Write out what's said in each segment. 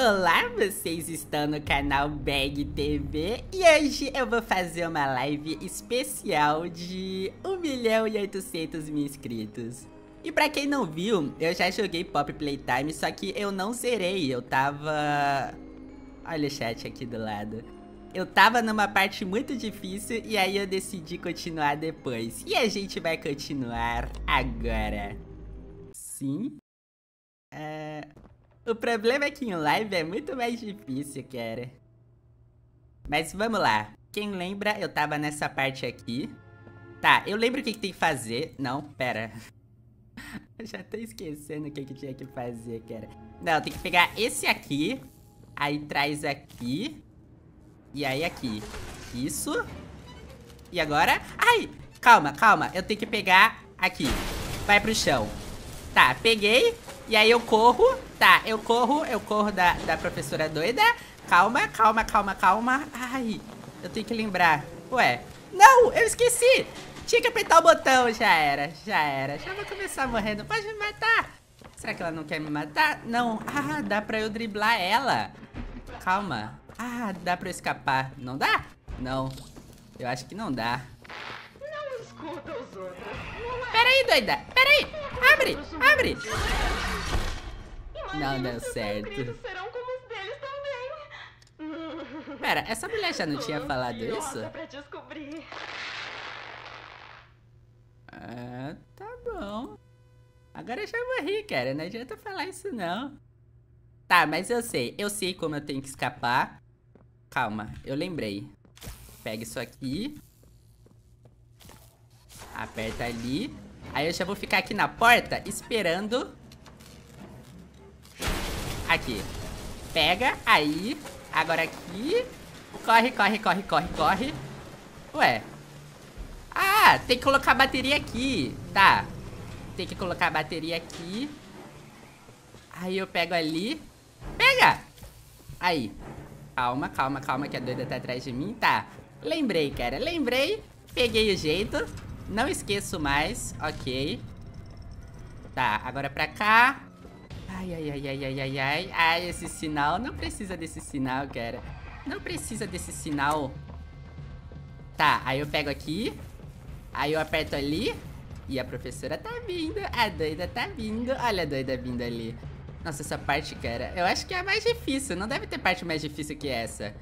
Olá, vocês estão no canal Bag TV e hoje eu vou fazer uma live especial de 1 milhão e 800 mil inscritos. E pra quem não viu, eu já joguei Pop Playtime, só que eu não zerei, eu tava... Olha o chat aqui do lado. Eu tava numa parte muito difícil e aí eu decidi continuar depois. E a gente vai continuar agora. Sim? É... O problema é que em live é muito mais difícil, cara. Mas vamos lá. Quem lembra, eu tava nessa parte aqui. Tá, eu lembro o que, que tem que fazer. Não, pera. já tô esquecendo o que, que tinha que fazer, cara. Não, tem que pegar esse aqui. Aí traz aqui. E aí aqui. Isso. E agora... Ai! Calma, calma. Eu tenho que pegar aqui. Vai pro chão. Tá, peguei. E aí eu corro. Tá, eu corro. Eu corro da, da professora doida. Calma, calma, calma, calma. Ai, eu tenho que lembrar. Ué. Não, eu esqueci. Tinha que apertar o botão. Já era, já era. Já vou começar morrendo. Pode me matar. Será que ela não quer me matar? Não. Ah, dá pra eu driblar ela. Calma. Ah, dá pra eu escapar. Não dá? Não. Eu acho que não dá. Escuta os outros. Peraí, doida. Peraí. Abre, abre. Não deu certo. Pera, essa mulher já não tinha falado isso? Ah, tá bom. Agora eu já morri, cara. Não adianta falar isso, não. Tá, mas eu sei. Eu sei como eu tenho que escapar. Calma, eu lembrei. Pega isso aqui. Aperta ali. Aí eu já vou ficar aqui na porta esperando. Aqui. Pega, aí. Agora aqui. Corre, corre, corre, corre, corre. Ué. Ah, tem que colocar a bateria aqui. Tá. Tem que colocar a bateria aqui. Aí eu pego ali. Pega! Aí. Calma, calma, calma, que a doida tá atrás de mim. Tá. Lembrei, cara. Lembrei. Peguei o jeito. Não esqueço mais. Ok. Tá, agora pra cá. Ai, ai, ai, ai, ai, ai, ai. Ai, esse sinal. Não precisa desse sinal, cara. Não precisa desse sinal. Tá, aí eu pego aqui. Aí eu aperto ali. E a professora tá vindo. A doida tá vindo. Olha a doida vindo ali. Nossa, essa parte, cara, eu acho que é a mais difícil. Não deve ter parte mais difícil que essa.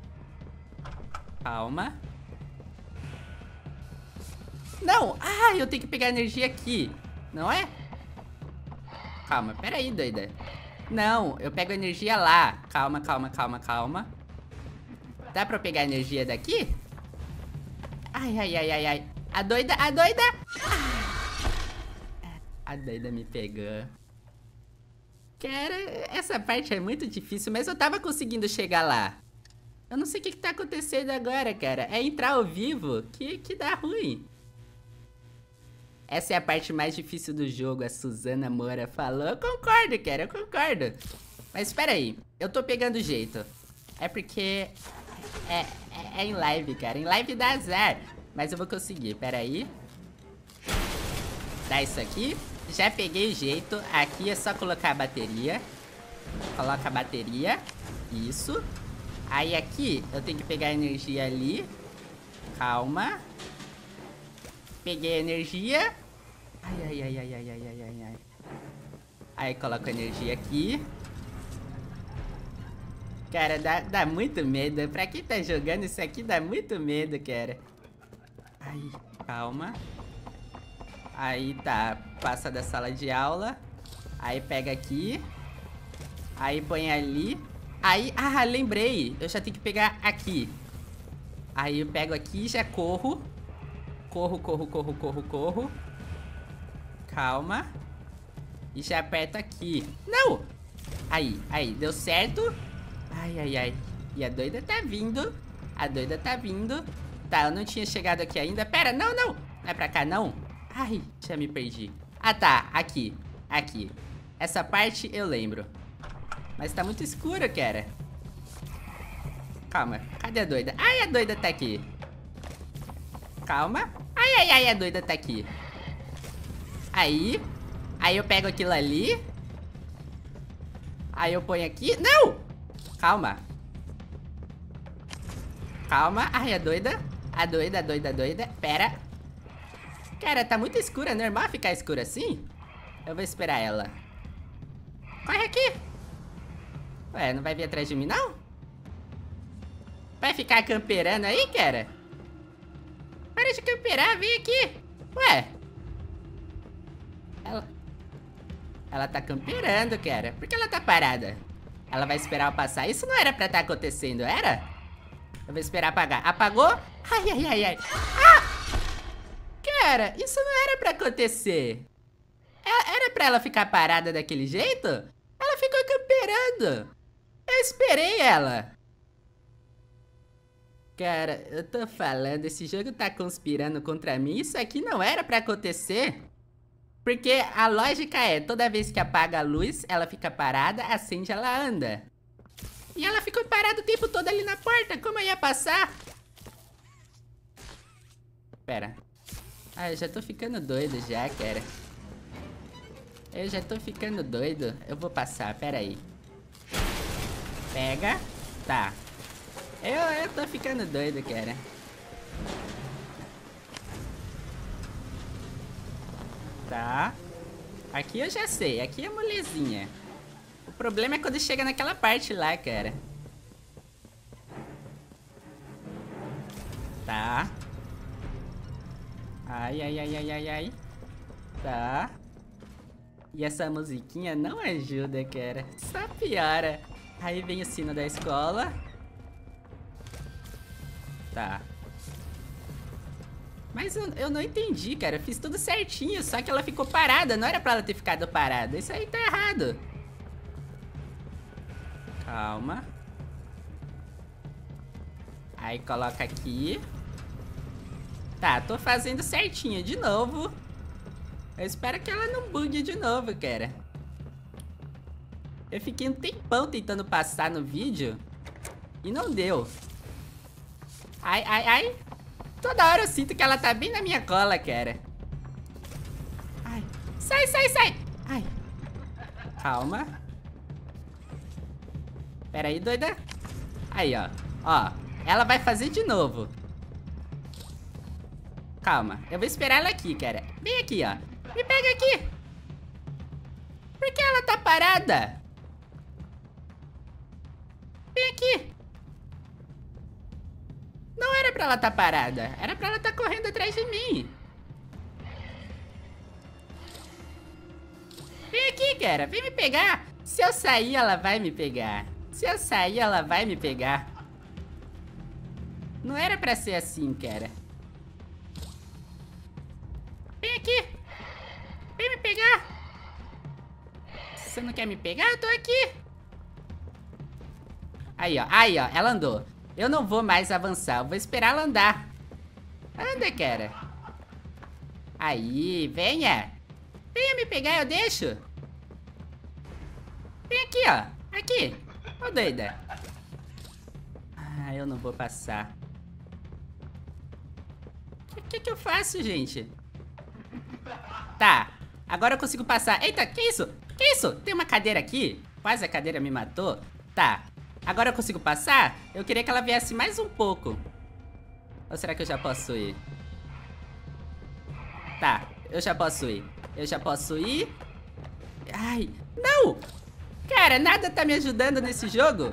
Calma. Não! Ah, eu tenho que pegar energia aqui. Não é? Calma, peraí, doida. Não, eu pego energia lá. Calma, calma, calma, calma. Dá pra pegar energia daqui? Ai, ai, ai, ai, ai. A doida, a doida! Ah. A doida me pegou. Cara, essa parte é muito difícil, mas eu tava conseguindo chegar lá. Eu não sei o que, que tá acontecendo agora, cara. É entrar ao vivo que, que dá ruim. Essa é a parte mais difícil do jogo, a Suzana Moura falou. Eu concordo, cara, eu concordo. Mas espera aí, eu tô pegando jeito. É porque é, é, é, em live, cara. Em live dá azar. Mas eu vou conseguir, pera aí. Dá isso aqui. Já peguei o jeito. Aqui é só colocar a bateria. Coloca a bateria. Isso. Aí aqui eu tenho que pegar a energia ali. Calma. Peguei a energia. Ai, ai, ai, ai, ai, ai, ai, ai, ai. Aí coloco a energia aqui. Cara, dá, dá muito medo. Pra quem tá jogando isso aqui, dá muito medo, cara. Ai, calma. Aí tá, passa da sala de aula. Aí pega aqui. Aí põe ali. Aí, ah, lembrei. Eu já tenho que pegar aqui. Aí eu pego aqui já corro. Corro, corro, corro, corro, corro. Calma. E já aperto aqui. Não! Aí, aí, deu certo. Ai, ai, ai. E a doida tá vindo. A doida tá vindo. Tá, eu não tinha chegado aqui ainda. Pera, não, não. Não é pra cá, não. Ai, já me perdi. Ah, tá. Aqui. Aqui. Essa parte eu lembro. Mas tá muito escuro, cara. Calma. Cadê a doida? Ai, a doida tá aqui. Calma. Ai, ai, ai, a doida tá aqui. Aí. Aí eu pego aquilo ali. Aí eu ponho aqui. Não! Calma. Calma. Ai, a doida. A doida, a doida, a doida. Pera. Cara, tá muito escura. É normal ficar escuro assim? Eu vou esperar ela. Corre aqui. Ué, não vai vir atrás de mim, não? Vai ficar camperando aí, cara? De camperar, vem aqui. Ué. Ela... Ela tá camperando, cara. Por que ela tá parada? Ela vai esperar eu passar. Isso não era pra estar tá acontecendo, era? Eu vou esperar apagar. Apagou? Ai, ai, ai, ai. Ah! Cara, isso não era pra acontecer. É, era pra ela ficar parada daquele jeito? Ela ficou camperando. Eu esperei ela. Cara, eu tô falando, esse jogo tá conspirando contra mim. Isso aqui não era pra acontecer. Porque a lógica é, toda vez que apaga a luz, ela fica parada, acende, ela anda. E ela ficou parada o tempo todo ali na porta. Como eu ia passar? Pera. Ah, eu já tô ficando doido já, cara. Eu já tô ficando doido. Eu vou passar, pera aí. Pega. Tá. Eu, eu tô ficando doido, cara. Tá. Aqui eu já sei. Aqui é molezinha. O problema é quando chega naquela parte lá, cara. Tá. Ai, ai, ai, ai, ai, ai. Tá. E essa musiquinha não ajuda, cara. Só piora. Aí vem o sino da escola. Tá. Mas eu, eu não entendi, cara. Eu fiz tudo certinho, só que ela ficou parada. Não era pra ela ter ficado parada. Isso aí tá errado. Calma. Aí coloca aqui. Tá, tô fazendo certinho de novo. Eu espero que ela não bugue de novo, cara. Eu fiquei um tempão tentando passar no vídeo. E não deu. Ai, ai, ai. Toda hora eu sinto que ela tá bem na minha cola, cara. Ai. Sai, sai, sai. Ai. Calma. Pera aí, doida. Aí, ó. Ó, ela vai fazer de novo. Calma, eu vou esperar ela aqui, cara. Vem aqui, ó. Me pega aqui. Por que ela tá parada? Vem aqui. Não era pra ela tá parada. Era pra ela tá correndo atrás de mim. Vem aqui, cara. Vem me pegar. Se eu sair, ela vai me pegar. Se eu sair, ela vai me pegar. Não era pra ser assim, cara. Vem aqui. Vem me pegar. Você não quer me pegar? Eu tô aqui. Aí, ó. Aí, ó. Ela andou. Eu não vou mais avançar. Eu vou esperar ela andar. Anda, cara. Aí, venha. Venha me pegar, eu deixo. Vem aqui, ó. Aqui. Ô, doida. Ah, eu não vou passar. O que, que eu faço, gente? Tá. Agora eu consigo passar. Eita, que isso? Que isso? Tem uma cadeira aqui? Quase a cadeira me matou. Tá. Agora eu consigo passar? Eu queria que ela viesse mais um pouco. Ou será que eu já posso ir? Tá, eu já posso ir. Eu já posso ir. Ai, não! Cara, nada tá me ajudando nesse jogo.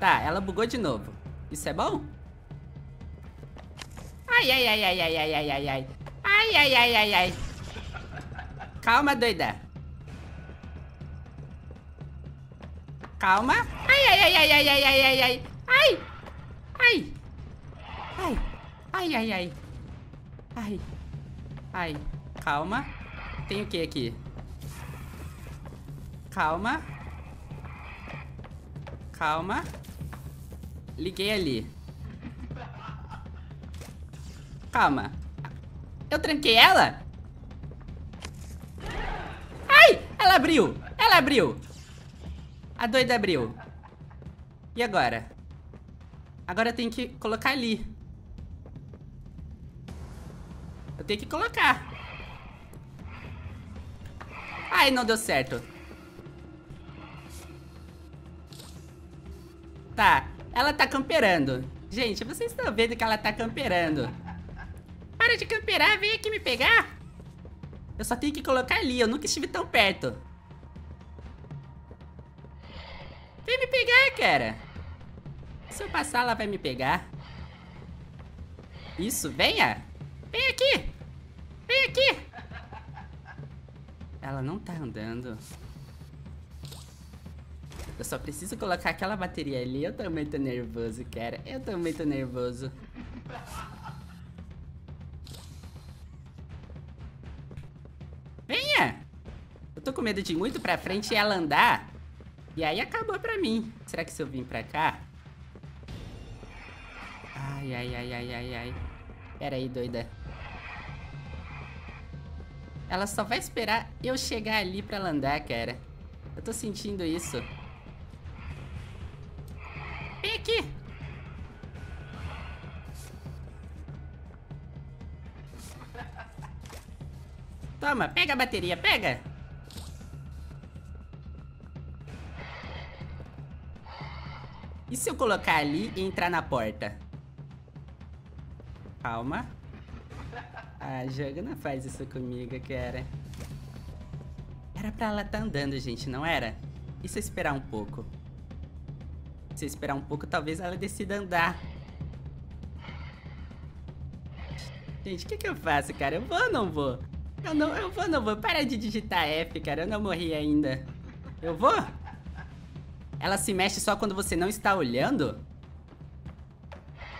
Tá, ela bugou de novo. Isso é bom? Ai, ai, ai, ai, ai, ai, ai, ai, ai. Ai, ai, ai, ai, ai. Calma, doida. Calma. Ai, ai, ai, ai, ai, ai, ai, ai, ai. Ai. Ai. Ai. Ai, ai, ai. Ai. Ai. Calma. Tem o que aqui? Calma. Calma. Liguei ali. Calma. Eu tranquei ela? Ai! Ela abriu! Ela abriu! A doida abriu. E agora? Agora eu tenho que colocar ali. Eu tenho que colocar. Ai, não deu certo. Tá, ela tá camperando. Gente, vocês estão vendo que ela tá camperando. Para de camperar, vem aqui me pegar. Eu só tenho que colocar ali, eu nunca estive tão perto. Vem me pegar, cara. Se eu passar, ela vai me pegar. Isso, venha. Vem aqui. Vem aqui. Ela não tá andando. Eu só preciso colocar aquela bateria ali. Eu também tô nervoso, cara. Eu também tô nervoso. Venha! Eu tô com medo de ir muito pra frente e ela andar. E aí acabou pra mim. Será que se eu vim pra cá? Ai, ai, ai, ai, ai, ai. Pera aí, doida. Ela só vai esperar eu chegar ali pra ela andar, cara. Eu tô sentindo isso. Vem aqui. Toma, pega a bateria, pega. Eu colocar ali e entrar na porta? Calma. Ah, jogo não faz isso comigo, cara. Era pra ela tá andando, gente, não era? E se eu esperar um pouco? Se eu esperar um pouco, talvez ela decida andar. Gente, o que que eu faço, cara? Eu vou ou não vou? Eu não, eu vou ou não vou? Para de digitar F, cara. Eu não morri ainda. Eu vou? Ela se mexe só quando você não está olhando?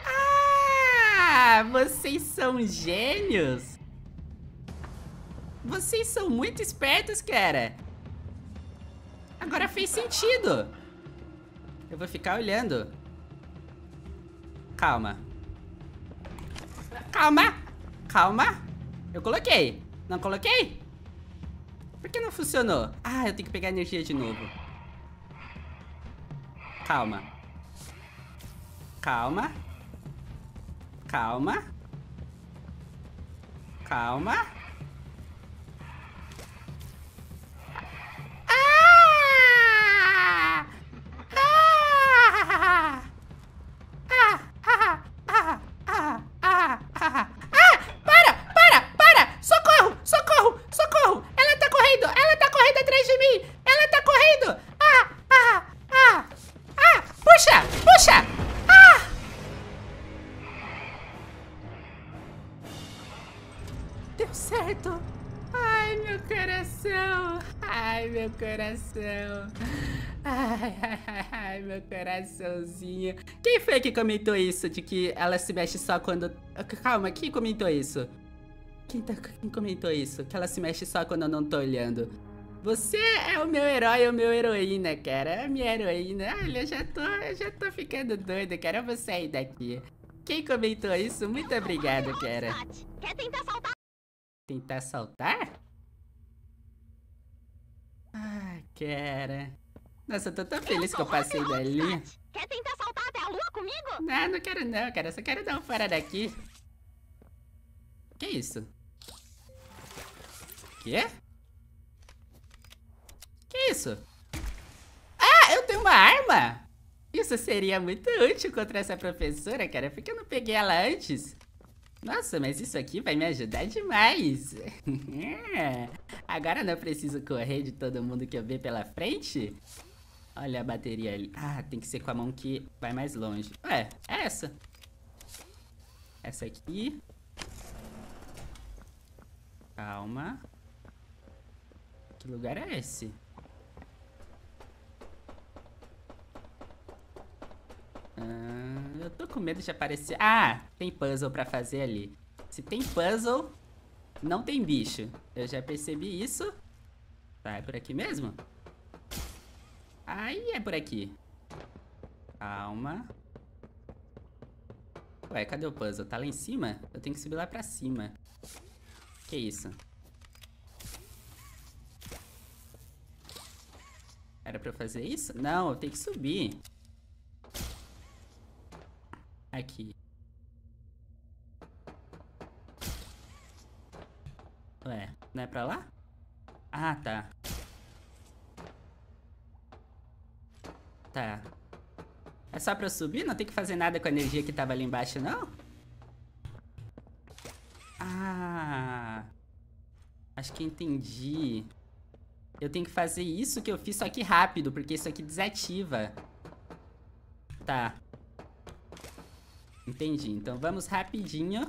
Ah, vocês são gênios. Vocês são muito espertos, cara. Agora fez sentido. Eu vou ficar olhando. Calma. Calma. Calma. Eu coloquei. Não coloquei? Por que não funcionou? Ah, eu tenho que pegar energia de novo. Calma. Calma. Calma. Calma. Quem foi que comentou isso? De que ela se mexe só quando. Calma, quem comentou isso? Quem, tá... quem comentou isso? Que ela se mexe só quando eu não tô olhando. Você é o meu herói, o meu heroína, cara. É a minha heroína. Olha, eu já tô, eu já tô ficando doida, cara. Eu vou sair daqui. Quem comentou isso? Muito obrigado, cara. Quer tentar saltar? Tentar saltar? Ah, cara. Nossa, eu tô tão feliz que eu passei dali. Quer tentar saltar até a lua comigo? Não, não quero não, cara. Só quero dar um fora daqui. Que isso? Quê? Que isso? Ah, eu tenho uma arma! Isso seria muito útil contra essa professora, cara. Por que eu não peguei ela antes? Nossa, mas isso aqui vai me ajudar demais. Agora não preciso correr de todo mundo que eu ver pela frente. Olha a bateria ali. Ah, tem que ser com a mão que vai mais longe. Ué, é essa. Essa aqui. Calma. Que lugar é esse? Ah, eu tô com medo de aparecer... Ah, tem puzzle pra fazer ali. Se tem puzzle, não tem bicho. Eu já percebi isso. Tá, é por aqui mesmo? Aí é por aqui. Calma. Ué, cadê o puzzle? Tá lá em cima? Eu tenho que subir lá pra cima. Que isso? Era pra eu fazer isso? Não, eu tenho que subir. Aqui. Ué, não é pra lá? Ah, tá. Tá. É só pra eu subir? Não tem que fazer nada com a energia que tava ali embaixo, não? Ah... Acho que entendi. Eu tenho que fazer isso que eu fiz, só que rápido, porque isso aqui desativa. Tá. Entendi. Então vamos rapidinho.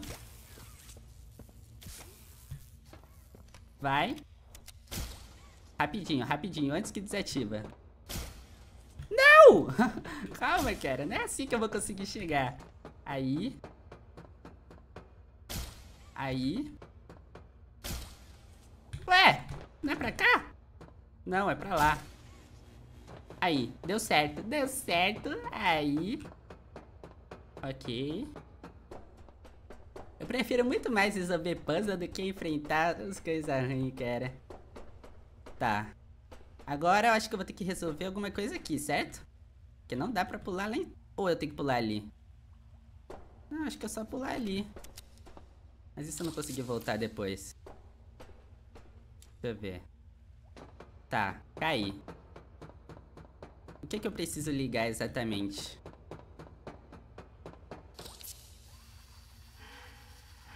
Vai. Rapidinho, rapidinho, antes que desativa. Não! Calma, cara. Não é assim que eu vou conseguir chegar. Aí. Aí. Ué, não é pra cá? Não, é pra lá. Aí, deu certo, deu certo. Aí. Ok. Eu prefiro muito mais resolver puzzle do que enfrentar as coisas ruins, cara. Tá. Agora eu acho que eu vou ter que resolver alguma coisa aqui, certo? Porque não dá pra pular lá em... Ou eu tenho que pular ali? Não, acho que é só pular ali. Mas isso eu não consegui voltar depois. Deixa eu ver. Tá, caí. O que, que eu preciso ligar exatamente?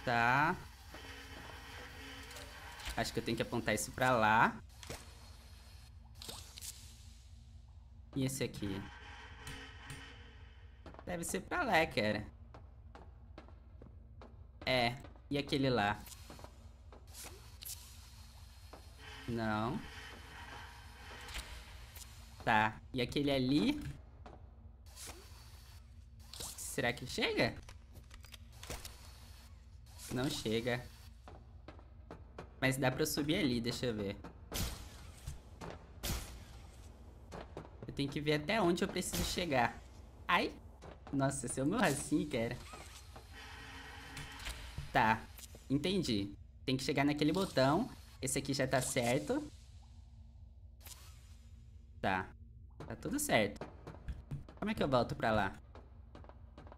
Tá. Acho que eu tenho que apontar isso pra lá. E esse aqui? Deve ser pra lá, cara. É. E aquele lá? Não. Tá. E aquele ali? Será que chega? Não chega. Mas dá pra eu subir ali, deixa eu ver. Eu tenho que ver até onde eu preciso chegar. Ai! Nossa, se eu morro assim, cara. Tá, entendi. Tem que chegar naquele botão. Esse aqui já tá certo. Tá. Tá tudo certo. Como é que eu volto pra lá?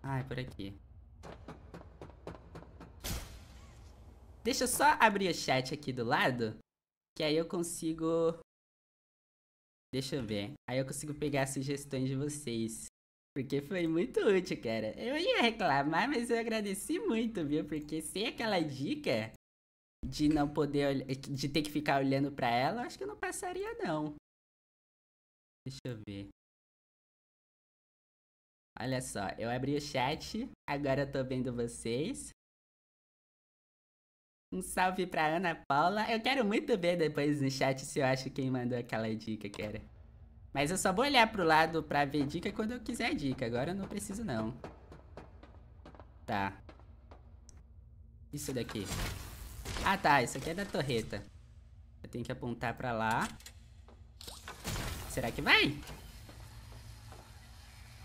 Ah, é por aqui. Deixa eu só abrir o chat aqui do lado. Que aí eu consigo... Deixa eu ver. Aí eu consigo pegar as sugestões de vocês. Porque foi muito útil, cara. Eu ia reclamar, mas eu agradeci muito, viu? Porque sem aquela dica, de não poder de ter que ficar olhando para ela, acho que eu não passaria não. Deixa eu ver. Olha só, eu abri o chat, agora eu tô vendo vocês. Um salve pra Ana Paula. Eu quero muito ver depois no chat se eu acho quem mandou aquela dica, cara. Mas eu só vou olhar pro lado pra ver dica quando eu quiser dica. Agora eu não preciso, não. Tá. Isso daqui. Ah, tá. Isso aqui é da torreta. Eu tenho que apontar pra lá. Será que vai?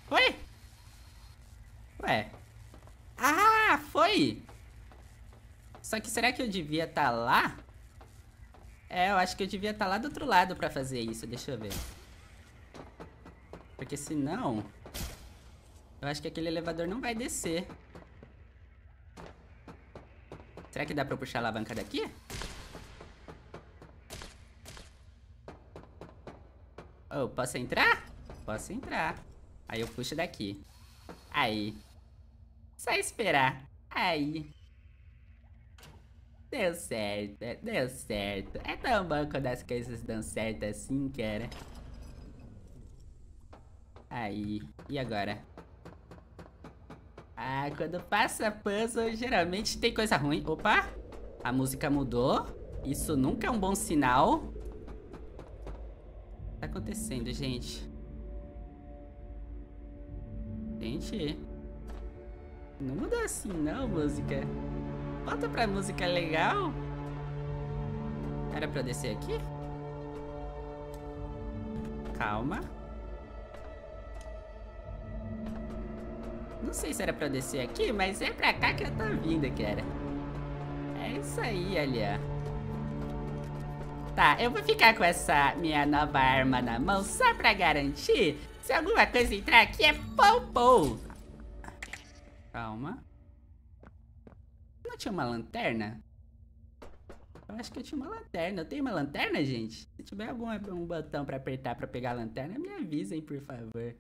Foi? Ué. Ah, foi! Só que será que eu devia estar tá lá? É, eu acho que eu devia estar tá lá do outro lado pra fazer isso. Deixa eu ver. Porque senão... Eu acho que aquele elevador não vai descer. Será que dá pra puxar a alavanca daqui? Oh, posso entrar? Posso entrar. Aí eu puxo daqui. Aí. Só esperar. Aí. Deu certo, deu certo. É tão bom quando as coisas dão certo assim, cara. Aí. E agora? Ah, quando passa puzzle, geralmente tem coisa ruim. Opa! A música mudou. Isso nunca é um bom sinal. Tá acontecendo, gente? Gente... Não muda assim não, música. Volta pra música legal. Era pra descer aqui? Calma. Não sei se era pra descer aqui, mas é pra cá que eu tô vindo, cara. É isso aí, ali, ó. Tá, eu vou ficar com essa minha nova arma na mão só pra garantir. Se alguma coisa entrar aqui é pou pou. Calma. Não tinha uma lanterna? Eu acho que eu tinha uma lanterna. Eu tenho uma lanterna, gente? Se tiver algum um botão pra apertar pra pegar a lanterna, me avisem, por favor.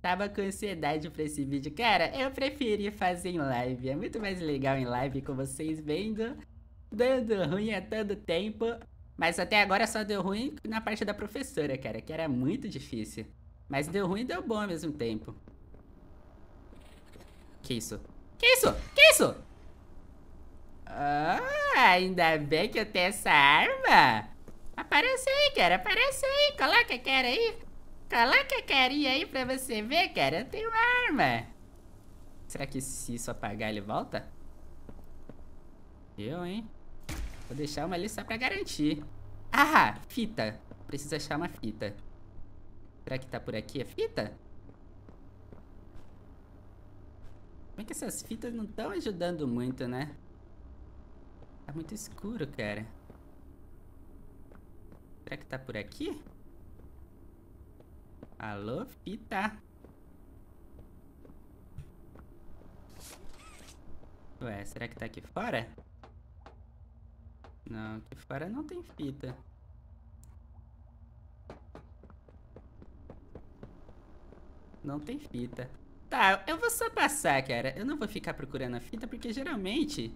Tava com ansiedade pra esse vídeo. Cara, eu preferi fazer em live. É muito mais legal em live com vocês vendo. Dando ruim a todo tempo. Mas até agora só deu ruim na parte da professora, cara. Que era muito difícil. Mas deu ruim e deu bom ao mesmo tempo. Que isso? Que isso? Que isso? Ah, ainda bem que eu tenho essa arma. Aparece aí, cara. Aparece aí. Coloca cara aí. Coloca a carinha aí pra você ver, cara. Eu tenho uma arma. Será que se isso apagar ele volta? Eu, hein? Vou deixar uma ali só pra garantir. Ah, fita. Preciso achar uma fita. Será que tá por aqui a fita? Como é que essas fitas não estão ajudando muito, né? Tá muito escuro, cara. Será que tá por aqui? Alô, fita? Ué, será que tá aqui fora? Não, aqui fora não tem fita. Não tem fita. Tá, eu vou só passar, cara. Eu não vou ficar procurando a fita, porque geralmente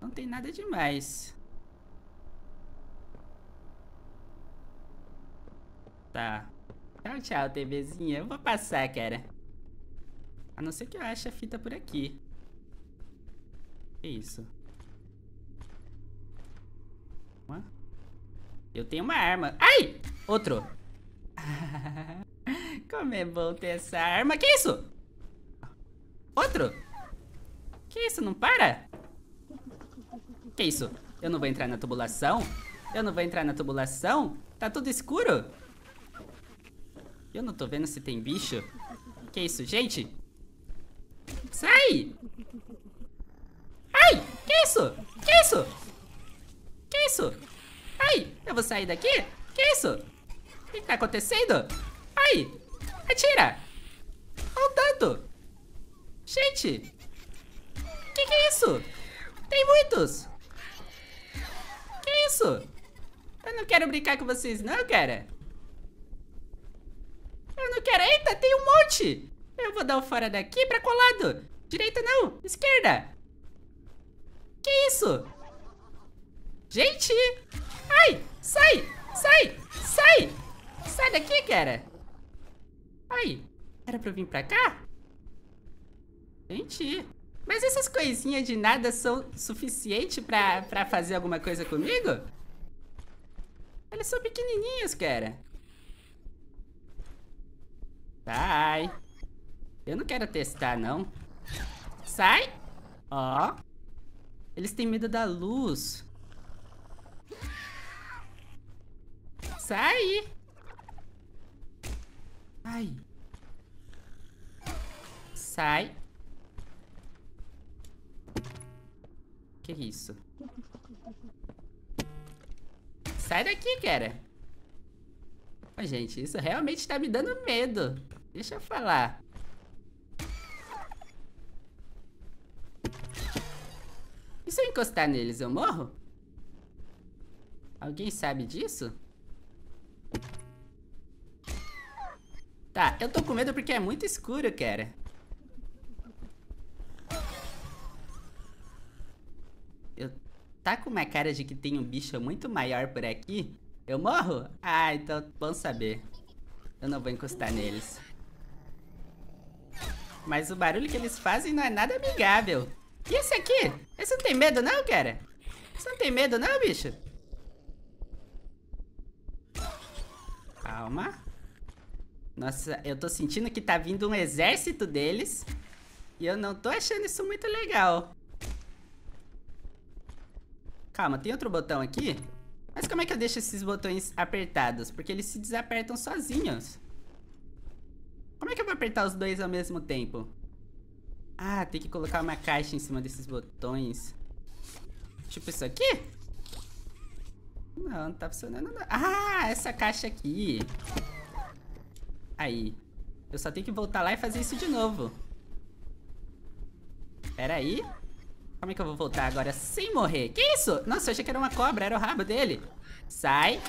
não tem nada demais. Tá. Tchau, TVzinha. Eu vou passar, cara. A não ser que eu ache a fita por aqui. Que isso? Uma? Eu tenho uma arma. Ai! Outro. Como é bom ter essa arma. Que isso? Outro? Que isso? Não para? Que isso? Eu não vou entrar na tubulação? Eu não vou entrar na tubulação? Tá tudo escuro? Eu não tô vendo se tem bicho. Que isso, gente? Sai! Ai! Que isso? Que isso? Que isso? Ai! Eu vou sair daqui? Que isso? O que tá acontecendo? Ai! Atira! Olha o tanto! Gente! Que que é isso? Tem muitos! Que isso? Eu não quero brincar com vocês não, cara. Eu não quero... Eita, tem um monte! Eu vou dar o fora daqui pra colado. Direita não, esquerda. Que isso? Gente! Ai, sai, sai, sai! Sai daqui, cara. Ai, era pra eu vir pra cá? Gente, mas essas coisinhas de nada são suficiente pra, pra fazer alguma coisa comigo? Eles são pequenininhos, cara. Sai. Eu não quero testar, não. Sai. Ó. Eles têm medo da luz. Sai. Ai. Sai. Que isso? Sai daqui, cara. Gente, isso realmente tá me dando medo. Deixa eu falar. E se eu encostar neles, eu morro? Alguém sabe disso? Tá, eu tô com medo porque é muito escuro, cara. Eu... Tá com uma cara de que tem um bicho muito maior por aqui? Eu morro? Ah, então bom saber. Eu não vou encostar neles. Mas o barulho que eles fazem não é nada amigável. E esse aqui? Esse não tem medo não, cara? Você não tem medo não, bicho? Calma. Nossa, eu tô sentindo que tá vindo um exército deles. E eu não tô achando isso muito legal. Calma, tem outro botão aqui? Mas como é que eu deixo esses botões apertados? Porque eles se desapertam sozinhos. Como é que eu vou apertar os dois ao mesmo tempo? Ah, tem que colocar uma caixa em cima desses botões. Tipo isso aqui? Não, não tá funcionando não. Ah, essa caixa aqui. Aí. Eu só tenho que voltar lá e fazer isso de novo. Pera aí. Como é que eu vou voltar agora sem morrer? Que isso? Nossa, eu achei que era uma cobra, era o rabo dele. Sai.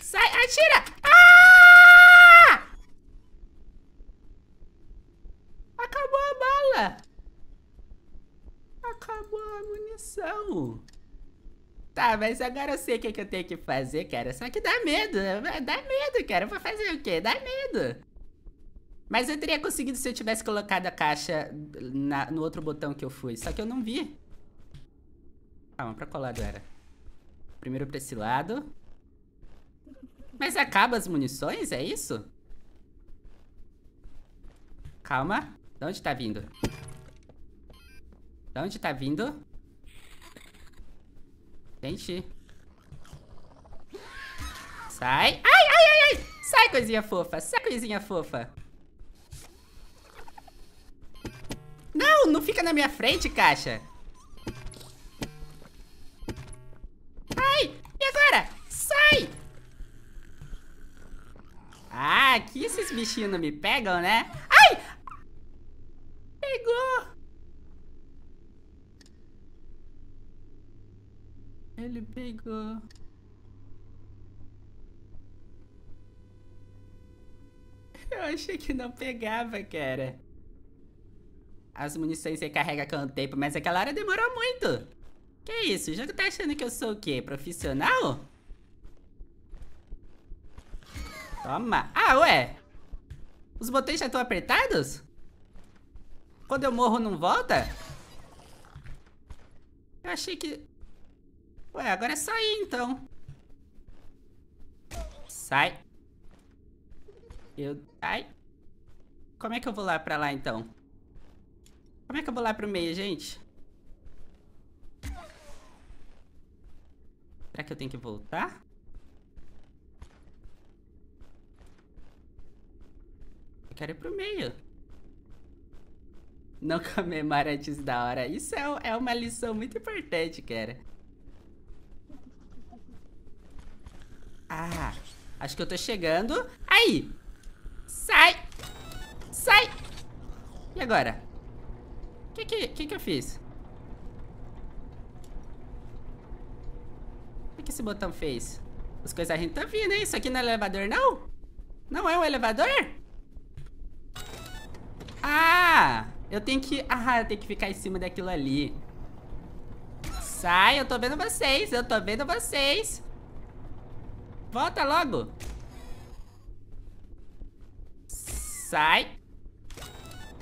Sai, atira! Ah! Acabou a munição. Tá, mas agora eu sei o que, é que eu tenho que fazer, cara. Só que dá medo. Né? Dá medo, cara. Eu vou fazer o quê? Dá medo. Mas eu teria conseguido se eu tivesse colocado a caixa na, no outro botão que eu fui. Só que eu não vi. Calma, pra colar agora. Primeiro pra esse lado. Mas acaba as munições, é isso? Calma. De onde tá vindo? De onde tá vindo? Gente. Sai. Ai, ai, ai, ai. Sai, coisinha fofa. Sai, coisinha fofa. Não, não fica na minha frente, caixa. Ai, e agora? Sai. Ah, aqui esses bichinhos não me pegam, né? Ai! Pegou! Ele pegou. Eu achei que não pegava, cara. As munições recarrega com o tempo, mas aquela hora demorou muito. Que isso? O jogo tá achando que eu sou o quê? Profissional? Toma. Ah, ué. Os botões já estão apertados? Quando eu morro não volta? Eu achei que... Ué, agora é sair então. Sai. Eu... Ai. Como é que eu vou lá pra lá então? Como é que eu vou lá pro meio, gente? Será que eu tenho que voltar? Eu quero ir pro meio. Não comemora antes da hora. Isso é, é uma lição muito importante, cara. Ah, acho que eu tô chegando. Aí! Sai! Sai! E agora? O que que, que que eu fiz? O que que esse botão fez? As coisas a gente tá vindo, hein? Isso aqui não é elevador, não? Não é um elevador? Ah! Eu tenho que... Ah, eu tenho que ficar em cima daquilo ali. Sai, eu tô vendo vocês. Eu tô vendo vocês. Volta logo. Sai.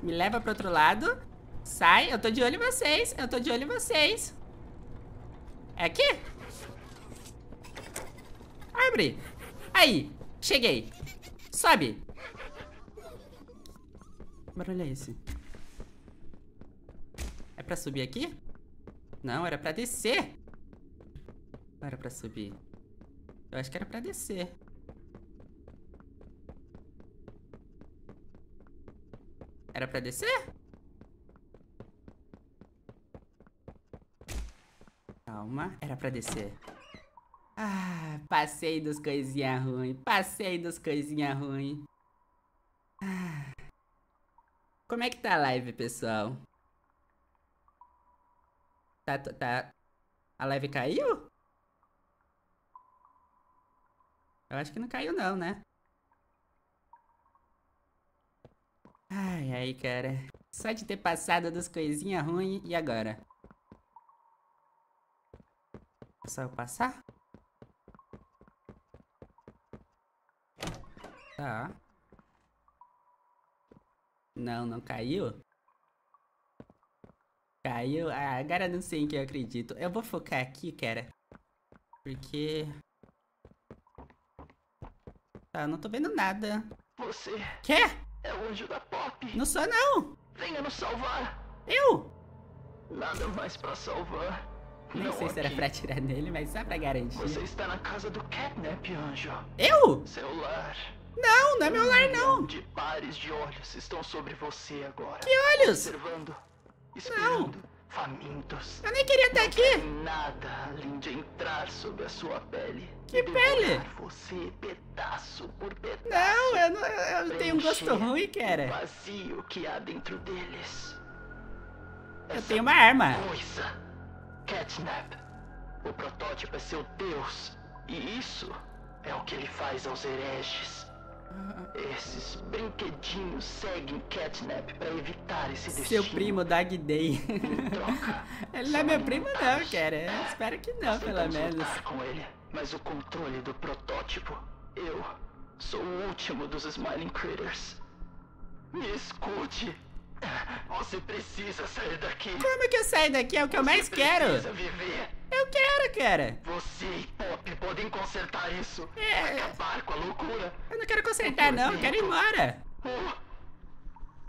Me leva pro outro lado. Sai, eu tô de olho em vocês. Eu tô de olho em vocês. É aqui? Abre. Aí, cheguei. Sobe. Que barulho é esse? Pra subir aqui? Não, era pra descer. Não era pra subir. Eu acho que era pra descer. Era pra descer? Calma, era pra descer. Ah, passei dos coisinha ruim. Passei dos coisinha ruim. Ah. Como é que tá a live, pessoal? Tá, tá. A live caiu? Eu acho que não caiu não, né? Ai, ai, cara. Só de ter passado das coisinhas ruins, e agora? É só eu passar? Tá. Não, não caiu? Caiu? Ah, agora não sei em que eu acredito. Eu vou focar aqui, cara. Porque... Tá, não tô vendo nada. Você Quê? é o anjo da Pop. Não sou, não. Venha nos salvar. Eu? Nada mais pra salvar. Nem Não sei se era aqui. pra atirar nele, mas só pra garantir. Você está na casa do Catnap, anjo. Eu? Seu lar. Não, não é meu lar, não. De pares de olhos estão sobre você agora. Que olhos? Observando, esperando, famintos. Eu nem queria estar aqui. Nada além de entrar sob a sua pele. Que pele? você pedaço por pedaço. Não, eu, não, eu tenho um gosto ruim, O cara. vazio que há dentro deles. Eu Essa tenho uma arma. Coisa. Catnap. O protótipo é seu deus. E isso é o que ele faz aos hereges. Esses brinquedinhos seguem Catnap pra evitar esse destino. Seu primo, Dog Day. Troca, Ele não é meu primo não, cara. Eu espero que não, pelo menos. com ele, mas o controle do protótipo, eu sou o último dos Smiling Critters. Me escute. Você precisa sair daqui. Como que eu saio daqui? É o que eu mais quero. Viver. Eu quero, cara. Você e Pop podem consertar isso. É. Acabar com a loucura. Eu não quero consertar, não. Eu quero ir embora. Oh.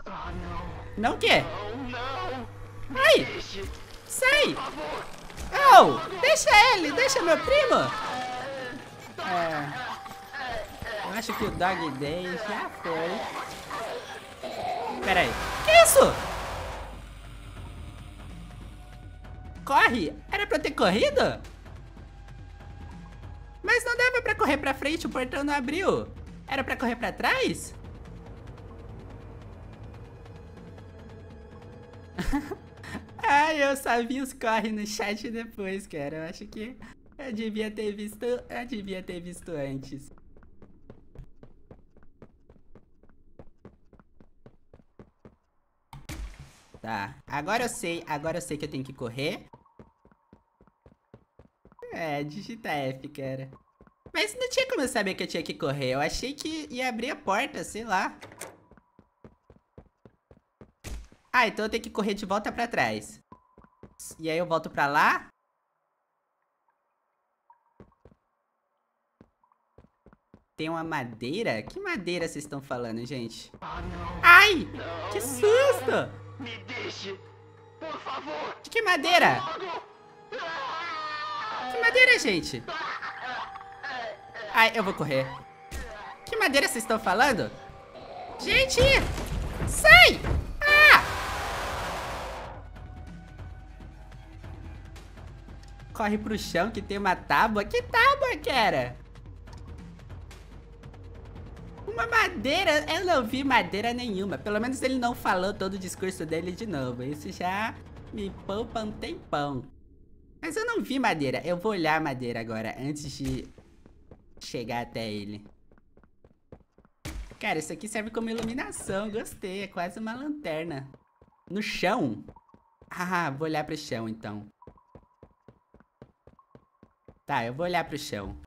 Ah, não. Não o quê? Não, não. Ai, Deixe, sai. por favor. Oh, deixa ele. Deixa meu primo. É. Eu acho que o Dog Day já foi. Pera aí. Que isso? Corre! Era pra eu ter corrido? Mas não dava pra correr pra frente, o portão não abriu. Era pra correr pra trás? Ai, eu só vi os corre no chat depois, cara. Eu acho que eu devia ter visto. Eu devia ter visto antes. Tá, agora eu sei, agora eu sei que eu tenho que correr. É, digita F, cara. Mas não tinha como eu saber que eu tinha que correr. Eu achei que ia abrir a porta, sei lá. Ah, então eu tenho que correr de volta pra trás. E aí eu volto pra lá. Tem uma madeira? Que madeira vocês estão falando, gente? Ai! Que susto! Me deixe. Por favor. De que madeira? Que madeira, gente? Ai, eu vou correr. Que madeira vocês estão falando? Gente! Sai! Ah! Corre pro chão que tem uma tábua. Que tábua, cara? Uma madeira? Eu não vi madeira nenhuma. Pelo menos ele não falou todo o discurso dele de novo. Isso já me poupa um tempão. Mas eu não vi madeira. Eu vou olhar madeira agora, antes de chegar até ele. Cara, isso aqui serve como iluminação. Gostei, é quase uma lanterna. No chão? Ah, vou olhar pro chão então. Tá, eu vou olhar pro chão.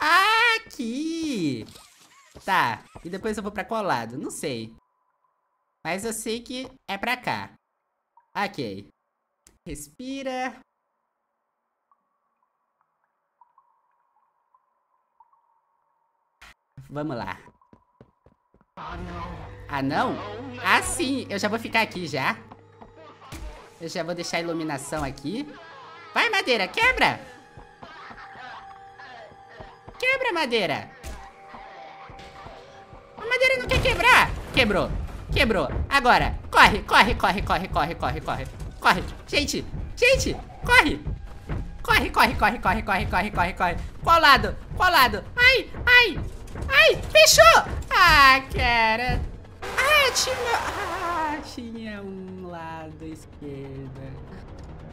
Aqui! Tá, e depois eu vou pra qual lado? Não sei. Mas eu sei que é pra cá. Ok. Respira. Vamos lá. Ah, não. Ah, sim. Eu já vou ficar aqui já. Eu já vou deixar a iluminação aqui. Vai, madeira, quebra! Quebra, madeira! A madeira não quer quebrar! Quebrou! Quebrou! Agora! Corre, corre, corre, corre, corre, corre, corre! Corre! Gente! Gente! Corre! Corre, corre, corre, corre, corre, corre, corre, corre! Qual lado? Qual lado? Ai! Ai! Ai! Fechou! Ah, cara! Ah, tinha... Ah, tinha um lado esquerdo.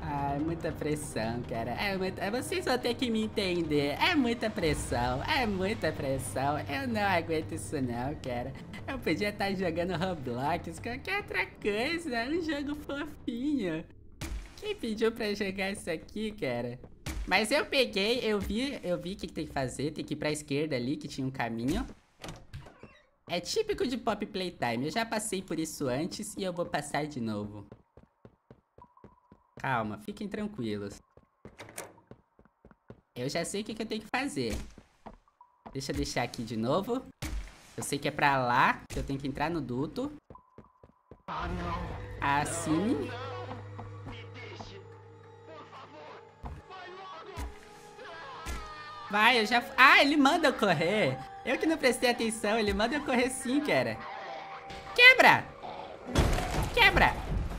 É muita pressão, cara. É muita... é, Vocês vão ter que me entender. É muita pressão. É muita pressão. Eu não aguento isso não, cara. Eu podia estar jogando Roblox, qualquer outra coisa. Um jogo fofinho. Quem pediu pra jogar isso aqui, cara? Mas eu peguei, eu vi, eu vi o que tem que fazer. Tem que ir pra esquerda ali, que tinha um caminho. É típico de Pop Playtime. Eu já passei por isso antes e eu vou passar de novo. Calma, fiquem tranquilos. Eu já sei o que, que eu tenho que fazer. Deixa eu deixar aqui de novo. Eu sei que é pra lá, que eu tenho que entrar no duto. Assim. Vai, eu já... Ah, ele manda eu correr. Eu que não prestei atenção, ele manda eu correr sim, cara. Quebra! Quebra!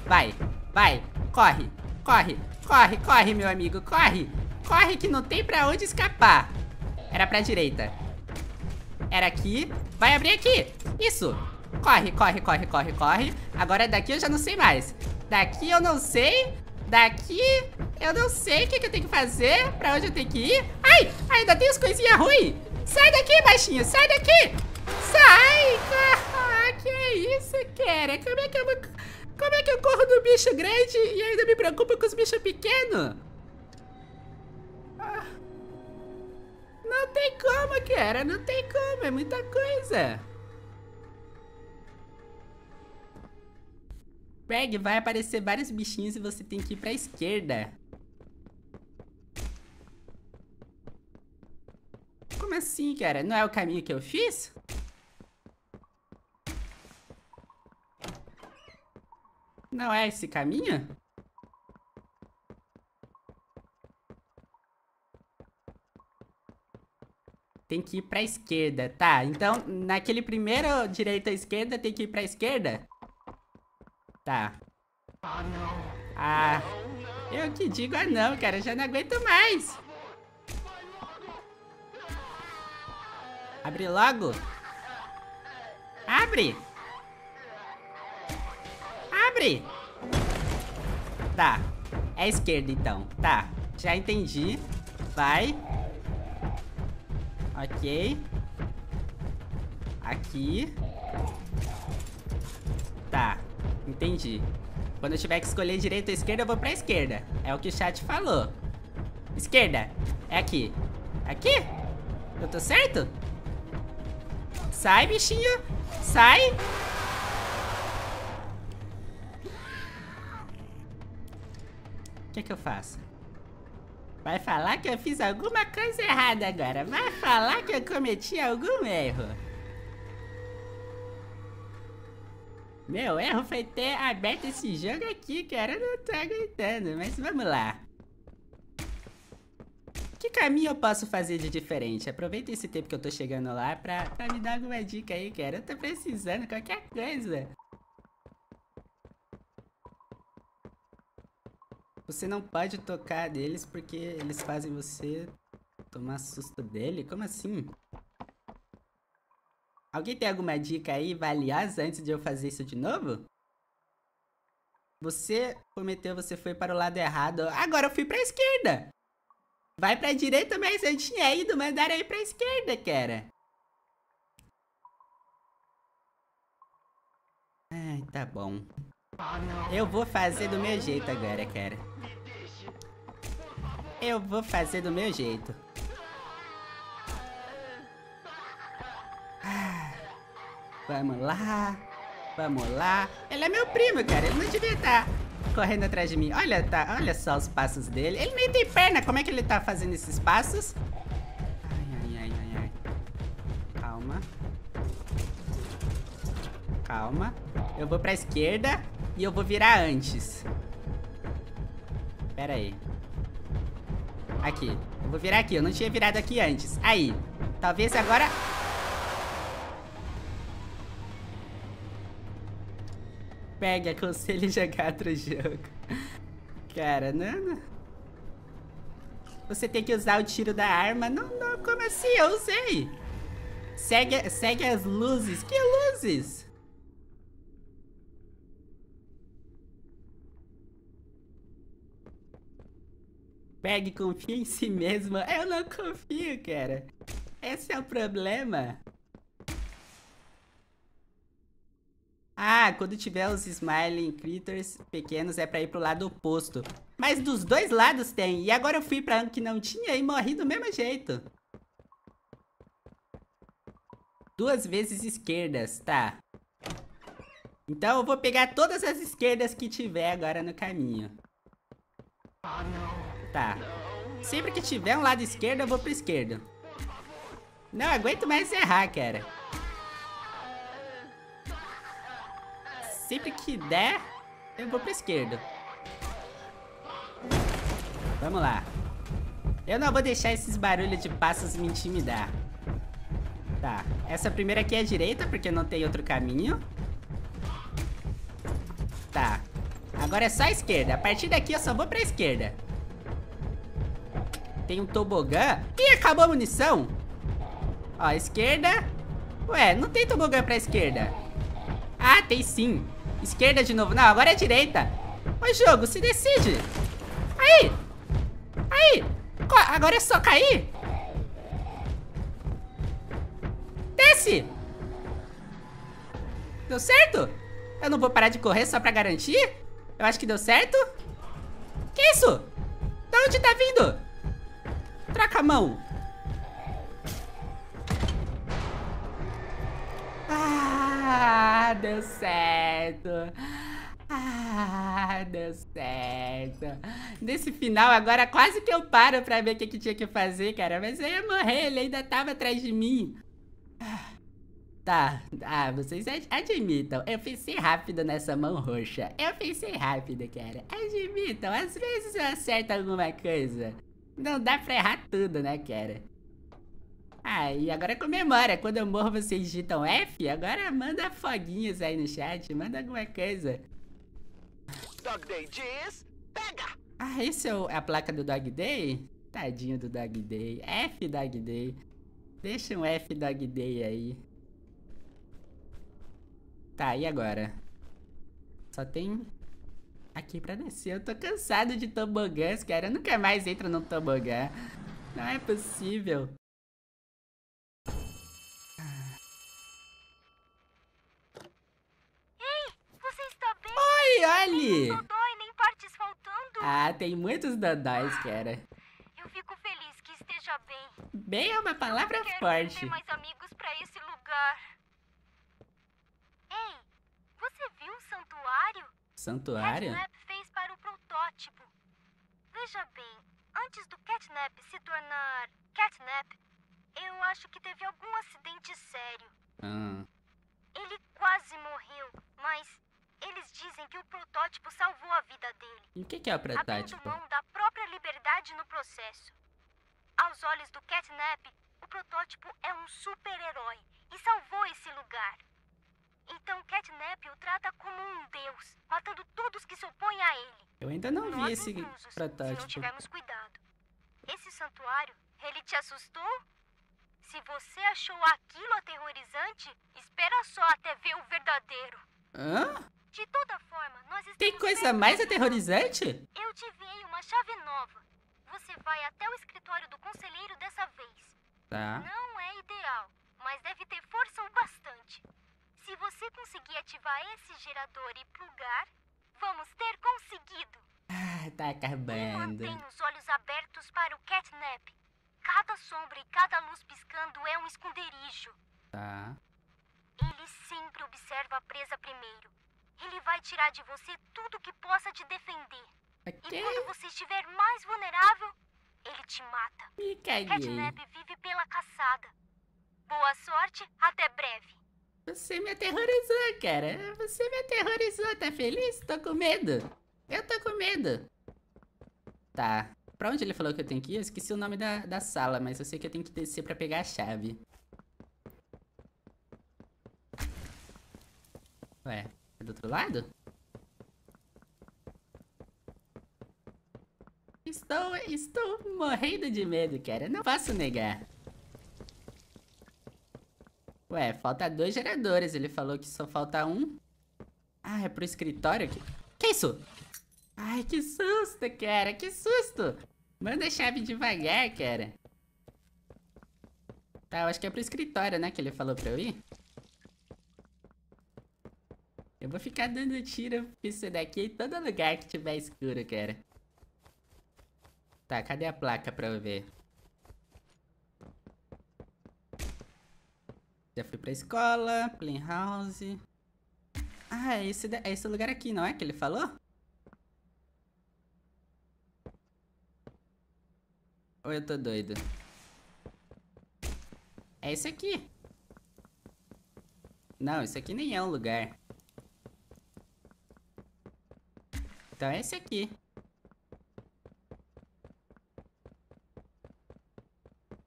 Vai, vai, corre, corre, corre, corre, meu amigo, corre! Corre que não tem pra onde escapar. Era pra direita. Era aqui. Vai abrir aqui. Isso. Corre, corre, corre, corre, corre. Agora daqui eu já não sei mais. Daqui eu não sei. Daqui Eu não sei o que, que eu tenho que fazer, pra onde eu tenho que ir. Ai, ainda tem as coisinhas ruins. Sai daqui, baixinho, sai daqui. Sai. Que isso, cara? Como é que eu vou... Como é que eu corro do bicho grande e ainda me preocupo com os bichos pequenos? Ah, não tem como, cara. Não tem como. É muita coisa. Peg, vai aparecer vários bichinhos e você tem que ir pra esquerda. Como assim, cara? Não é o caminho que eu fiz? Não é esse caminho? Tem que ir pra esquerda, tá? Então, naquele primeiro direita à esquerda, tem que ir pra esquerda? Tá. Ah, não. Ah, eu que digo ah não, cara, já não aguento mais. Abre logo. Abre. Abre. Tá. É a esquerda, então. Tá. Já entendi. Vai. Ok. Aqui. Tá. Entendi. Quando eu tiver que escolher direita ou esquerda, eu vou pra esquerda. É o que o chat falou. Esquerda. É aqui. Aqui? Eu tô certo? Sai, bichinho. Sai. Que que eu faço? Vai falar que eu fiz alguma coisa errada agora. Vai falar que eu cometi algum erro. Meu erro foi ter aberto esse jogo aqui, cara. Eu não tô aguentando, mas vamos lá. Que caminho eu posso fazer de diferente? Aproveita esse tempo que eu tô chegando lá pra, pra me dar alguma dica aí, cara. Eu tô precisando qualquer coisa. Você não pode tocar deles porque eles fazem você tomar susto dele? Como assim? Alguém tem alguma dica aí valiosa antes de eu fazer isso de novo? Você prometeu, você foi para o lado errado. Agora eu fui para a esquerda. Vai para a direita, mas eu tinha ido mandar aí para a esquerda, cara. Ai, tá bom. Eu vou fazer do meu jeito agora, cara. Eu vou fazer do meu jeito. Vamos lá. Vamos lá. Ele é meu primo, cara. Ele não devia estar correndo atrás de mim. Olha, tá, olha só os passos dele. Ele nem tem perna. Como é que ele tá fazendo esses passos? Ai, ai, ai, ai, ai. Calma. Calma. Eu vou pra esquerda e eu vou virar antes. Pera aí. Aqui. Eu vou virar aqui. Eu não tinha virado aqui antes. Aí. Talvez agora... Pegue, aconselho jogar outro jogo. Cara, não, Você tem que usar o tiro da arma. Não, não, como assim? Eu usei. Segue, segue as luzes. Que luzes? Pegue, confia em si mesmo. Eu não confio, cara. Esse é o problema. Ah, quando tiver os Smiling Critters pequenos é pra ir pro lado oposto. Mas dos dois lados tem. E agora eu fui pra um que não tinha e morri do mesmo jeito. Duas vezes esquerdas, tá. Então eu vou pegar todas as esquerdas que tiver agora no caminho. Tá. Sempre que tiver um lado esquerdo, eu vou pro esquerdo. Não aguento mais errar, cara. Sempre que der, eu vou pra esquerda. Vamos lá. Eu não vou deixar esses barulhos de passos me intimidar. Tá, essa primeira aqui é a direita, porque não tem outro caminho. Tá. Agora é só a esquerda. A partir daqui eu só vou pra esquerda. Tem um tobogã. Ih, acabou a munição. Ó, esquerda. Ué, não tem tobogã pra esquerda. Ah, tem sim. Esquerda de novo. Não, agora é direita. Ô, jogo, se decide. Aí. agora é só cair? Desce! Deu certo? Eu não vou parar de correr só pra garantir? Eu acho que deu certo. Que isso? Da onde tá vindo? Troca a mão. Ah, deu certo. Ah, deu certo. Nesse final, agora quase que eu paro pra ver o que, que tinha que fazer, cara. Mas eu ia morrer, ele ainda tava atrás de mim. Tá, ah, vocês admitam, eu pensei rápido nessa mão roxa. Eu pensei rápido, cara. Admitam, às vezes eu acerto alguma coisa. Não dá pra errar tudo, né, cara? Ah, e agora comemora. Quando eu morro, vocês digitam F. Agora manda foguinhos aí no chat. Manda alguma coisa. Dog Day diz, pega! Ah, esse é, é a placa do Dog Day? Tadinho do Dog Day. F Dog Day. Deixa um F Dog Day aí. Tá, e agora? Só tem aqui pra descer. Eu tô cansado de tobogãs, cara. Eu nunca mais entro num tobogã. Não é possível. Oi, olhe! Dodói, nem partes faltando. Ah, tem muitos dodóis, cara. Eu fico feliz que esteja bem. Bem é uma palavra Quero forte. ter mais amigos pra esse lugar. Ei, você viu o santuário? Santuário? Catnap fez para o protótipo. Veja bem, antes do Catnap se tornar Catnap, eu acho que teve algum acidente sério. Ah, Ele quase morreu, mas eles dizem que o protótipo salvou a vida dele. e o que, que é o abrindo protótipo? mão da própria liberdade no processo. Aos olhos do Catnap, o protótipo é um super-herói e salvou esse lugar. Então Catnap o trata como um deus, matando todos que se opõem a ele. Eu ainda não vi Nós esse inclusos, Se não protótipo. tivermos cuidado. Esse santuário, ele te assustou? Se você achou aquilo aterrorizante, espera só até ver o verdadeiro. Hã? De toda forma, nós estamos Tem coisa mais aterrorizante? Eu te enviei uma chave nova. Você vai até o escritório do conselheiro dessa vez. Tá. Não é ideal, mas deve ter força o bastante. Se você conseguir ativar esse gerador e plugar, vamos ter conseguido. Ah, tá E acabando. mantém os olhos abertos para o catnap. Cada sombra e cada luz piscando é um esconderijo. Tá. Ele sempre observa a presa primeiro. Ele vai tirar de você tudo que possa te defender. E Ok, quando você estiver mais vulnerável, ele te mata. me caguei. Catnap vive pela caçada. Boa sorte, até breve. Você me aterrorizou, cara. Você me aterrorizou. Tá feliz? Tô com medo. Eu tô com medo. Tá. Pra onde ele falou que eu tenho que ir? Eu esqueci o nome da, da sala, mas eu sei que eu tenho que descer pra pegar a chave. Ué, é do outro lado? Estou, estou morrendo de medo, cara. Não posso negar. Ué, falta dois geradores. Ele falou que só falta um. Ah, é pro escritório aqui. Que isso? Ai, que susto, cara. Que susto. Manda a chave devagar, cara. Tá, eu acho que é pro escritório, né? Que ele falou pra eu ir. Eu vou ficar dando tiro isso daqui em todo lugar que tiver escuro, cara. Tá, cadê a placa pra eu ver? Já fui pra escola, Playhouse. Ah, é esse, é esse lugar aqui, não é que ele falou? Ou eu tô doido? É esse aqui. Não, isso aqui nem é um lugar. Então é esse aqui.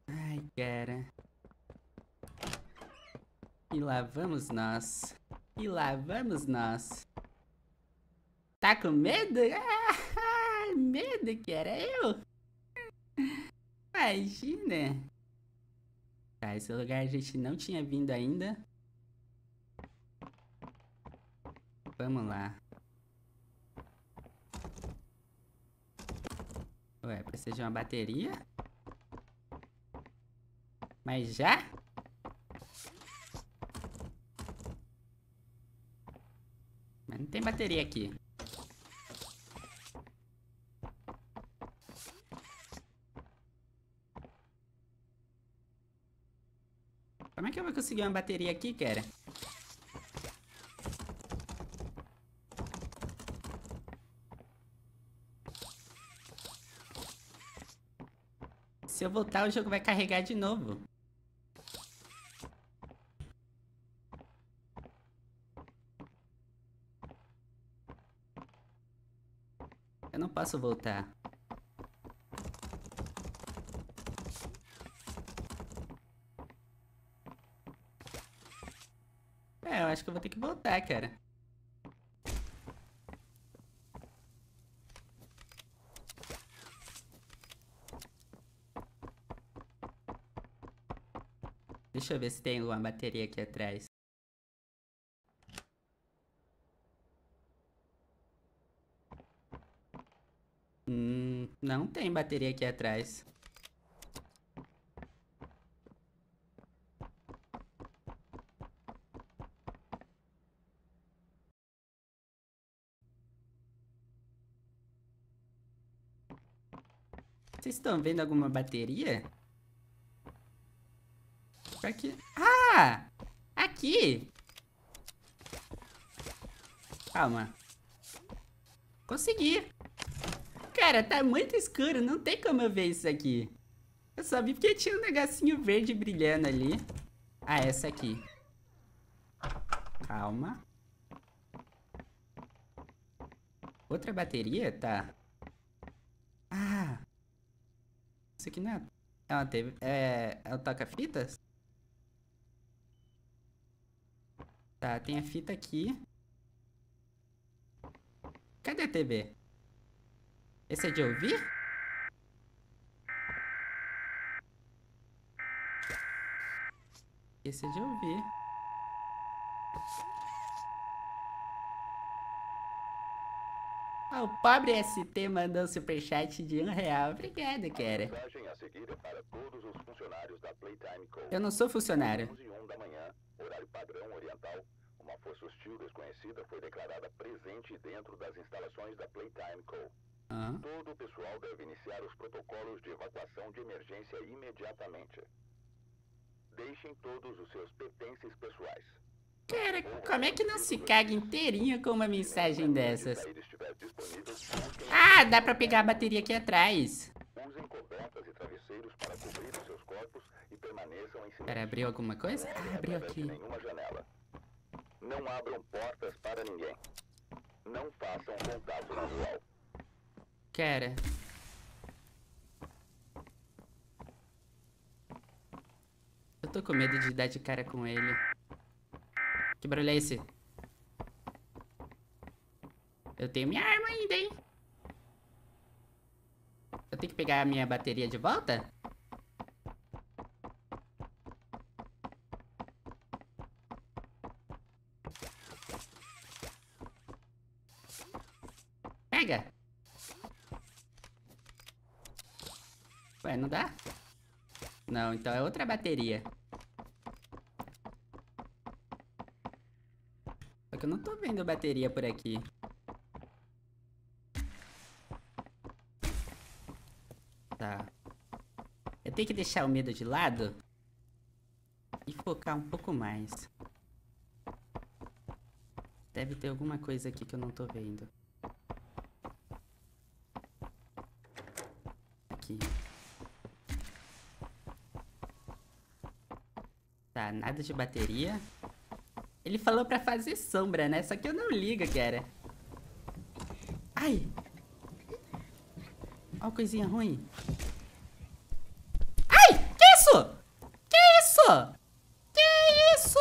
Ai, cara. E lá vamos nós. E lá vamos nós. Tá com medo? Ah, medo que era eu? Imagina. Tá, esse lugar a gente não tinha vindo ainda. Vamos lá. Ué, precisa de uma bateria? Mas já? Mas não tem bateria aqui. Como é que eu vou conseguir uma bateria aqui, cara? Se eu voltar, o jogo vai carregar de novo. Posso voltar. É, eu acho que eu vou ter que voltar, cara. Deixa eu ver se tem uma bateria aqui atrás. Hum, não tem bateria aqui atrás. Vocês estão vendo alguma bateria? Aqui. Ah! Aqui! Calma. Consegui. Cara, tá muito escuro. Não tem como eu ver isso aqui. Eu só vi porque tinha um negocinho verde brilhando ali. Ah, essa aqui. Calma. Outra bateria? Tá. Ah! Isso aqui não é... Uma TV... É... É o toca-fitas? Tá, tem a fita aqui. Cadê a TV? Esse é de ouvir? Esse é de ouvir. Ah, o pobre ST mandou um superchat de um real. Obrigado, cara. Eu não sou funcionário. horário padrão oriental. Uma força hostil desconhecida foi declarada presente dentro das instalações da Playtime Co. Uhum. Todo o pessoal deve iniciar os protocolos de evacuação de emergência imediatamente. Deixem todos os seus pertences pessoais. Cara, como é que não se caga inteirinho com uma mensagem dessas? Ah, dá pra pegar a bateria aqui atrás. Usem cobertas e travesseiros para cobrir os seus corpos e permaneçam em Pera, abriu alguma coisa? Ah, abriu aqui. Não abram portas para ninguém. Não façam contato visual. Cara. Eu tô com medo de dar de cara com ele. Que barulho é esse? Eu tenho minha arma ainda, hein? Eu tenho que pegar a minha bateria de volta? Pega! Ué, não dá? Não, então é outra bateria. Só que eu não tô vendo bateria por aqui. Tá. Eu tenho que deixar o medo de lado e focar um pouco mais. Deve ter alguma coisa aqui que eu não tô vendo. Aqui. Tá, nada de bateria. Ele falou pra fazer sombra, né? Só que eu não ligo, cara. Ai! Ó, coisinha ruim. Ai! Que isso? Que isso? Que isso?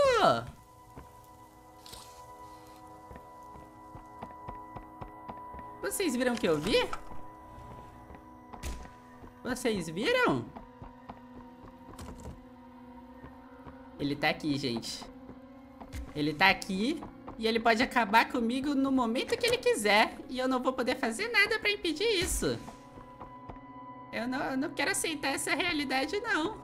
Vocês viram o que eu vi? Vocês viram? Ele tá aqui, gente. Ele tá aqui e ele pode acabar comigo no momento que ele quiser. E eu não vou poder fazer nada pra impedir isso. Eu não, eu não quero aceitar essa realidade, não.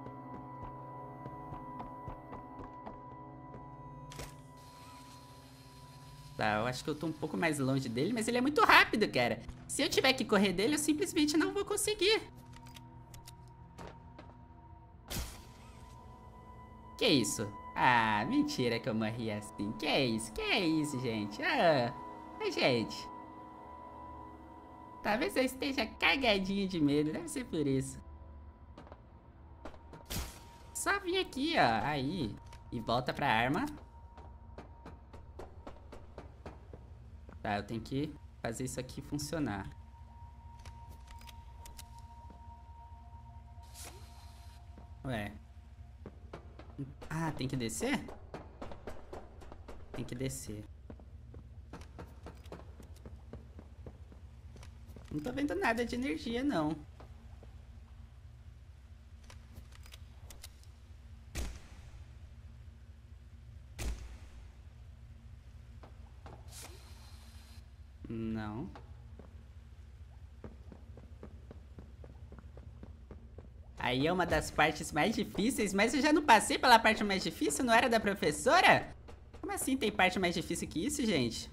Tá, eu acho que eu tô um pouco mais longe dele, mas ele é muito rápido, cara. Se eu tiver que correr dele, eu simplesmente não vou conseguir. Que isso? Ah, mentira que eu morri assim. Que isso? Que isso, gente? Ah, gente. Talvez eu esteja cagadinho de medo, deve ser por isso. Só vim aqui, ó, aí. E volta pra arma. Tá, eu tenho que fazer isso aqui funcionar. Ué. Ah, tem que descer? Tem que descer. Não tô vendo nada de energia, não. Aí é uma das partes mais difíceis, mas eu já não passei pela parte mais difícil? Não era da professora? Como assim tem parte mais difícil que isso, gente?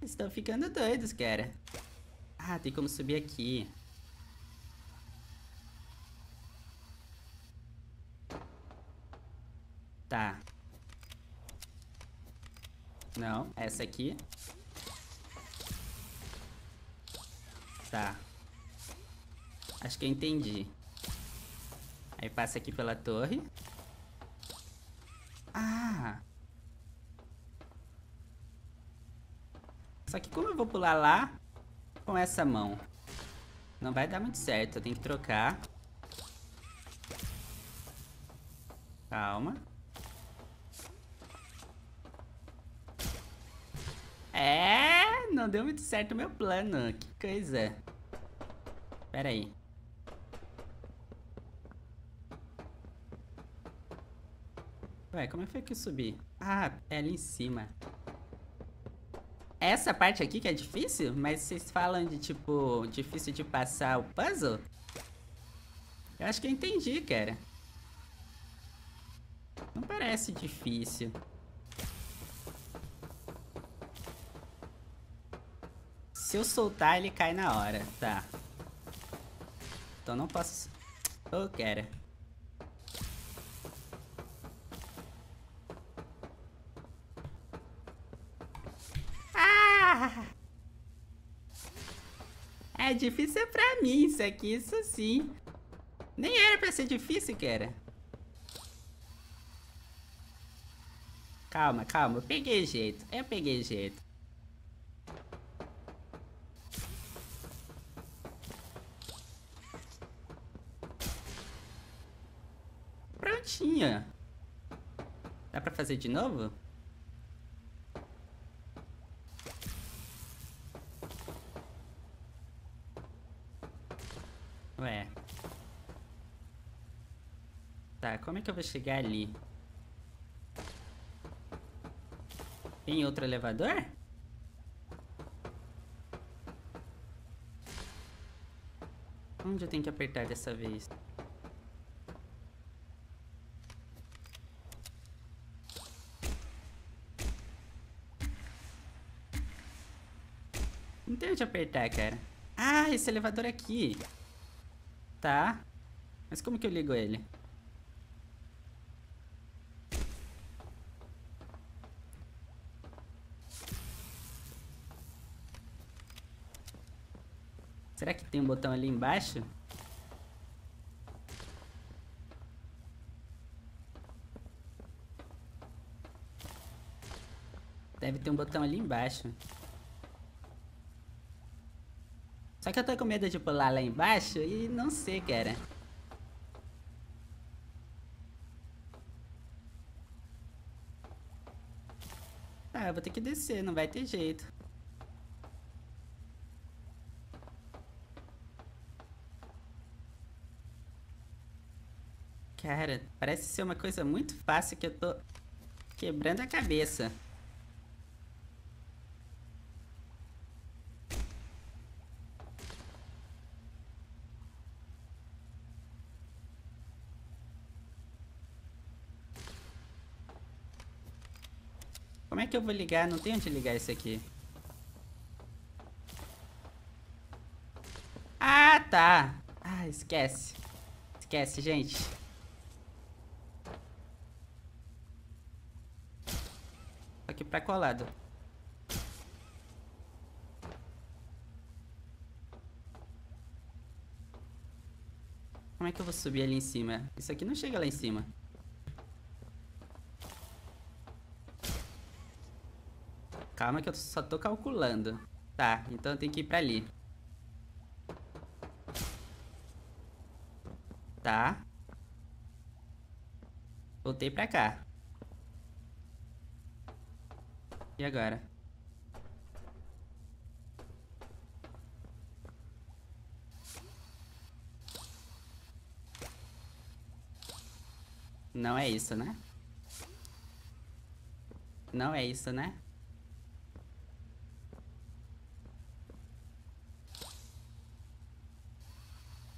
Estão ficando doidos, cara. Ah, tem como subir aqui. Tá. Não, essa aqui. Tá. Acho que eu entendi. Aí passa aqui pela torre. Ah! Só que como eu vou pular lá com essa mão? Não vai dar muito certo, eu tenho que trocar. Calma. É, não deu muito certo o meu plano. Que coisa. Pera aí. Ué, como é que foi que eu subi? Ah, é ali em cima. Essa parte aqui que é difícil? Mas vocês falam de, tipo, difícil de passar o puzzle? Eu acho que eu entendi, cara. Não parece difícil. Se eu soltar, ele cai na hora. Tá. Então não posso... Oh, cara. Ah! É difícil pra mim isso aqui, isso sim. Nem era pra ser difícil, cara. Calma, calma. Eu peguei jeito. Eu peguei jeito. Prontinha. Dá pra fazer de novo? Ué. Tá, como é que eu vou chegar ali? Tem outro elevador? Onde eu tenho que apertar dessa vez? Não tem onde apertar, cara. Ah, esse elevador aqui. Tá. Mas como que eu ligo ele? Será que tem um botão ali embaixo? Deve ter um botão ali embaixo. Só que eu tô com medo de pular lá embaixo e não sei, cara. Tá, eu vou ter que descer, não vai ter jeito. Cara, parece ser uma coisa muito fácil que eu tô quebrando a cabeça. que eu vou ligar? Não tem onde ligar isso aqui. Ah, tá. Ah, esquece. Esquece, gente. Pra colado. Como é que eu vou subir ali em cima? Isso aqui não chega lá em cima. Calma que eu só tô calculando. Tá, então eu tenho que ir pra ali. Tá. Voltei pra cá. E agora? Não é isso, né? Não é isso, né?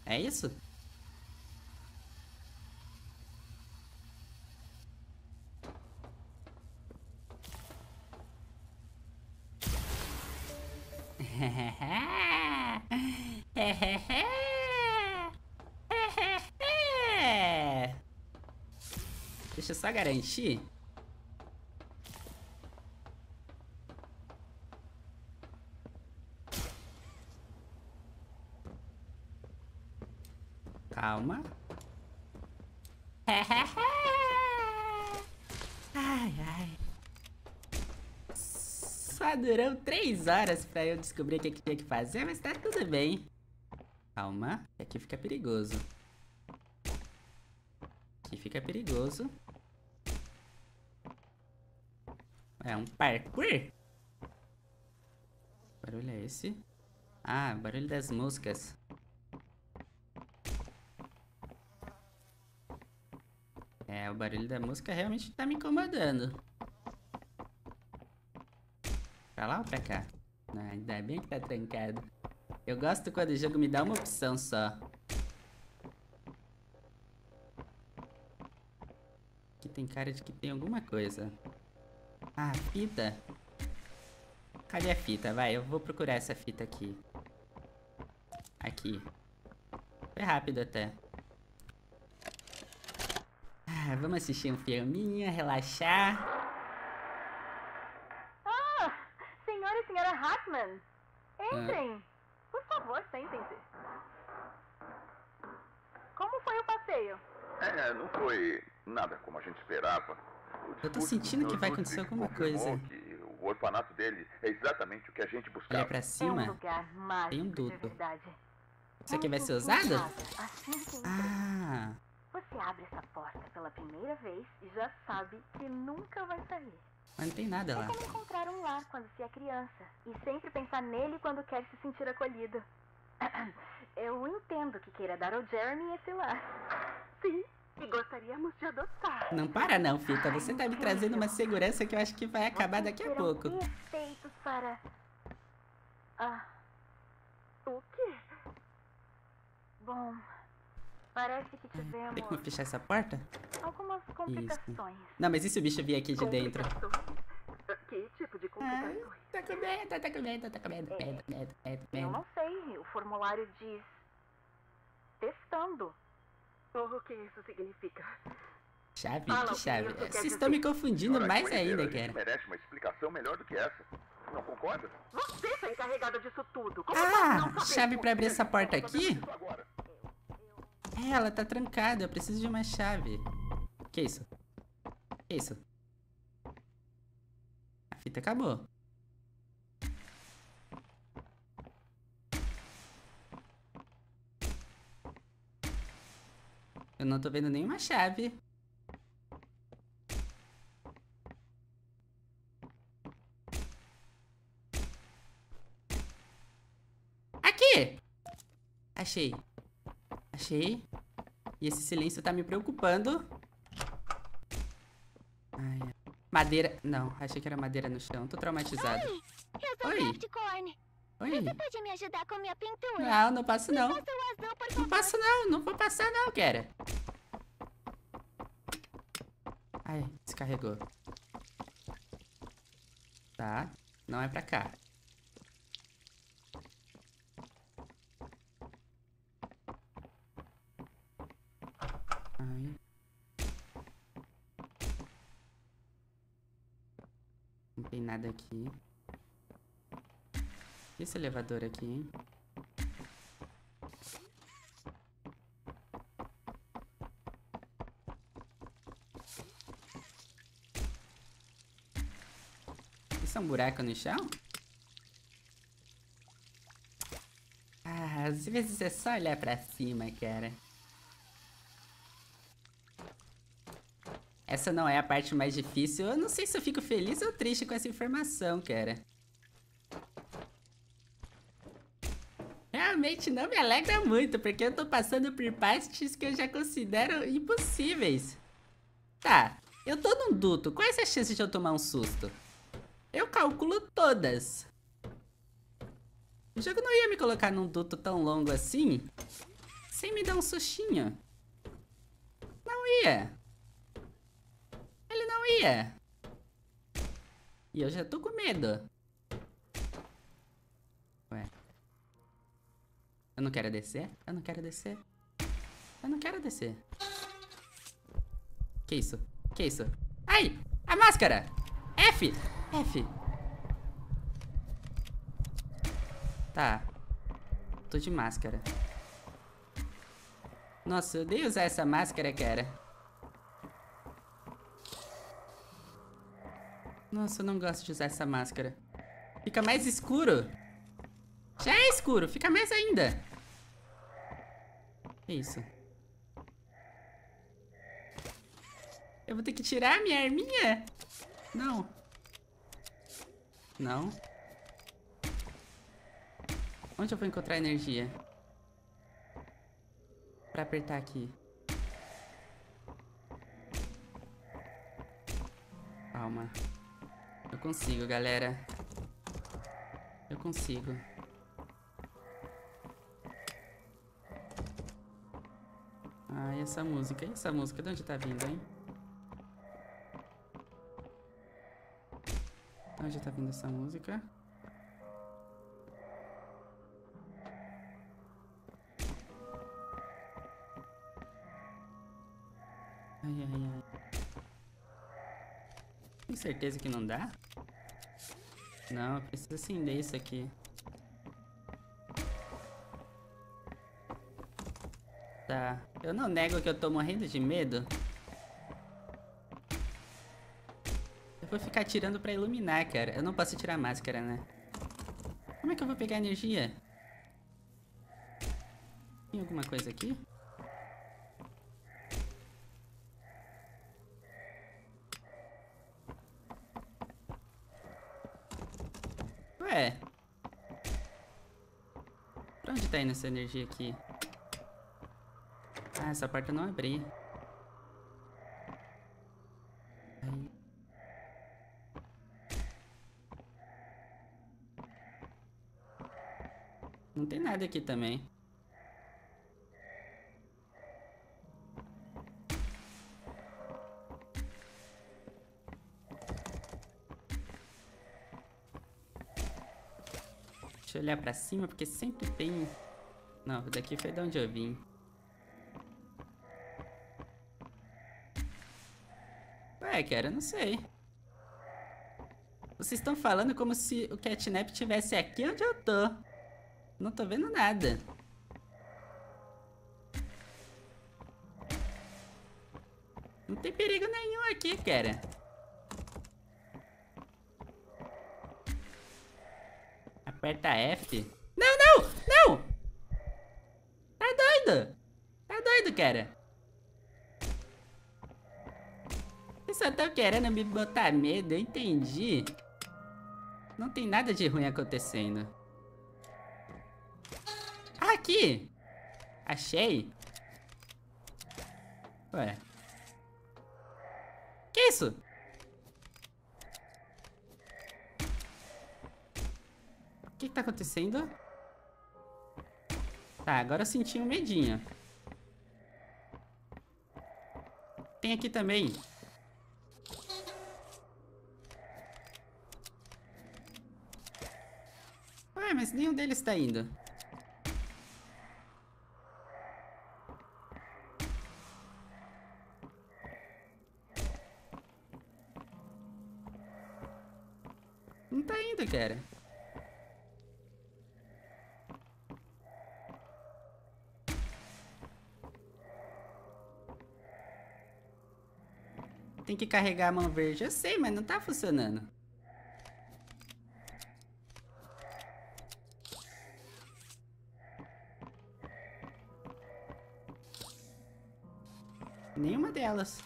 É isso? Garantir. Calma. Ai, ai. Só durou três horas pra eu descobrir o que, que tinha que fazer, mas tá tudo bem. Calma, aqui fica perigoso. Aqui fica perigoso. É um parkour? Que barulho é esse? Ah, barulho das moscas. É, o barulho da música realmente tá me incomodando. Pra lá ou pra cá? Não, ainda bem que tá trancado. Eu gosto quando o jogo me dá uma opção só. Aqui tem cara de que tem alguma coisa. Ah, fita. Cadê a fita? Vai, eu vou procurar essa fita aqui. Aqui. Foi rápido até. Ah, vamos assistir um filminho, relaxar. Ah, senhor e senhora Hartman. Entrem. Por favor, sentem-se. Como foi o passeio? É, não foi nada como a gente esperava. O Eu tô discurso sentindo do que vai acontecer alguma coisa. o orfanato dele é exatamente o que a gente buscava. Olha pra É cima. Tem um duto. Isso aqui vai ser usado? Assim Ah, Você abre essa porta pela primeira vez e já sabe que nunca vai sair. mas não tem nada É lá. como encontrar um lar quando se é criança e sempre pensar nele quando quer se sentir acolhido. Eu entendo que queira dar ao Jeremy esse lar. Sim, e gostaríamos de adotar. Não para não, Fita. Você tá me trazendo uma segurança que eu acho que vai acabar daqui a pouco. Perfeitos para. Ah. O quê? Bom, parece que tivemos Tem como fechar essa porta? algumas complicações. Não, mas e se o bicho vir aqui de dentro? Que tipo de Ah, complicações? tá com medo, tá com medo, tá com medo, medo, medo, medo, Eu não sei. O formulário diz. Testando. O que isso significa? Chave? Fala Que que chave? quer Vocês estão me confundindo Senhora mais ainda, cara. merece uma explicação melhor do que essa. Não concorda? Você está encarregada disso tudo. Como Ah, chave pra abrir essa porta aqui? É, ela tá trancada, eu preciso de uma chave. Que isso? Que isso? A fita acabou. Eu não tô vendo nenhuma chave. Aqui! Achei. Achei. E esse silêncio tá me preocupando. Ai. Madeira. Não, achei que era madeira no chão. Tô traumatizado. Oi. Oi. Você pode me ajudar com minha pintura? Não, não passo não. Azul, Não passo não, não vou passar não, cara. Ai, descarregou. Tá, não é pra cá. Ai. Não tem nada aqui. Esse elevador aqui, hein? Isso é um buraco no chão? Ah, às vezes é só olhar pra cima, cara. Essa não é a parte mais difícil. Eu não sei se eu fico feliz ou triste com essa informação, cara. Não me alegra muito, porque eu tô passando por partes que eu já considero impossíveis. Tá, eu tô num duto. Quais as chances de eu tomar um susto? Eu calculo todas. O jogo não ia me colocar num duto tão longo assim, sem me dar um sustinho. Não ia. Ele não ia. E eu já tô com medo. Ué. Eu não quero descer? Eu não quero descer. Eu não quero descer. Que isso? Que isso? Ai! A máscara! F! F. Tá. Tô de máscara. Nossa, eu odeio usar essa máscara, cara. Nossa, eu não gosto de usar essa máscara. Fica mais escuro. Já é escuro, fica mais ainda. Isso? Eu vou ter que tirar minha arminha? Não. Não. Onde eu vou encontrar energia? Pra apertar aqui. Calma. Eu consigo, galera. Eu consigo. Ah, essa música? E essa música? De onde tá vindo, hein? De onde tá vindo essa música? Ai, ai, ai. Tem certeza que não dá? Não, eu preciso acender isso aqui. Tá. Eu não nego que eu tô morrendo de medo. Eu vou ficar tirando pra iluminar, cara. Eu não posso tirar a máscara, né? Como é que eu vou pegar energia? Tem alguma coisa aqui? Ué. Pra onde tá indo essa energia aqui? Ah, essa porta eu não abri. Não tem nada aqui também. Deixa eu olhar pra cima, porque sempre tem... Não, daqui foi de onde eu vim. Cara, eu não sei. Vocês estão falando como se o Catnap estivesse aqui onde eu tô. Não tô vendo nada. Não tem perigo nenhum aqui, cara. Aperta F. Não, não! Não! Tá doido? Tá doido, cara? Vocês só estão querendo me botar medo, eu entendi. Não tem nada de ruim acontecendo. Ah, aqui! Achei. Ué. Que isso? O que, que tá acontecendo? Tá, agora eu senti um medinho. Tem aqui também. Ué, nenhum deles tá indo. Não tá indo, cara. Tem que carregar a mão verde. Eu sei, mas não tá funcionando. Delas.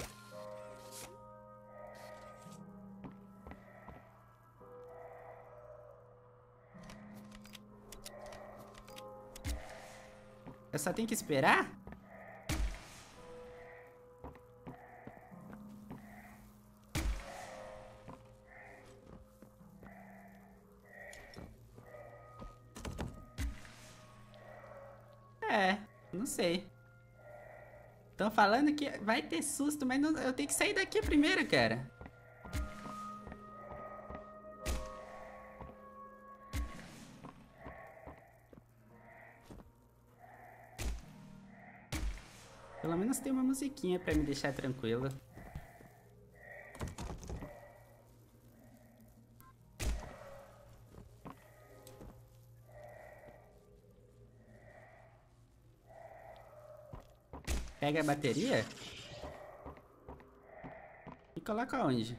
Eu só tenho que esperar? Estão falando que vai ter susto, mas não, eu tenho que sair daqui primeiro, cara. Pelo menos tem uma musiquinha pra me deixar tranquilo. Pega a bateria e coloca onde?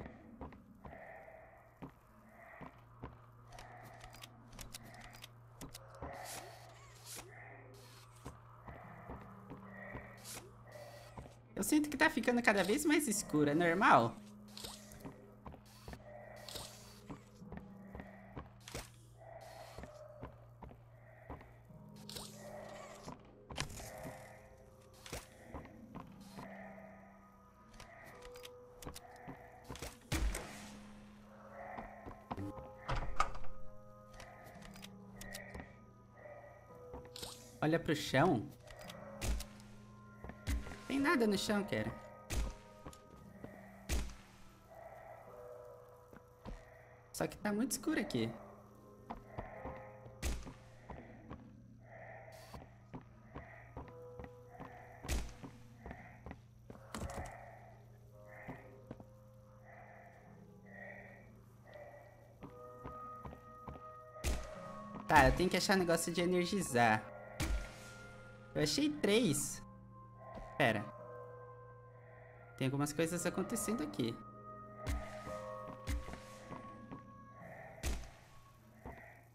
Eu sinto que tá ficando cada vez mais escuro, é normal? Olha pro chão. Tem nada no chão, cara. Só que tá muito escuro aqui. Tá, eu tenho que achar negócio de energizar. Eu achei três. Pera. Tem algumas coisas acontecendo aqui.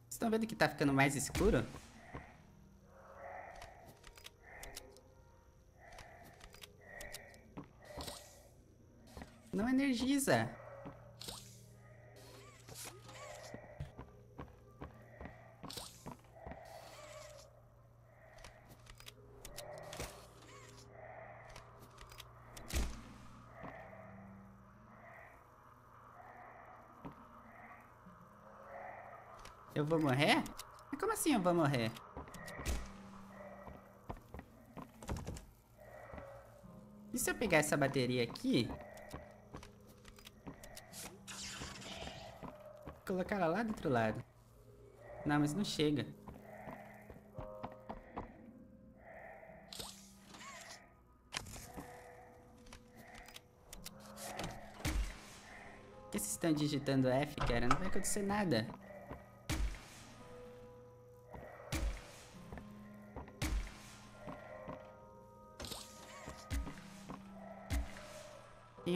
Vocês estão vendo que tá ficando mais escuro? Não energiza. Eu vou morrer? Mas como assim eu vou morrer? E se eu pegar essa bateria aqui? Colocar ela lá do outro lado. Não, mas não chega. Por que vocês estão digitando F, cara? Não vai acontecer nada.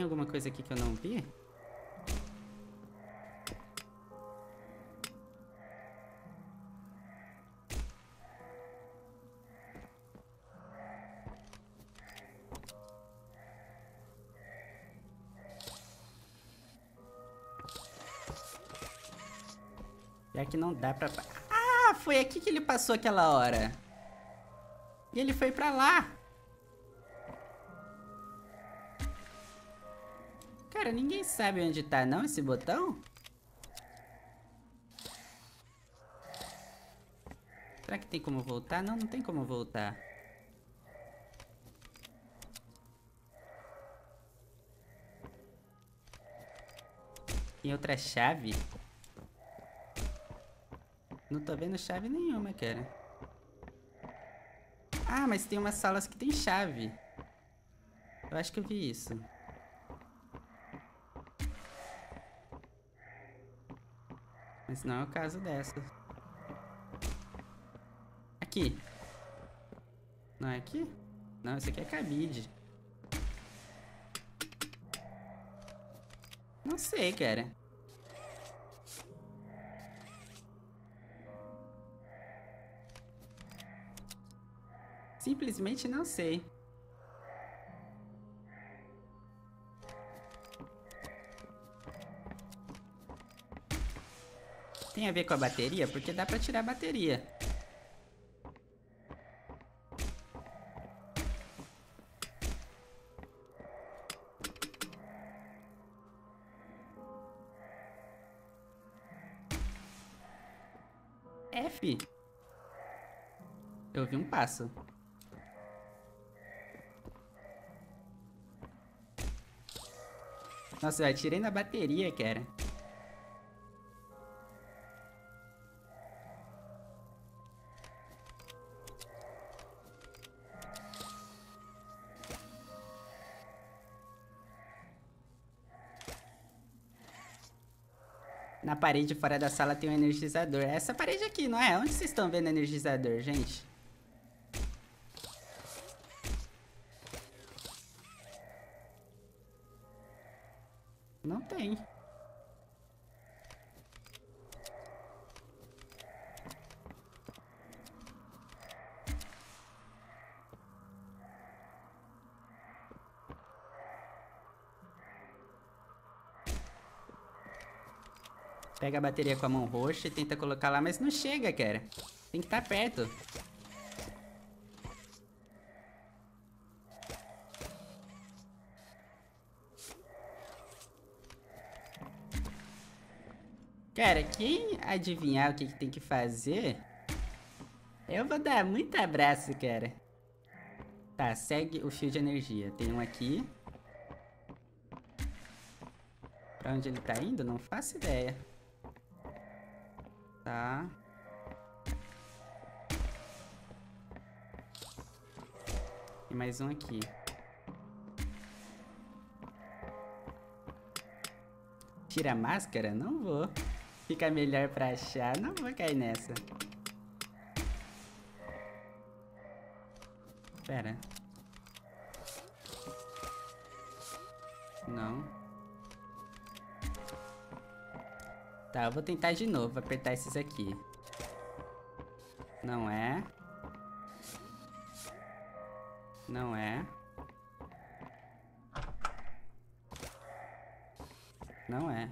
Alguma coisa aqui que eu não vi? Já que não dá pra... Ah, foi aqui que ele passou aquela hora. E ele foi pra lá. Ninguém sabe onde tá não esse botão? Será que tem como voltar? Não, não tem como voltar. Tem outra chave? Não tô vendo chave nenhuma, cara. Ah, mas tem umas salas que tem chave. Eu acho que eu vi isso. Mas não é o caso dessa. Aqui. Não é aqui? Não, esse aqui é cabide. Não sei, cara. Simplesmente não sei. Tem a ver com a bateria? Porque dá pra tirar a bateria. F. Eu vi um passo. Nossa, eu atirei na bateria, cara. Parede fora da sala tem um energizador. Essa parede aqui, não é? Onde vocês estão vendo energizador, gente? Não tem. Pega a bateria com a mão roxa e tenta colocar lá, mas não chega, cara. Tem que estar tá perto. Cara, quem adivinhar o que, que tem que fazer, eu vou dar muito abraço, cara. Tá, segue o fio de energia. Tem um aqui. Pra onde ele tá indo? Não faço ideia. Tá. E mais um aqui. Tira a máscara? Não vou. Fica melhor pra achar. Não vou cair nessa. Pera. Tá, eu vou tentar de novo apertar esses aqui. Não é. Não é. Não é.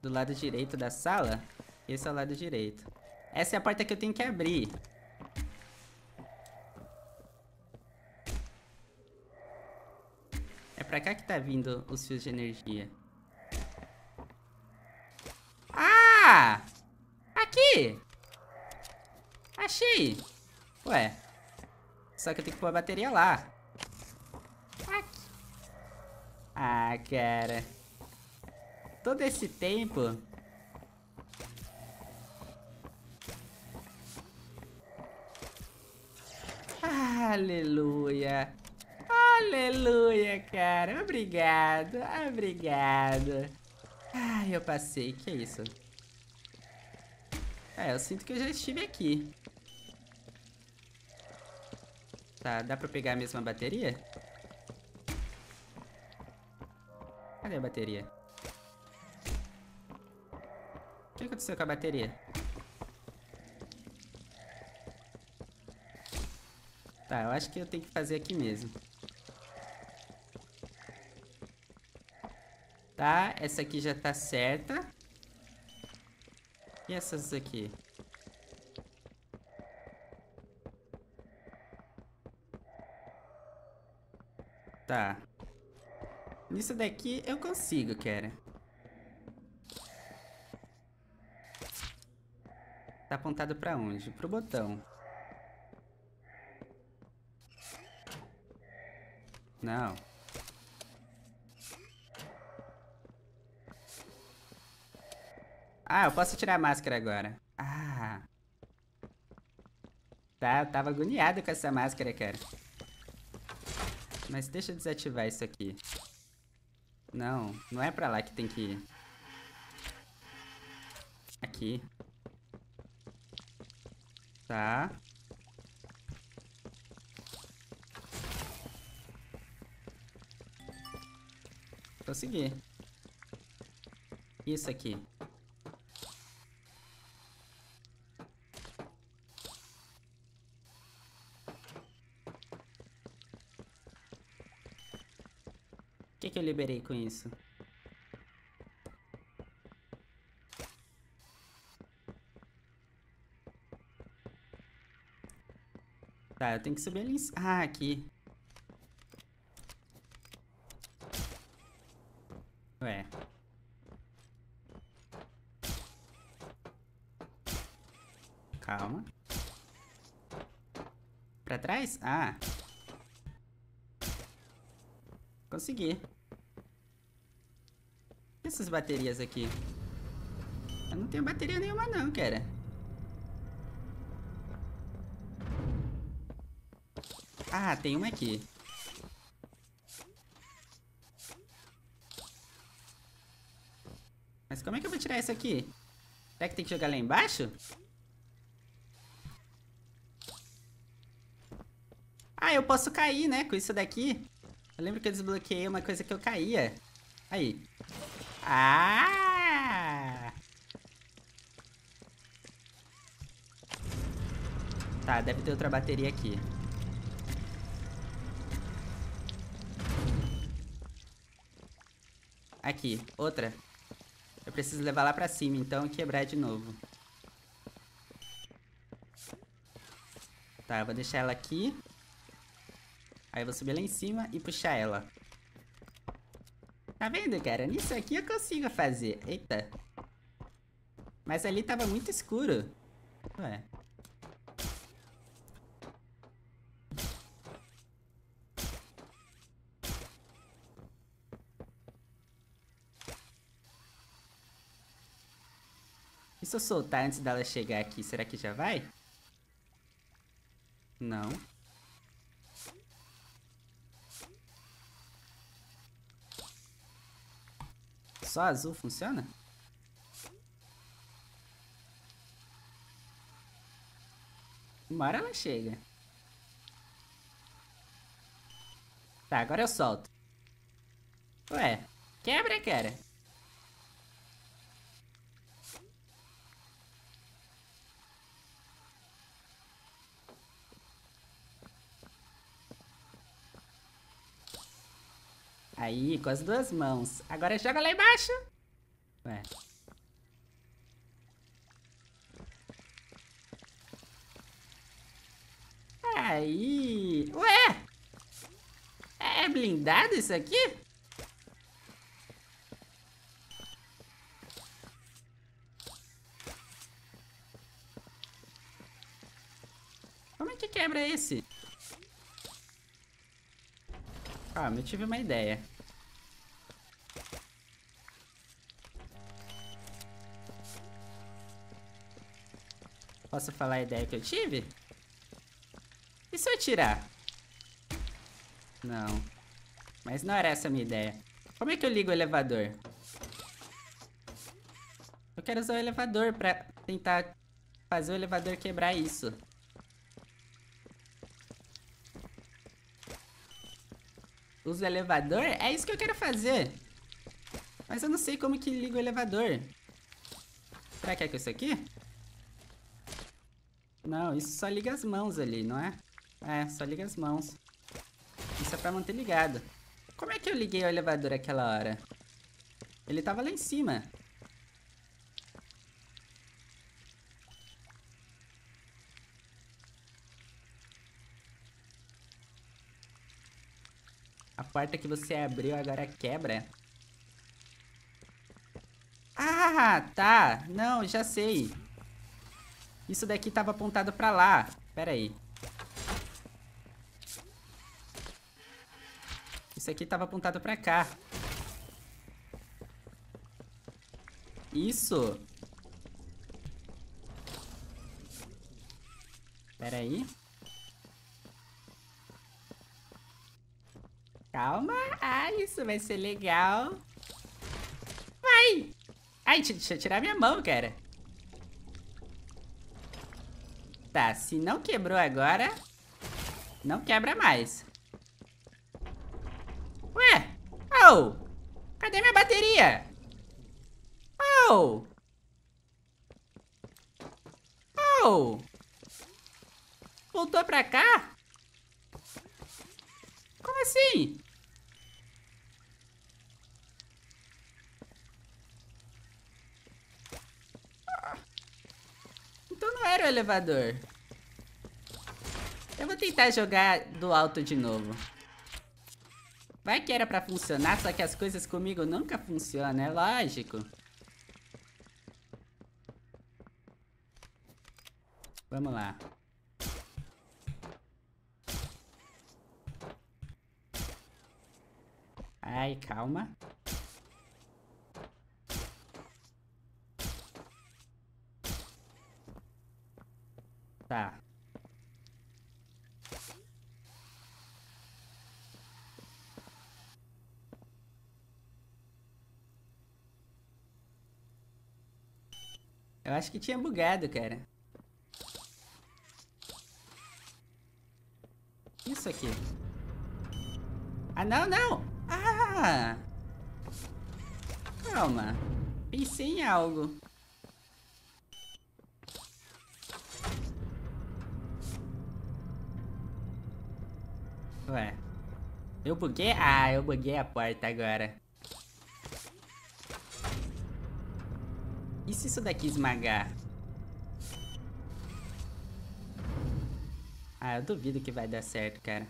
Do lado direito da sala? Esse é o lado direito. Essa é a porta que eu tenho que abrir. pra cá que tá vindo os fios de energia. Ah! Aqui! Achei! Ué. Só que eu tenho que pôr a bateria lá. Aqui. Ah, cara. Todo esse tempo... Aleluia. Aleluia, cara. Obrigado, obrigado. Ai, eu passei. Que isso? É, eu sinto que eu já estive aqui. Tá, dá pra pegar a mesma bateria? Cadê a bateria? O que aconteceu com a bateria? Tá, eu acho que eu tenho que fazer aqui mesmo. Tá, essa aqui já tá certa. E essas aqui? Tá. Nisso daqui eu consigo, cara. Tá apontado pra onde? Pro botão. Não. Ah, eu posso tirar a máscara agora. Ah. Tá, eu tava agoniado com essa máscara, cara. Mas deixa eu desativar isso aqui. Não, não é pra lá que tem que ir. Aqui. Tá. Consegui. Isso aqui. Eu liberei com isso? Tá, eu tenho que subir ali em... Ah, aqui. Ué. Calma. Pra trás? Ah. Consegui. Essas baterias aqui? Eu não tenho bateria nenhuma não, cara. Ah, tem uma aqui. Mas como é que eu vou tirar isso aqui? Será que tem que jogar lá embaixo? Ah, eu posso cair, né? Com isso daqui. Eu lembro que eu desbloqueei uma coisa que eu caía. Aí. Ah! Tá, deve ter outra bateria aqui. Aqui, outra. Eu preciso levar lá pra cima, então, e quebrar de novo. Tá, eu vou deixar ela aqui. Aí eu vou subir lá em cima e puxar ela. Tá vendo, cara? Nisso aqui eu consigo fazer. Eita. Mas ali tava muito escuro. Ué. E se eu soltar antes dela chegar aqui, será que já vai? Não. Só azul funciona? Uma hora ela chega. Tá, agora eu solto. Ué, quebra, cara. Aí, com as duas mãos. Agora joga lá embaixo. Ué. Aí. Ué. É blindado isso aqui? Como é que quebra esse? Calma, eu tive uma ideia. Posso falar a ideia que eu tive? E se eu tirar? Não. Mas não era essa a minha ideia. Como é que eu ligo o elevador? Eu quero usar o elevador pra tentar fazer o elevador quebrar isso. Usa o elevador? É isso que eu quero fazer. Mas eu não sei como que liga o elevador. Será que é com isso aqui? Não, isso só liga as mãos ali, não é? É, só liga as mãos. Isso é pra manter ligado. Como é que eu liguei o elevador aquela hora? Ele tava lá em cima. A porta que você abriu agora quebra. Ah, tá. Não, já sei. Isso daqui tava apontado pra lá. Pera aí. Isso aqui tava apontado pra cá. Isso. Pera aí. Calma. Ah, isso vai ser legal. Vai! Ai, deixa eu tirar minha mão, cara. Tá, se não quebrou agora, não quebra mais. Ué? Oh! Cadê minha bateria? Oh! Oh! Voltou pra cá? Como assim? Então era o elevador. Eu vou tentar jogar do alto de novo. Vai que era pra funcionar, só que as coisas comigo nunca funcionam, é lógico. Vamos lá. Ai, calma. Tá. Eu acho que tinha bugado, cara. Isso aqui. Ah, não, não! Ah! Calma. Pensei em algo. Ué. Eu buguei? Ah, eu buguei a porta agora. E se isso daqui esmagar? Ah, eu duvido que vai dar certo, cara.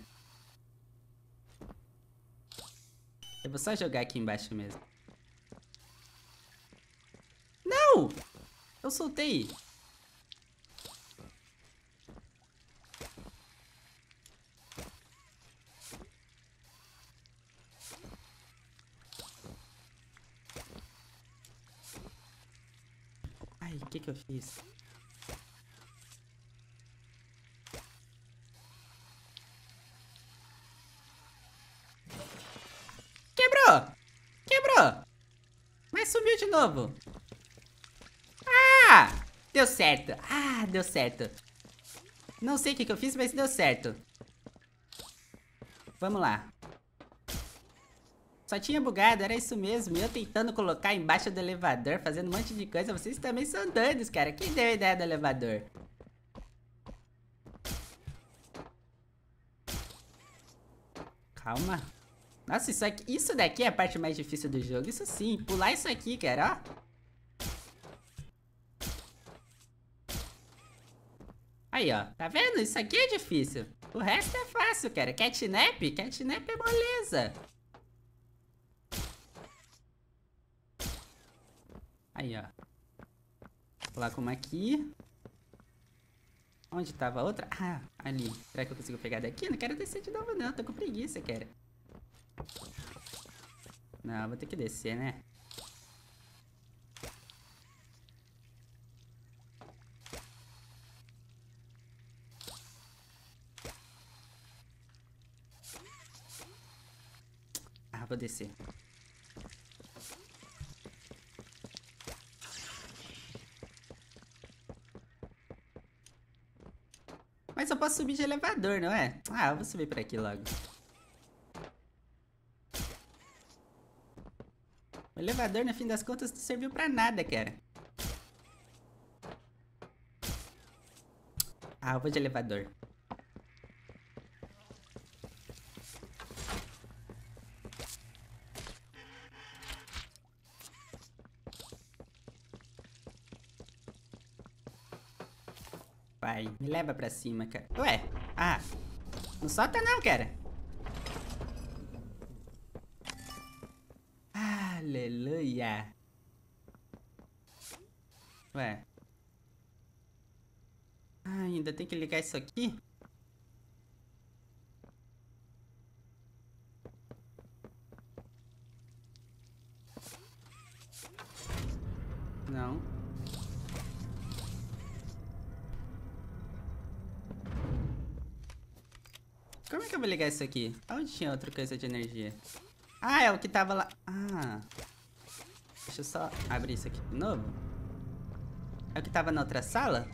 Eu vou só jogar aqui embaixo mesmo. Não! Eu soltei. Ai, o que que eu fiz? Quebrou! Quebrou! Mas sumiu de novo. Ah! Deu certo. Ah, deu certo. Não sei o que, que eu fiz, mas deu certo. Vamos lá. Só tinha bugado, era isso mesmo. Eu tentando colocar embaixo do elevador, fazendo um monte de coisa. Vocês também são doidos, cara. Quem deu a ideia do elevador? Calma. Nossa, isso, aqui, isso daqui é a parte mais difícil do jogo. Isso sim, pular isso aqui, cara, ó. Aí, ó. Tá vendo? Isso aqui é difícil. O resto é fácil, cara. Catnap? Catnap é moleza. Aí, ó. Pular como aqui. Onde tava a outra? Ah, ali. Será que eu consigo pegar daqui? Não quero descer de novo, não. Tô com preguiça, cara. Não, vou ter que descer, né? Ah, vou descer. Posso subir de elevador, não é? Ah, eu vou subir por aqui logo. O elevador, no fim das contas, não serviu pra nada, cara. Ah, eu vou de elevador. Vai, me leva pra cima, cara. Ué, ah, não solta não, cara. Aleluia. Ué. Ah, ainda tem que ligar isso aqui? Não. Como é que eu vou ligar isso aqui? Onde tinha outra coisa de energia? Ah, é o que tava lá. Ah. Deixa eu só abrir isso aqui de novo. É o que tava na outra sala?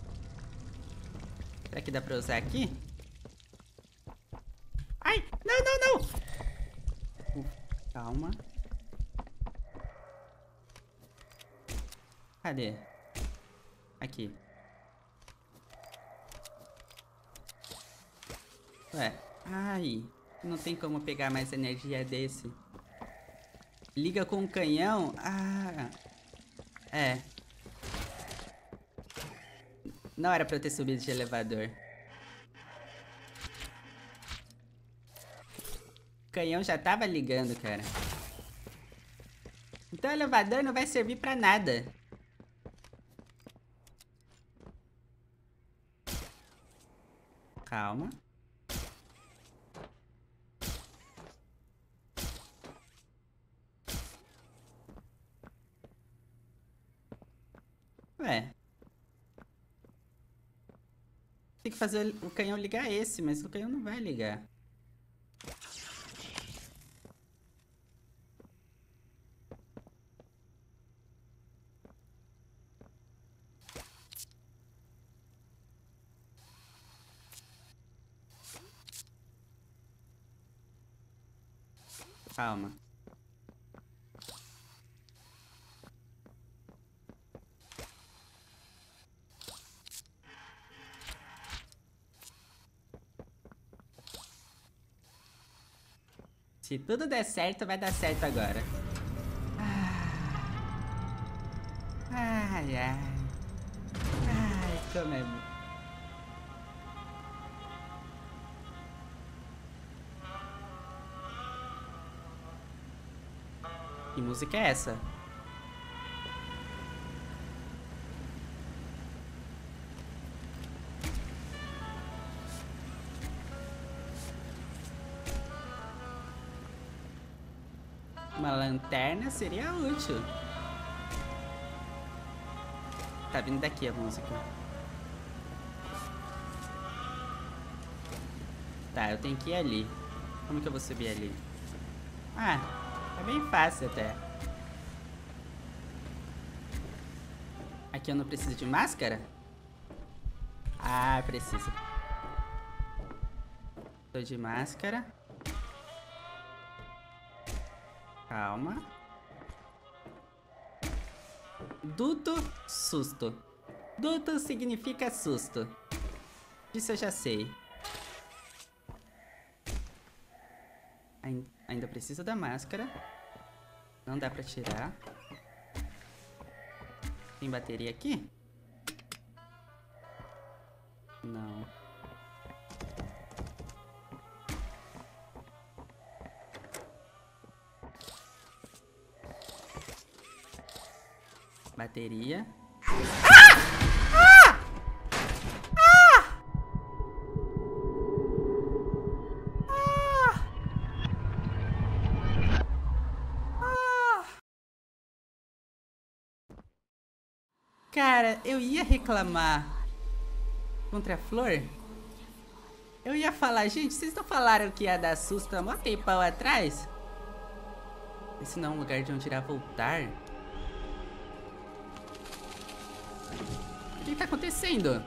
Será que dá pra usar aqui? Ai, não, não, não. Calma. Cadê? Aqui. Ué, ai, não tem como pegar mais energia desse. Liga com o canhão? Ah, é. Não era pra eu ter subido de elevador. O canhão já tava ligando, cara. Então o elevador não vai servir pra nada. Calma. Ué. Tem fazer o canhão ligar esse, mas o canhão não vai ligar. Calma. Se tudo der certo, vai dar certo agora. Ah. Ai, ai. Ai, como é bom. Que música é essa? Lanterna seria útil. Tá vindo daqui a música. Tá, eu tenho que ir ali. Como que eu vou subir ali? Ah, é bem fácil até. Aqui eu não preciso de máscara? Ah, preciso. Tô de máscara. Calma. Duto, susto. Duto significa susto. Isso eu já sei. Ain- Ainda preciso da máscara. Não dá pra tirar. Tem bateria aqui? Bateria. Cara, eu ia reclamar contra a flor. Eu ia falar, gente, vocês não falaram que ia dar susto há mó tempão atrás? Esse não é um lugar de onde irá voltar? Que tá acontecendo?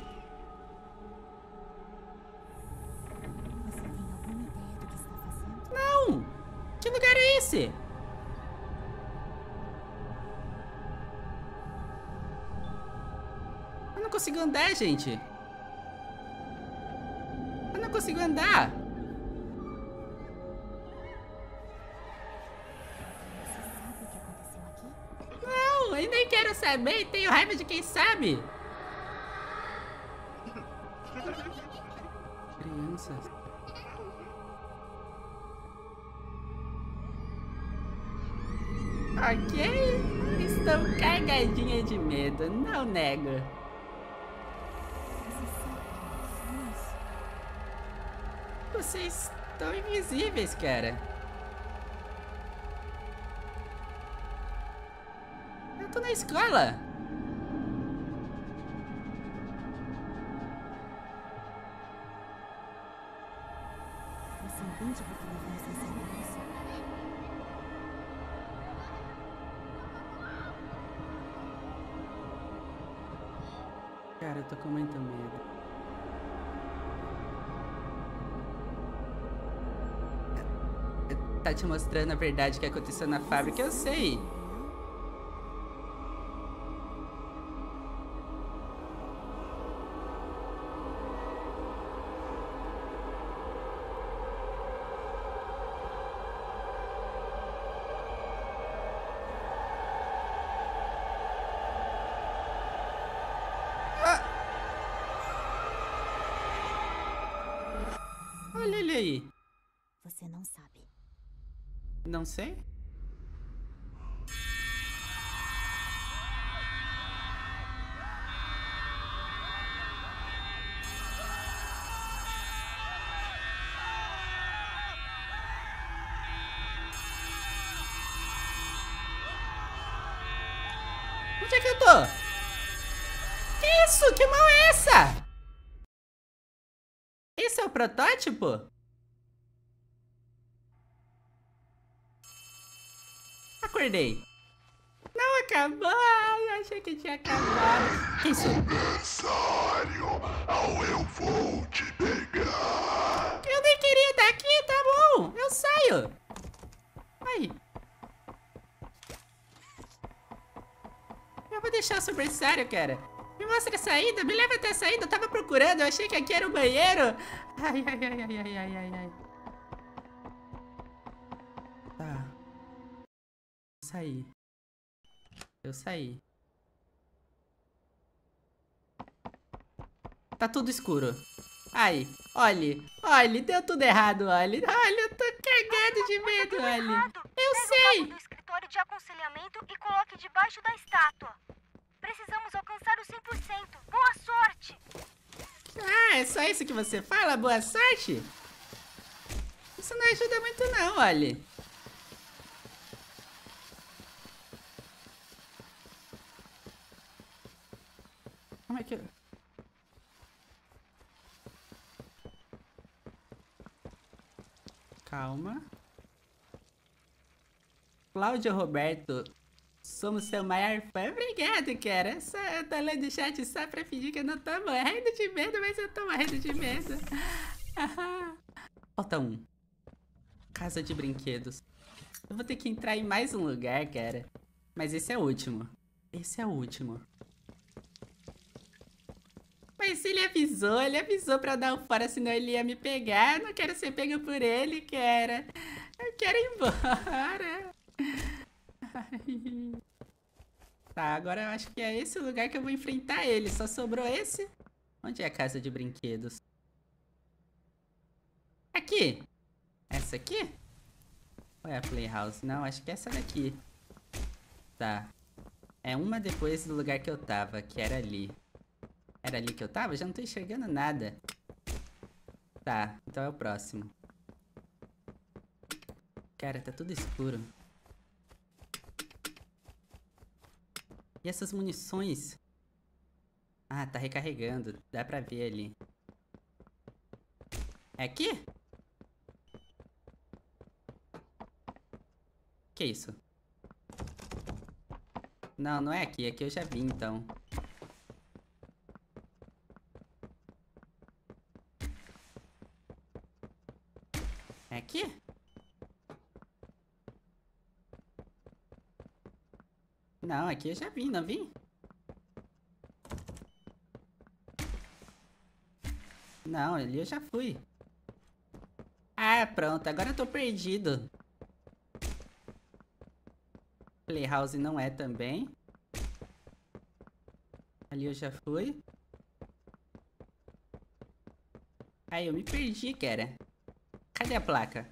Não! Que lugar é esse? Eu não consigo andar, gente. Eu não consigo andar. Não, eu nem quero saber. Tenho raiva de quem sabe. Crianças. Ok, estou cagadinha de medo, não nego. Vocês estão invisíveis, cara. Eu tô na escola. Tá te mostrando a verdade que aconteceu na fábrica, eu sei. Não sei. Onde é que eu tô? Que isso? Que mão é essa? Esse é o protótipo? Acordei. Não acabou. Eu achei que tinha acabado. Que isso? Adversário, ao eu vou te pegar. Eu nem queria estar aqui, tá bom. Eu saio. Aí. Eu vou deixar o super sério, cara. Me mostra a saída, me leva até a saída. Eu tava procurando, eu achei que aqui era o banheiro. Ai, ai, ai, ai, ai, ai, ai, Eu saí. Tá tudo escuro. Ai, olhe, olhe, deu tudo errado, olhe. Olha, eu tô cagado de medo, olhe. Eu o sei. cabo do escritório de aconselhamento e coloque debaixo da estátua. Precisamos alcançar o 100%. Boa sorte! Ah, é só isso que você fala? Boa sorte? Isso não ajuda muito não, olhe. Calma. Cláudio Roberto, somos seu maior fã. Obrigado, cara. Só, eu tô lendo o chat só pra fingir que eu não tô morrendo de medo, mas eu tô morrendo de medo. Falta um. Casa de brinquedos. Eu vou ter que entrar em mais um lugar, cara. Mas esse é o último. Esse é o último. Mas ele avisou, ele avisou pra dar um fora, senão ele ia me pegar. Não quero ser pego por ele, cara. Eu quero ir embora. Tá, agora eu acho que é esse o lugar que eu vou enfrentar ele. Só sobrou esse. Onde é a casa de brinquedos? Aqui. Essa aqui? Ou é a Playhouse? Não, acho que é essa daqui. Tá. É uma depois do lugar que eu tava, que era ali. Era ali que eu tava? Já não tô enxergando nada. Tá, então é o próximo. Cara, tá tudo escuro. E essas munições? Ah, tá recarregando. Dá pra ver ali. É aqui? Que isso? Não, não é aqui. Aqui eu já vi, então. Aqui? Não, aqui eu já vi, não vi? Não, ali eu já fui. Ah, pronto, agora eu tô perdido. Playhouse não é também. Ali eu já fui. Aí eu me perdi, cara. Cadê a placa?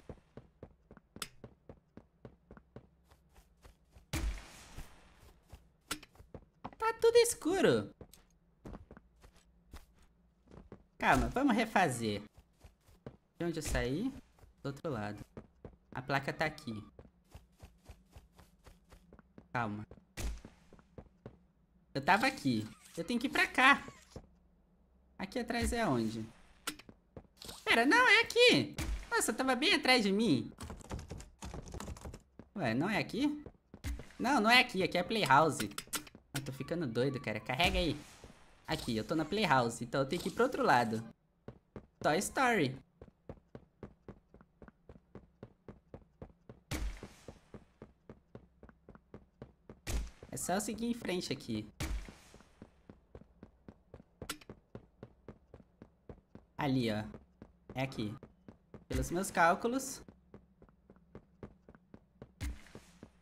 Tá tudo escuro. Calma, vamos refazer. De onde eu saí? Do outro lado. A placa tá aqui. Calma. Eu tava aqui. Eu tenho que ir pra cá. Aqui atrás é onde? Pera, não, é aqui. Nossa, tava bem atrás de mim. Ué, não é aqui? Não, não é aqui. Aqui é Playhouse. Eu tô ficando doido, cara. Carrega aí. Aqui, eu tô na Playhouse. Então eu tenho que ir pro outro lado. Toy Story. É só eu seguir em frente aqui. Ali, ó. É aqui. Pelos meus cálculos.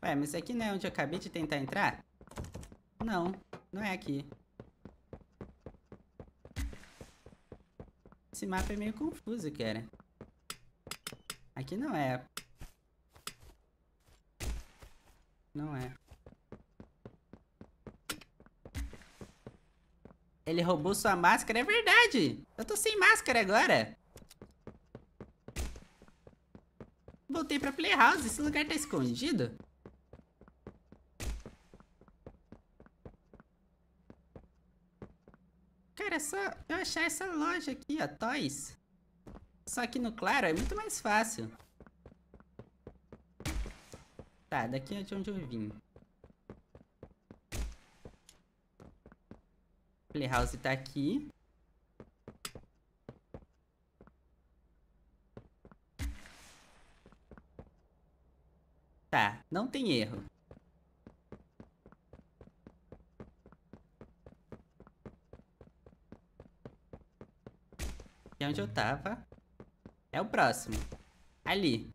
Ué, mas aqui não é onde eu acabei de tentar entrar? Não, não é aqui. Esse mapa é meio confuso, cara. Aqui não é. Não é. Ele roubou sua máscara, é verdade! Eu tô sem máscara agora. Voltei pra Playhouse, esse lugar tá escondido? Cara, é só eu achar essa loja aqui, ó, Toys. Só que no claro é muito mais fácil. Tá, daqui é de onde eu vim. Playhouse tá aqui. Tá, não tem erro. E onde eu tava é o próximo. Ali.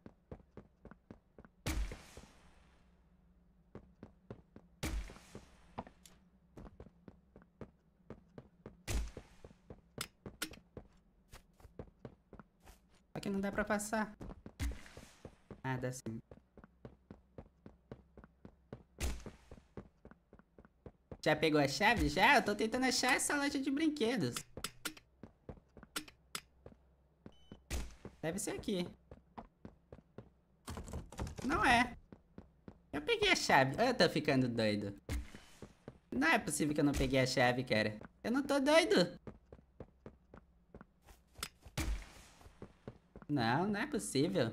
Só que não dá pra passar. Ah, dá sim. Já pegou a chave? Já? Eu tô tentando achar essa loja de brinquedos. Deve ser aqui. Não é. Eu peguei a chave. Eu tô ficando doido. Não é possível que eu não peguei a chave, cara. Eu não tô doido. Não, não é possível.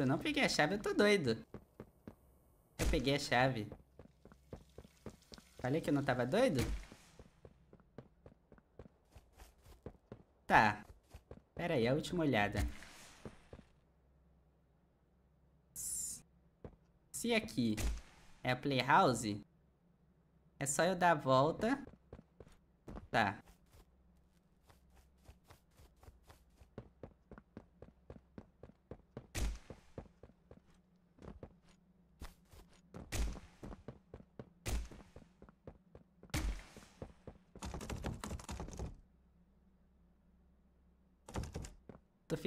Se eu não peguei a chave, eu tô doido. Eu peguei a chave. Falei que eu não tava doido? Tá. Pera aí, a última olhada. Se aqui é a Playhouse, é só eu dar a volta. Tá.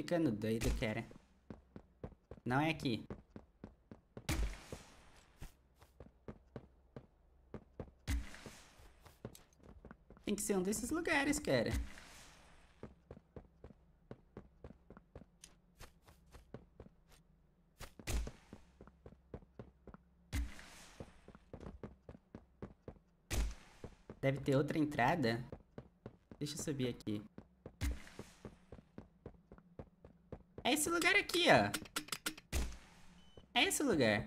Ficando doido, cara. Não é aqui. Tem que ser um desses lugares, cara. Deve ter outra entrada. Deixa eu subir aqui. É esse lugar aqui, ó. É esse lugar.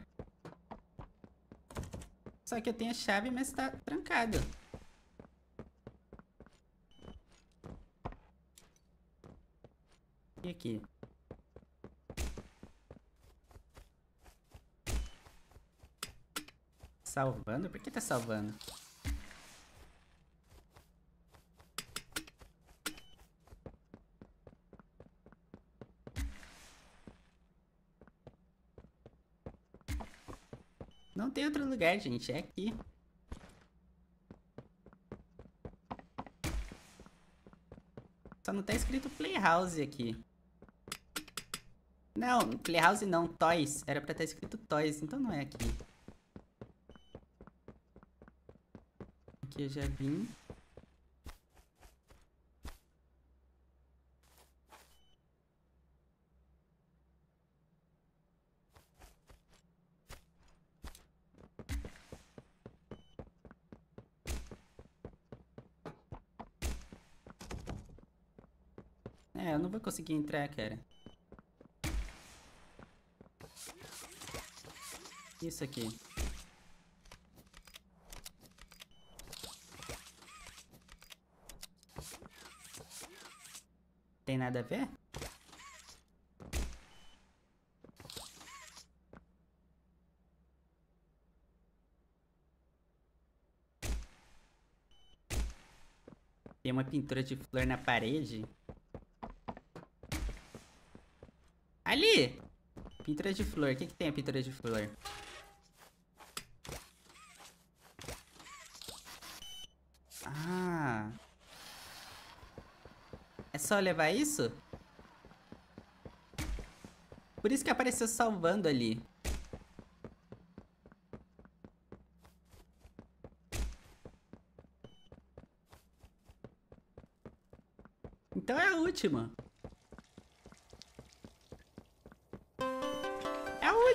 Só que eu tenho a chave, mas tá trancado. E aqui? Salvando? Por que tá salvando? Não tem outro lugar, gente. É aqui. Só não tá escrito Playhouse aqui. Não, Playhouse não, Toys. Era pra estar escrito Toys, então não é aqui. Aqui eu já vim. É, eu não vou conseguir entrar, cara. Isso aqui. Tem nada a ver? Tem uma pintura de flor na parede. Ali! Pintura de flor. O que, que tem a pintura de flor? Ah. É só levar isso? Por isso que apareceu salvando ali. Então é a última.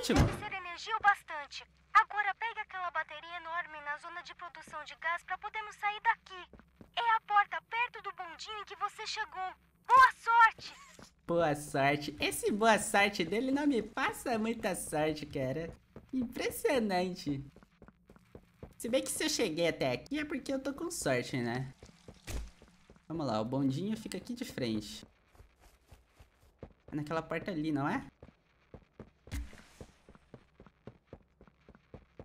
Última. Ser energia o bastante. Agora pegue aquela bateria enorme na zona de produção de gás para podermos sair daqui. É a porta perto do bondinho em que você chegou. Boa sorte! Boa sorte. Esse boa sorte dele não me passa muita sorte, cara. Impressionante. Se bem que se eu cheguei até aqui é porque eu tô com sorte, né? Vamos lá, o bondinho fica aqui de frente. É naquela porta ali, não é?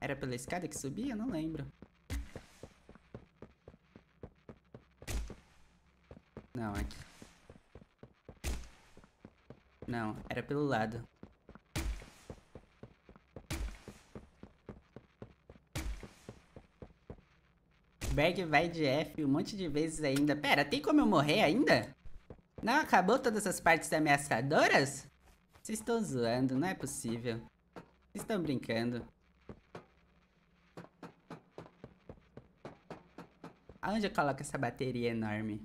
Era pela escada que subia? Não lembro. Não, aqui. Não, era pelo lado. Berg vai de F um monte de vezes ainda. Pera, tem como eu morrer ainda? Não acabou todas as partes ameaçadoras? Vocês estão zoando, não é possível. Vocês estão brincando. Aonde eu coloco essa bateria enorme?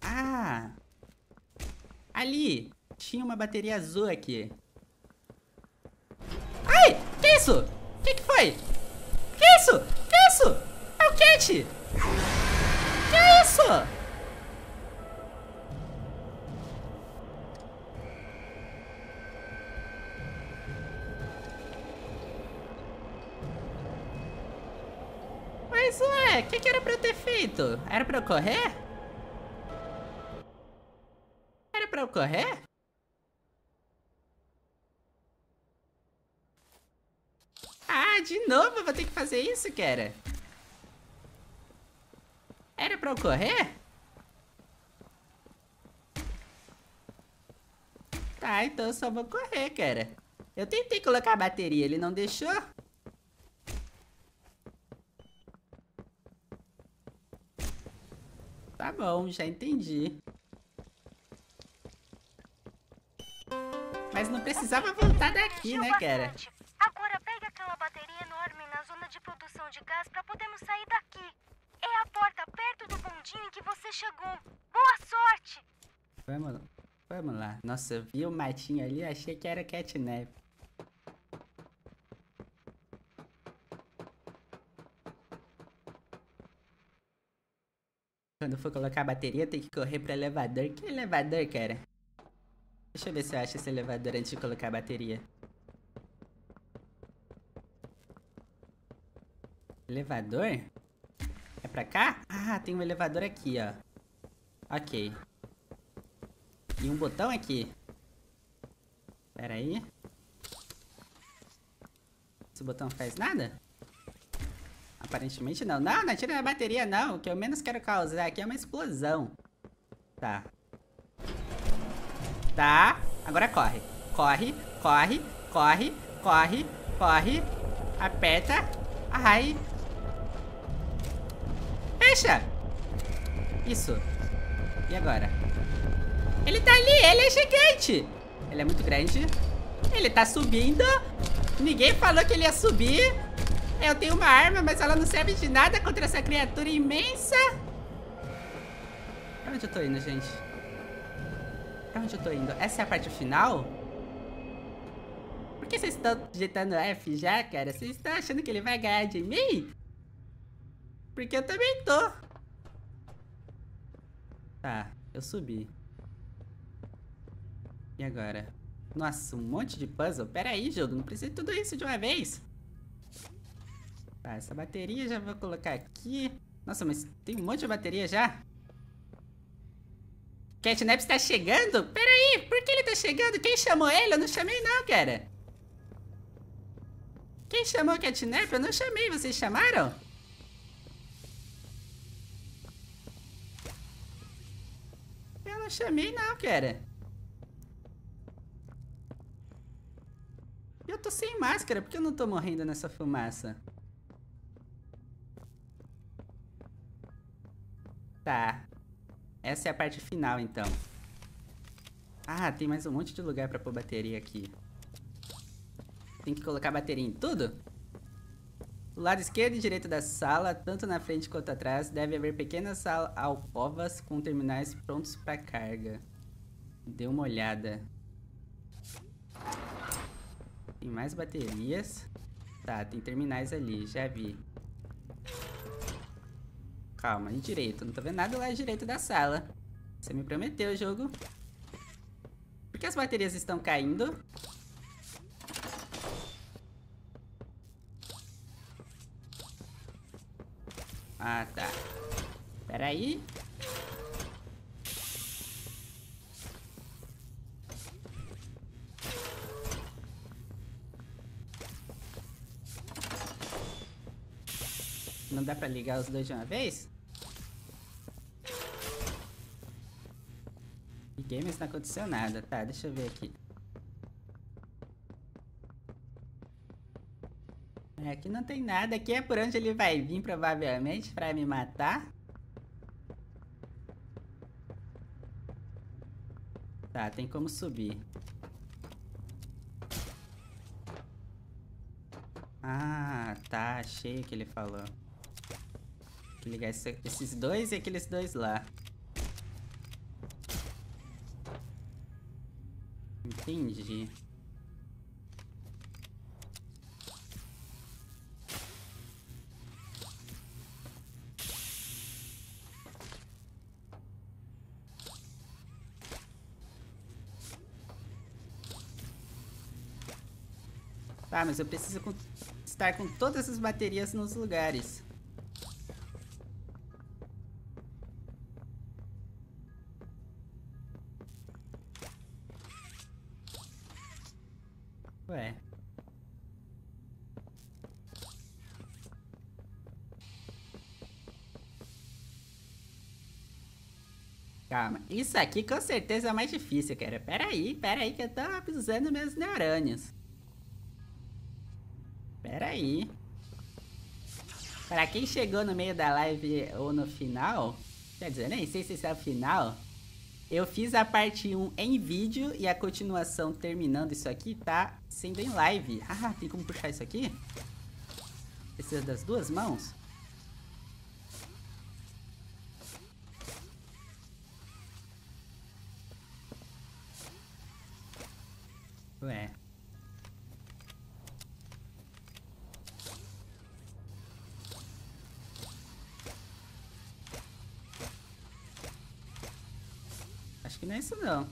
Ah! Ali! Tinha uma bateria azul aqui. Ai! Que isso? Que que foi? Que isso? Que isso? É o Cat! Que isso? Feito? Era pra eu correr? Era pra eu correr? Ah, de novo eu vou ter que fazer isso, cara? Era pra eu correr? Tá, então eu só vou correr, cara. Eu tentei colocar a bateria, ele não deixou? Bom, já entendi. Mas não precisava voltar daqui, né, cara? Agora pegue aquela bateria enorme na zona de produção de gás para podermos sair daqui. É a porta perto do bondinho em que você chegou. Boa sorte! Vamos, vamos lá. Nossa, eu vi o matinho ali, achei que era catnap. Quando for colocar a bateria, tem que correr pro elevador. Que elevador, cara? Deixa eu ver se eu acho esse elevador antes de colocar a bateria. Elevador? É pra cá? Ah, tem um elevador aqui, ó. Ok. E um botão aqui. Pera aí. Esse botão faz nada? Aparentemente não. Não, não tira a bateria não. O que eu menos quero causar aqui é uma explosão. Tá. Tá. Agora corre. Corre, corre, corre, corre, corre. Aperta. Ai. Fecha. Isso. E agora? Ele tá ali, ele é gigante. Ele é muito grande. Ele tá subindo. Ninguém falou que ele ia subir. Eu tenho uma arma, mas ela não serve de nada contra essa criatura imensa. Pra onde eu tô indo, gente? Pra onde eu tô indo? Essa é a parte final? que vocês estão digitando F já, cara? Vocês estão achando que ele vai ganhar de mim? Porque eu também tô. Tá, eu subi. E agora? Nossa, um monte de puzzle. Pera aí, jogo. Não precisa de tudo isso de uma vez. Tá, essa bateria já vou colocar aqui. Nossa, mas tem um monte de bateria já? Catnap está chegando? Pera aí, por que ele tá chegando? Quem chamou ele? Eu não chamei não, cara. Quem chamou o Catnap? Eu não chamei, vocês chamaram? Eu não chamei não, cara. Eu tô sem máscara, por que eu não tô morrendo nessa fumaça? Tá. Essa é a parte final, então. Ah, tem mais um monte de lugar pra pôr bateria aqui. Tem que colocar bateria em tudo? Do lado esquerdo e direito da sala, tanto na frente quanto atrás, deve haver pequenas alcovas com terminais prontos para carga. Dê uma olhada. Tem mais baterias. Tá, tem terminais ali, já vi. Calma, e direito. Não tô vendo nada lá direito da sala. Você me prometeu, jogo. Por que as baterias estão caindo? Ah, tá. Pera Não dá pra ligar os dois de uma vez? Liguei, mas não aconteceu nada. Tá, deixa eu ver aqui. É, aqui não tem nada. Aqui é por onde ele vai vir, provavelmente, pra me matar. Tá, tem como subir. Ah, tá. Achei o que ele falou. Que ligar esse, esses dois e aqueles dois lá. Entendi. Tá, mas eu preciso estar com todas as baterias nos lugares. Isso aqui com certeza é mais difícil, cara. Pera aí, pera aí que eu tô abusando meus neurônios. Pera aí. Pra quem chegou no meio da live ou no final, quer dizer, nem sei se esse é o final, eu fiz a parte 1 em vídeo e a continuação terminando isso aqui tá sendo em live. Ah, tem como puxar isso aqui? Precisa das duas mãos? Isso não.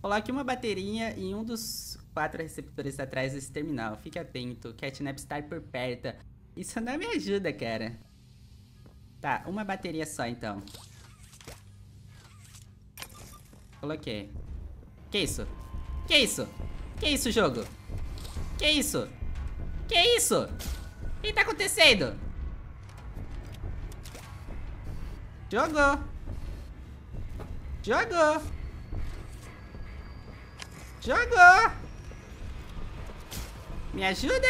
Coloque uma bateria em um dos quatro receptores atrás desse terminal. Fique atento, Catnap está por perto. Isso não me ajuda, cara. Tá, uma bateria só então. Coloquei. Que isso? Que isso? Que isso, jogo? Que isso? Que isso? O que tá acontecendo? Jogou. Jogou. Jogou. Me ajuda?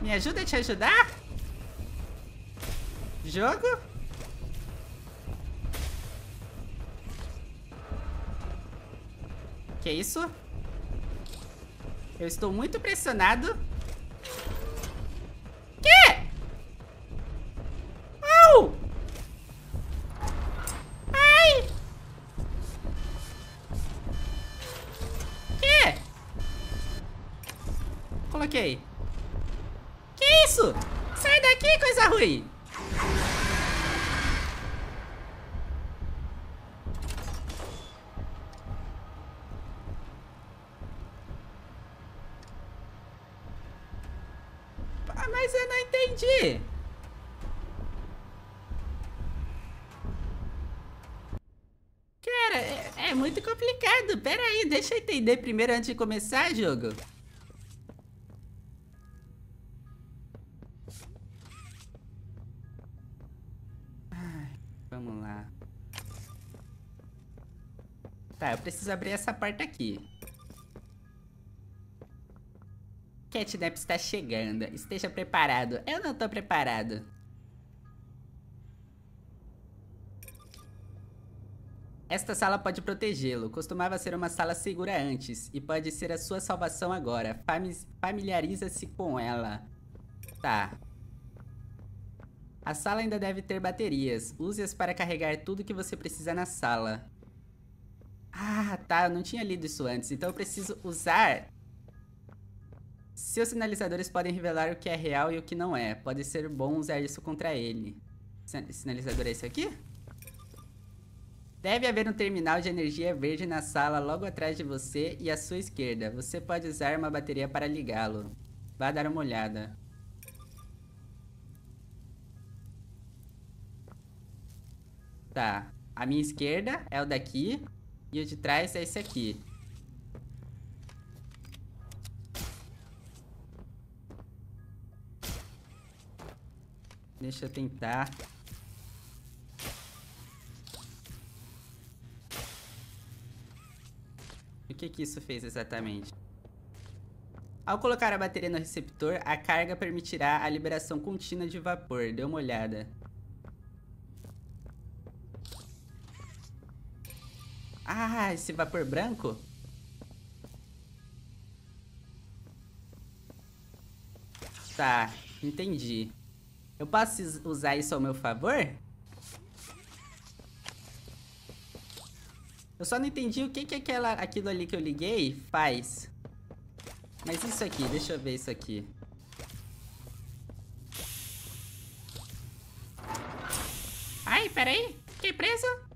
Me ajuda a te ajudar? Jogo? Que isso? Eu estou muito pressionado. Coloquei. Que isso? Sai daqui, coisa ruim. Ah, mas eu não entendi. Cara, é, é muito complicado. Pera aí, deixa eu entender primeiro antes de começar, jogo. Tá, eu preciso abrir essa porta aqui. Catnap está chegando. Esteja preparado. Eu não tô preparado. Esta sala pode protegê-lo. Costumava ser uma sala segura antes e pode ser a sua salvação agora. Fami Familiariza-se com ela. Tá. A sala ainda deve ter baterias. Use-as para carregar tudo que você precisa na sala. Ah, tá. Eu não tinha lido isso antes. Então eu preciso usar... Seus sinalizadores podem revelar o que é real e o que não é. Pode ser bom usar isso contra ele. Sinalizador é esse aqui? Deve haver um terminal de energia verde na sala logo atrás de você e à sua esquerda. Você pode usar uma bateria para ligá-lo. Vá dar uma olhada. Tá. A minha esquerda é o daqui e o de trás é esse aqui. Deixa eu tentar. O que que isso fez exatamente? Ao colocar a bateria no receptor, a carga permitirá a liberação contínua de vapor. Dê uma olhada. Ah, esse vapor branco? Tá, entendi. Eu posso usar isso ao meu favor? Eu só não entendi o que que aquela, aquilo ali que eu liguei faz. Mas isso aqui, deixa eu ver isso aqui. Ai, peraí. Fiquei preso.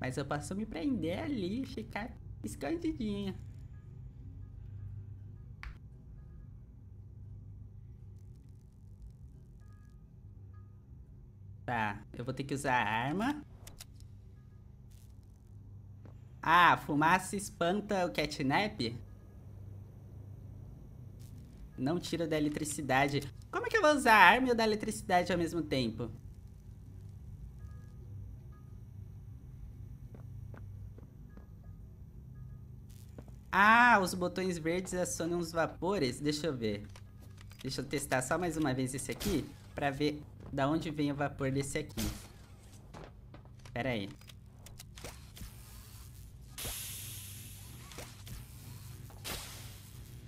Mas eu posso me prender ali e ficar escondidinho. Tá, eu vou ter que usar a arma. Ah, fumaça espanta o catnap? Não tira da eletricidade. Como é que eu vou usar a arma e o da eletricidade ao mesmo tempo? Ah, os botões verdes acionam os vapores. Deixa eu ver. Deixa eu testar só mais uma vez esse aqui. Pra ver da onde vem o vapor desse aqui. Pera aí.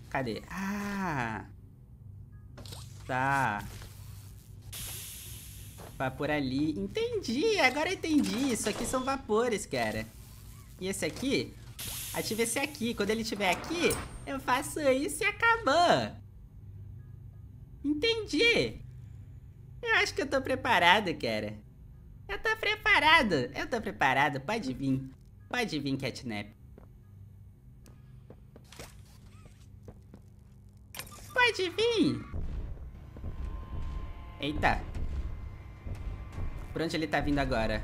Cadê? Ah! Tá. Vapor ali. Entendi! Agora entendi. Isso aqui são vapores, cara. E esse aqui? Ativa esse aqui. Quando ele estiver aqui, eu faço isso e acabou. Entendi. Eu acho que eu tô preparado, cara. Eu tô preparado. Eu tô preparado. Pode vir. Pode vir, Catnap. Pode vir. Eita. Por onde ele tá vindo agora?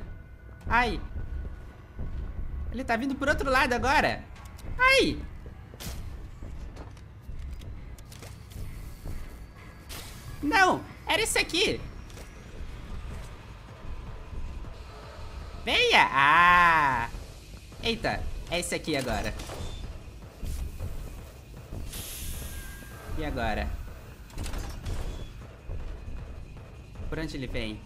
Ai. Ele tá vindo por outro lado agora. Ai. Não. Era esse aqui. Venha! Ah! Eita, é esse aqui agora. E agora? Por onde ele vem?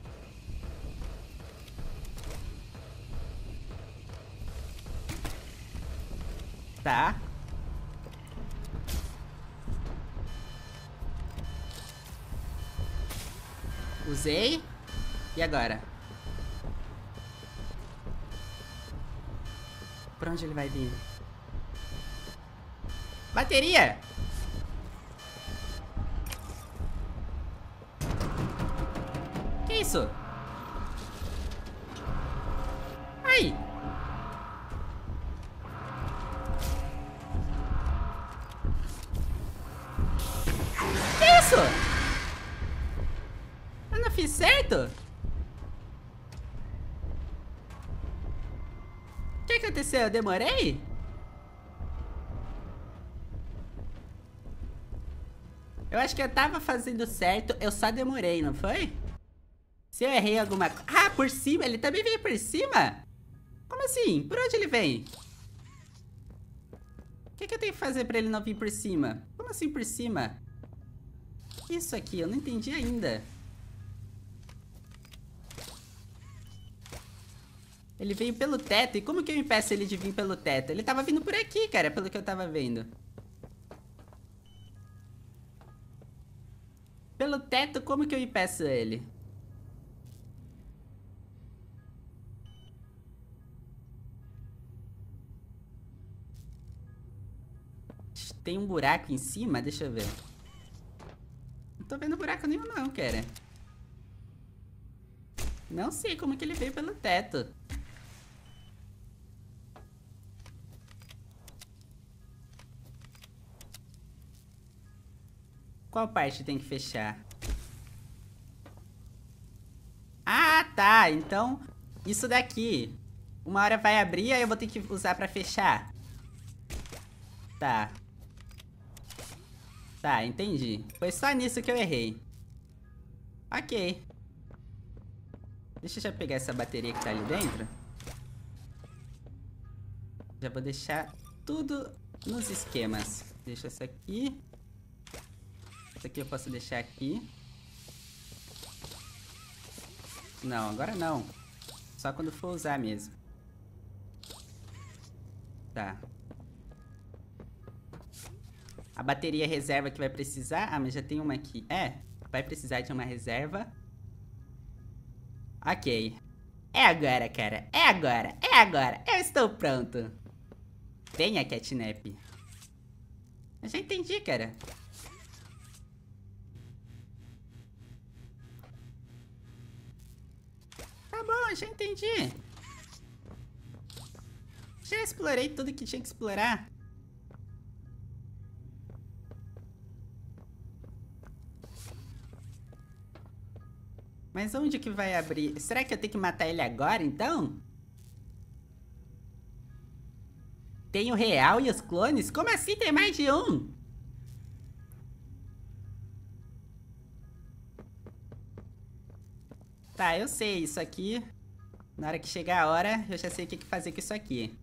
Tá. Usei. E agora? Por onde ele vai vir? Bateria! Que isso? Ai! Isso? Eu não fiz certo? O que aconteceu? Eu demorei? Eu acho que eu tava fazendo certo, eu só demorei, não foi? Se eu errei alguma coisa... Ah, por cima? Ele também veio por cima? Como assim? Por onde ele vem? O que, que eu tenho que fazer pra ele não vir por cima? Como assim por cima? Isso aqui, eu não entendi ainda. Ele veio pelo teto, e como que eu impeço ele de vir pelo teto? Ele tava vindo por aqui, cara, pelo que eu tava vendo. Pelo teto, como que eu impeço ele? Tem um buraco em cima? Deixa eu ver. Tô vendo buraco nenhum não, cara. Não sei como que ele veio pelo teto. Qual parte tem que fechar? Ah, tá. Então, isso daqui. Uma hora vai abrir, aí eu vou ter que usar pra fechar. Tá. Tá, entendi. Foi só nisso que eu errei. Ok. Deixa eu já pegar essa bateria que tá ali dentro. Já vou deixar tudo nos esquemas. Deixa essa aqui. Essa aqui eu posso deixar aqui. Não, agora não. Só quando for usar mesmo. Tá. A bateria reserva que vai precisar... Ah, mas já tem uma aqui. É, vai precisar de uma reserva. Ok. É agora, cara. É agora. É agora. Eu estou pronto. Venha, Catnap. Eu já entendi, cara. Tá bom, já entendi. Já explorei tudo que tinha que explorar. Mas onde que vai abrir? Será que eu tenho que matar ele agora, então? Tem o real e os clones? Como assim tem mais de um? Tá, eu sei, isso aqui... Na hora que chegar a hora, eu já sei o que fazer com isso aqui.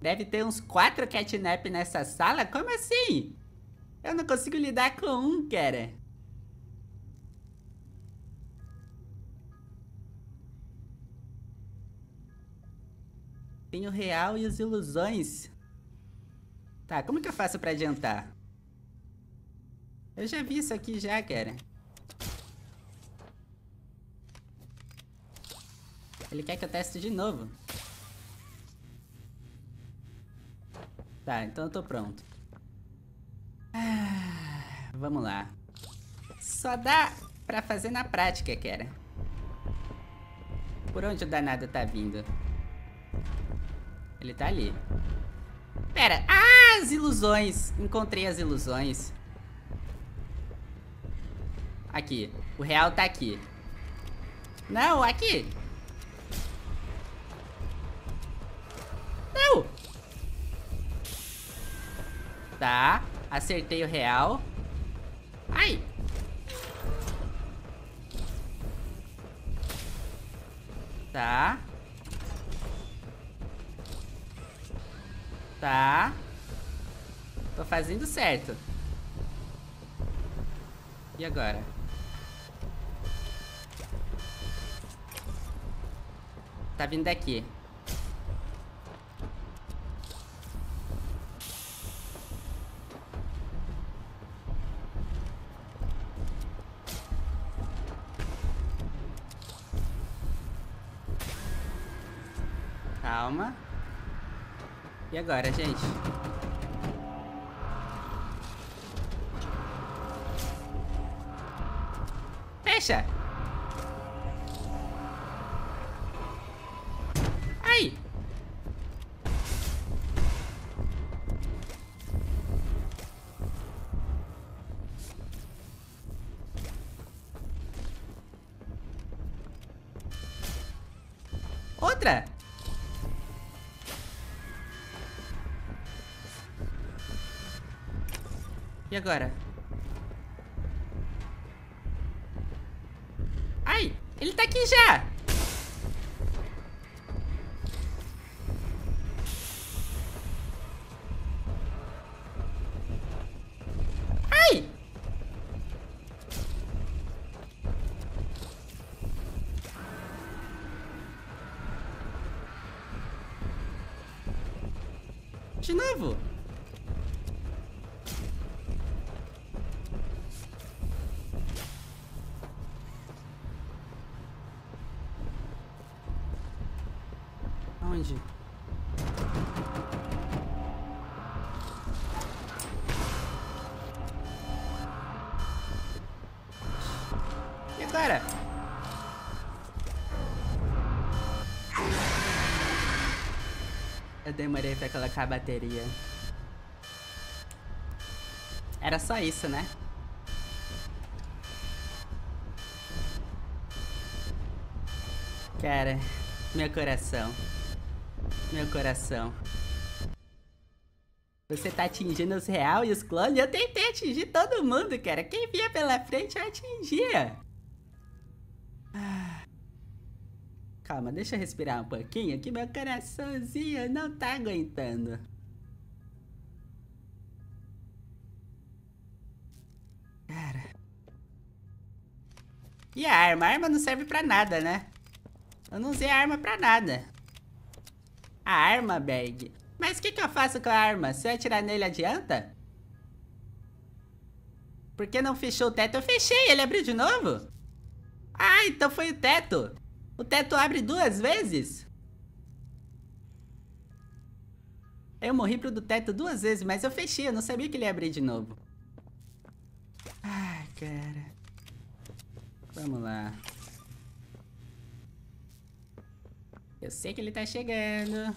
Deve ter uns quatro catnap nessa sala? Como assim? Eu não consigo lidar com um, cara. Tem o real e as ilusões. Tá, como que eu faço pra adiantar? Eu já vi isso aqui já, cara. Ele quer que eu teste de novo. Tá, então eu tô pronto. Ah, vamos lá. Só dá pra fazer na prática, cara. Por onde o danado tá vindo? Ele tá ali. Pera. Ah, as ilusões. Encontrei as ilusões. Aqui. O real tá aqui. Não, aqui. Não. Tá. Acertei o real. Ai. Tá. Tá. Tô fazendo certo. E agora? Tá vindo daqui. Calma. E agora, gente? Fecha! E agora? Ai! Ele tá aqui já! Ai! De novo? Eu demorei pra colocar a bateria. Era só isso, né? Cara, meu coração. Meu coração. Você tá atingindo os real e os clones? Eu tentei atingir todo mundo, cara. Quem via pela frente, eu atingia. Calma, deixa eu respirar um pouquinho, que meu coraçãozinho não tá aguentando. Cara. E a arma? A arma não serve pra nada, né? Eu não usei a arma pra nada. A arma, bag. Mas o que, que eu faço com a arma? Se eu atirar nele, adianta? Por que não fechou o teto? Eu fechei, ele abriu de novo? Ah, então foi o teto. O teto abre duas vezes? Eu morri pro do teto duas vezes, mas eu fechei, eu não sabia que ele ia abrir de novo. Ai, cara. Vamos lá. Eu sei que ele tá chegando.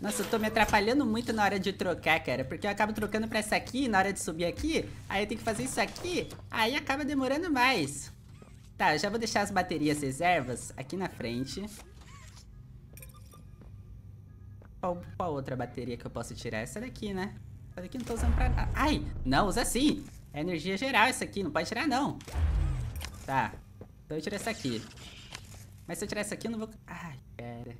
Nossa, eu tô me atrapalhando muito na hora de trocar, cara. Porque eu acabo trocando pra essa aqui, na hora de subir aqui. Aí eu tenho que fazer isso aqui. Aí acaba demorando mais. Tá, eu já vou deixar as baterias reservas aqui na frente. Qual, qual outra bateria que eu posso tirar? Essa daqui, né? Essa daqui não tô usando pra nada. Ai, não, usa sim. É energia geral essa aqui, não pode tirar não. Tá, então eu tiro essa aqui. Mas se eu tirar essa aqui, eu não vou... Ai, cara.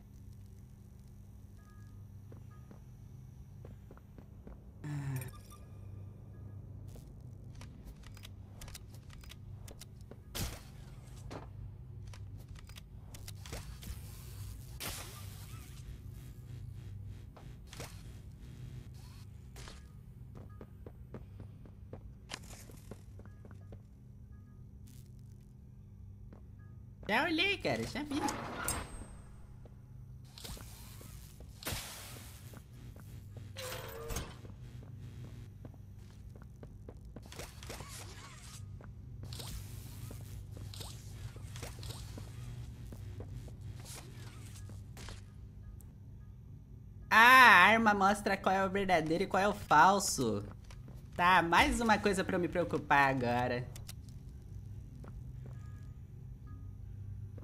Já olhei, cara, já vi. Arma mostra qual é o verdadeiro e qual é o falso. Tá, mais uma coisa pra eu me preocupar agora.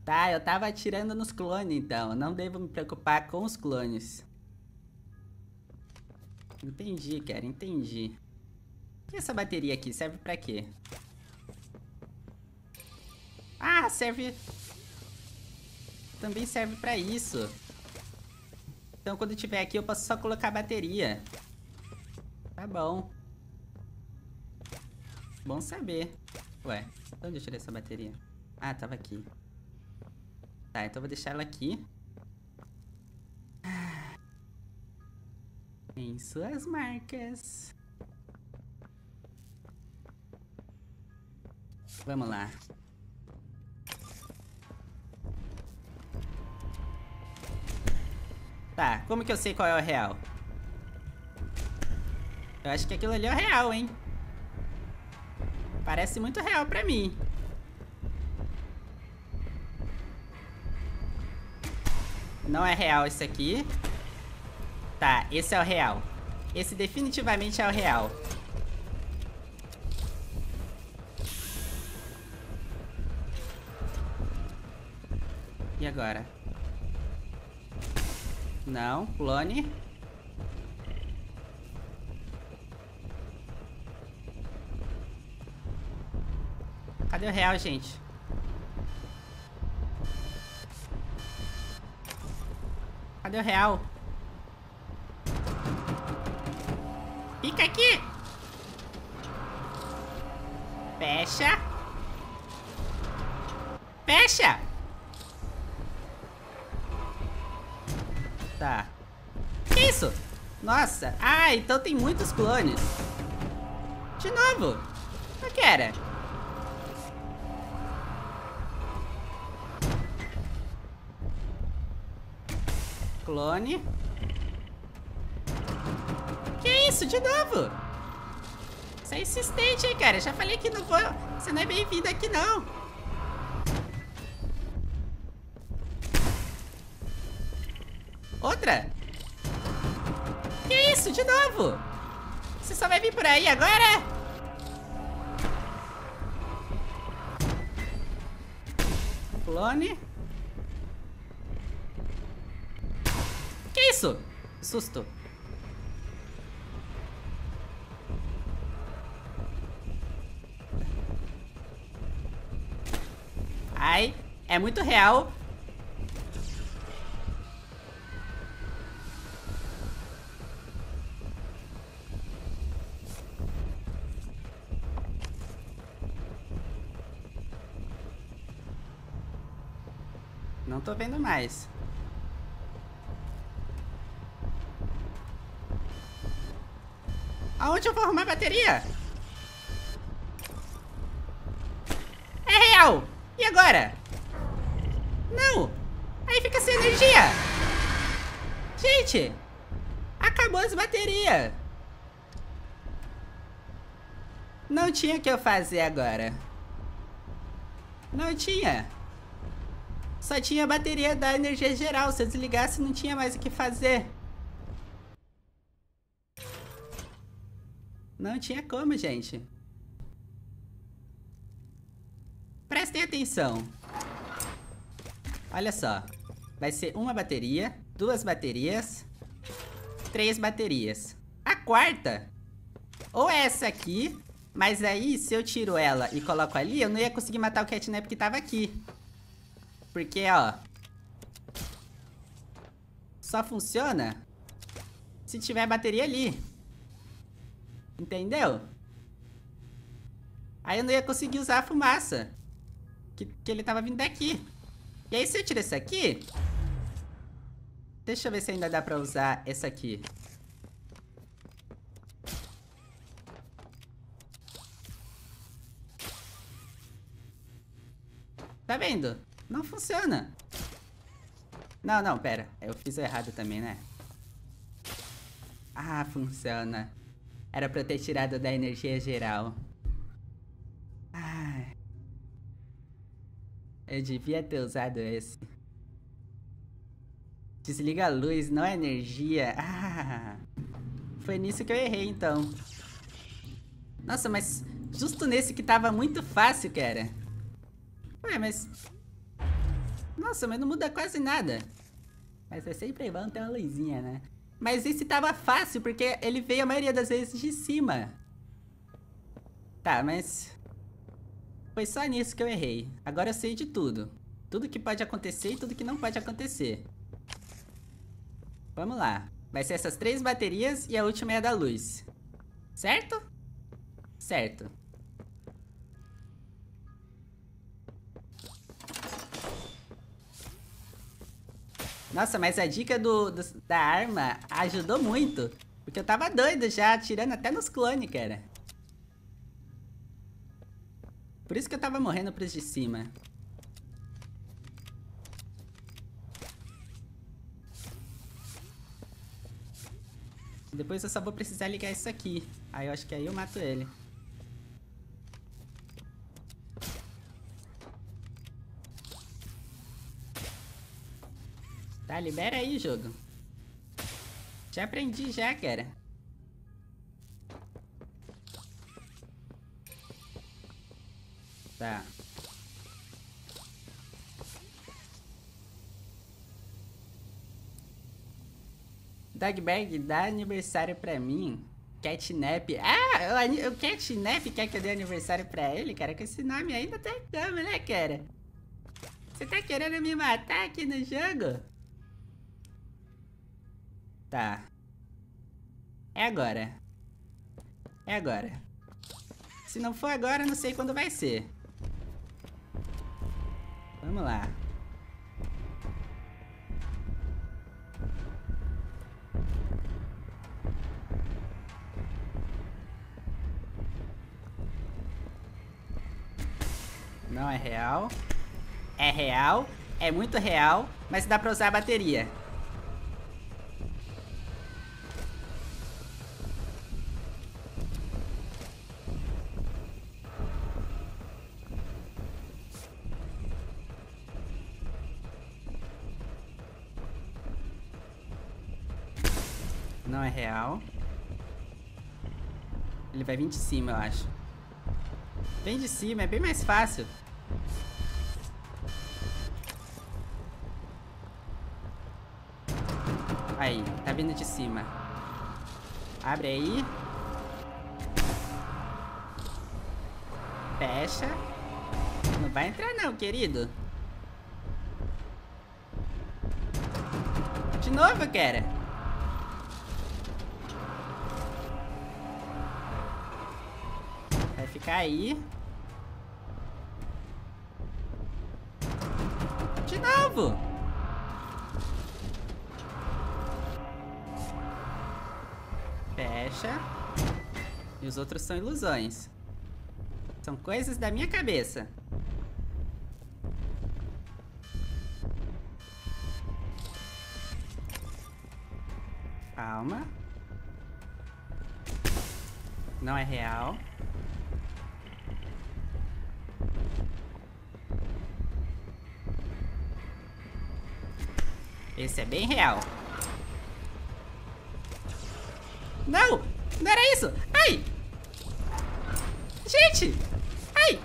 Tá, eu tava atirando nos clones, então. Não devo me preocupar com os clones. Entendi, cara, entendi. E essa bateria aqui serve pra quê? Ah, serve... Também serve pra isso. Então, quando tiver aqui, eu posso só colocar a bateria. Tá bom. Bom saber. Ué, onde eu tirei essa bateria? Ah, tava aqui. Tá, então eu vou deixar ela aqui. Em suas marcas. Vamos lá. Tá, como que eu sei qual é o real? Eu acho que aquilo ali é o real, hein? Parece muito real pra mim. Não é real esse aqui. Tá, esse é o real. Esse definitivamente é o real. E agora? Não, clone. Cadê o real, gente? Cadê o real? Fica aqui! Fecha! Fecha! Tá. Que isso? Nossa. Ah, então tem muitos clones. De novo. O que era? Clone. Que isso? De novo? Você é insistente, hein, cara? Já falei que não vou... Você não é bem-vindo aqui, não. Outra? Que isso? De novo? Você só vai vir por aí agora? Clone. Que isso? Susto. Ai, é muito real. Tô vendo mais. Aonde eu vou arrumar bateria? É real! E agora? Não! Aí fica sem energia! Gente! Acabou as baterias! Não tinha o que eu fazer agora. Não tinha. Só tinha a bateria da energia geral. Se eu desligasse, não tinha mais o que fazer. Não tinha como, gente. Prestem atenção. Olha só. Vai ser uma bateria, duas baterias, três baterias. A quarta, ou essa aqui, mas aí se eu tiro ela e coloco ali, eu não ia conseguir matar o catnap que tava aqui. Porque, ó... Só funciona se tiver bateria ali. Entendeu? Aí eu não ia conseguir usar a fumaça. Que, que ele tava vindo daqui. E aí se eu tirar esse aqui... Deixa eu ver se ainda dá pra usar essa aqui. Tá vendo? Não funciona. Não, não, pera. Eu fiz errado também, né? Ah, funciona. Era pra eu ter tirado da energia geral. Ah. Eu devia ter usado esse. Desliga a luz, não é energia. Ah. Foi nisso que eu errei, então. Nossa, mas justo nesse que tava muito fácil, cara. Ué, mas... Nossa, mas não muda quase nada. Mas é sempre bom ter uma luzinha, né? Mas esse tava fácil, porque ele veio a maioria das vezes de cima. Tá, mas... Foi só nisso que eu errei. Agora eu sei de tudo. Tudo que pode acontecer e tudo que não pode acontecer. Vamos lá. Vai ser essas três baterias e a última é a da luz. Certo? Certo. Nossa, mas a dica do, do, da arma ajudou muito. Porque eu tava doido já, atirando até nos clones, cara. Por isso que eu tava morrendo pros de cima. Depois eu só vou precisar ligar isso aqui. Aí eu acho que aí eu mato ele. Tá, libera aí, jogo. Já aprendi já, cara. Tá. Dagberg, dá aniversário pra mim. Catnap. Ah, o, Catnap quer que eu dê aniversário pra ele, cara? Com esse nome ainda tá cama, né, cara? Você tá querendo me matar aqui no jogo? Tá. É agora. É agora. Se não for agora, não sei quando vai ser. Vamos lá. Não é real. É real. É muito real. Mas dá pra usar a bateria. Não é real. Ele vai vir de cima, eu acho. Vem de cima, é bem mais fácil. Aí, tá vindo de cima. Abre aí. Fecha. Não vai entrar não, querido. De novo, cara. Ficar aí. De novo. Fecha. E os outros são ilusões. São coisas da minha cabeça. Calma. Não é real. Esse é bem real. Não! Não era isso! Ai! Gente! Ai!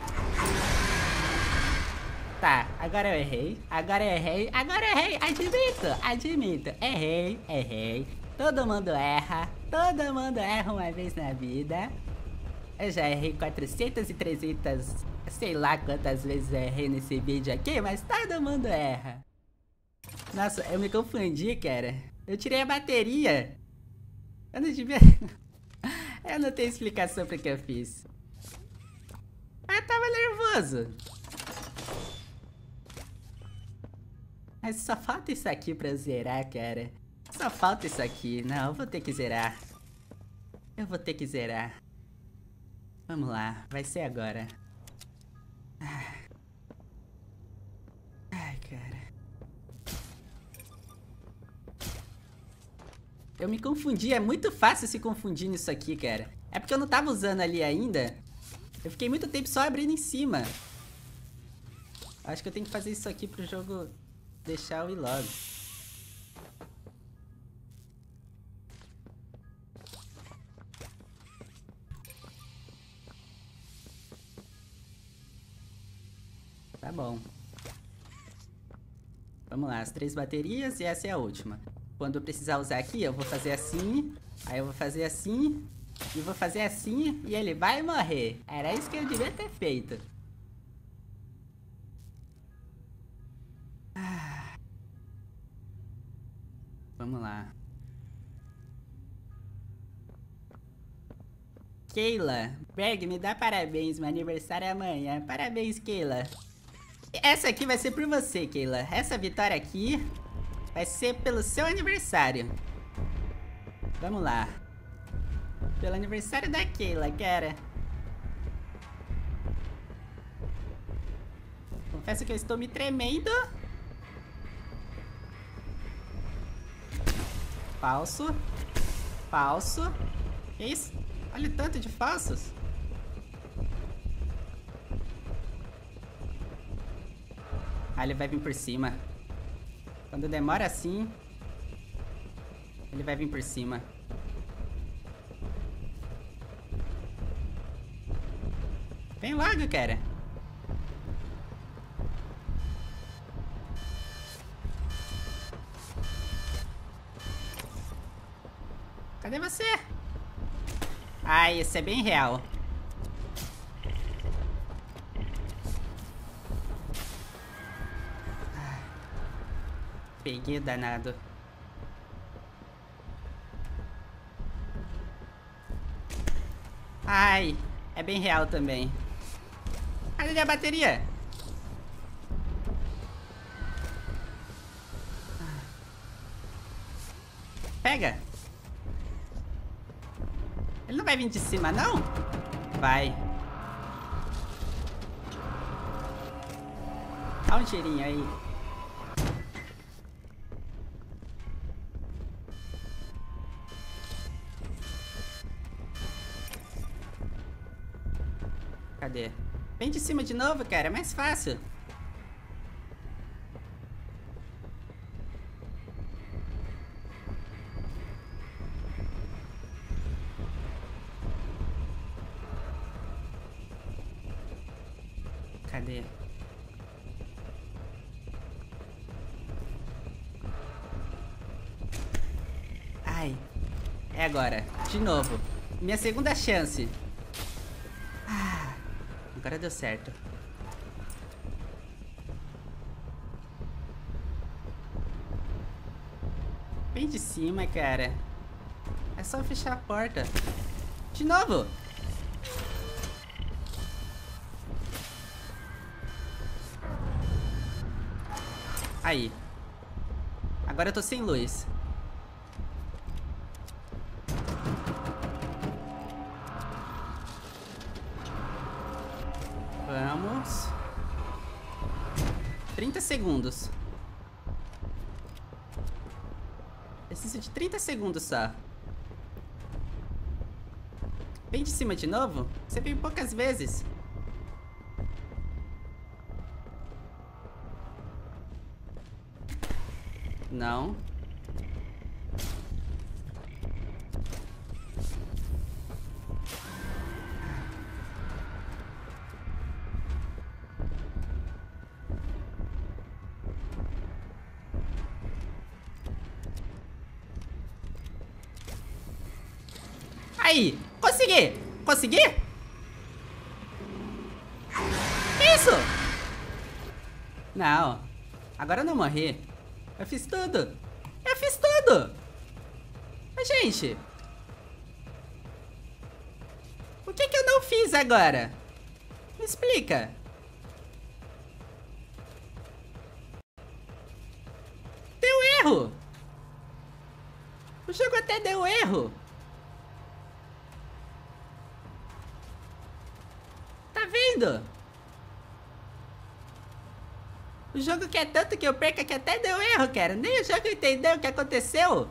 Tá, agora eu errei. Agora eu errei. Agora eu errei. Admito, admito. Errei, errei. Todo mundo erra. Todo mundo erra uma vez na vida. Eu já errei 400 e 300, sei lá quantas vezes eu errei nesse vídeo aqui, mas todo mundo erra. Nossa, eu me confundi, cara. Eu tirei a bateria. Eu não devia... eu não tenho explicação pra que eu fiz. Eu tava nervoso. Mas só falta isso aqui pra zerar, cara. Só falta isso aqui. Não, eu vou ter que zerar. Eu vou ter que zerar. Vamos lá, vai ser agora. Ai, Eu me confundi, é muito fácil se confundir nisso aqui, cara. É porque eu não tava usando ali ainda. Eu fiquei muito tempo só abrindo em cima. Acho que eu tenho que fazer isso aqui pro jogo deixar o log. Tá bom. Vamos lá, as três baterias e essa é a última. Quando eu precisar usar aqui, eu vou fazer assim, aí eu vou fazer assim, e vou fazer assim, e ele vai morrer. Era isso que eu devia ter feito. Ah. Vamos lá. Keila, Berg, me dá parabéns, meu aniversário é amanhã. Parabéns, Keila. Essa aqui vai ser por você, Keila. Essa vitória aqui vai ser pelo seu aniversário. Vamos lá. Pelo aniversário da Keila, cara. Confesso que eu estou me tremendo. Falso. Falso. Que isso? Olha o tanto de falsos. Ah, ele vai vir por cima. Quando demora assim, ele vai vir por cima. Vem logo, cara. Cadê você? Ai, esse é bem real. Peguei danado. Ai, é bem real também. Cadê a bateria? Pega. Ele não vai vir de cima, não? Vai. Dá um tirinho aí. Cadê? Vem de cima de novo, cara. É mais fácil. Cadê? Ai. É agora. De novo. Minha segunda chance. Agora deu certo. Bem de cima, cara. É só fechar a porta. De novo! Aí. Agora eu tô sem luz. Segundos. Preciso de 30 segundos só. Vem de cima de novo? Você veio poucas vezes. Não. Aí, consegui! Consegui? Que isso? Não, não morri. Eu fiz tudo. Eu fiz tudo. Mas, gente. O que que eu não fiz agora? Me explica. Deu erro. O jogo até deu erro. Jogo quer tanto que eu perca que até deu erro, cara. Nem o jogo entendeu o que aconteceu.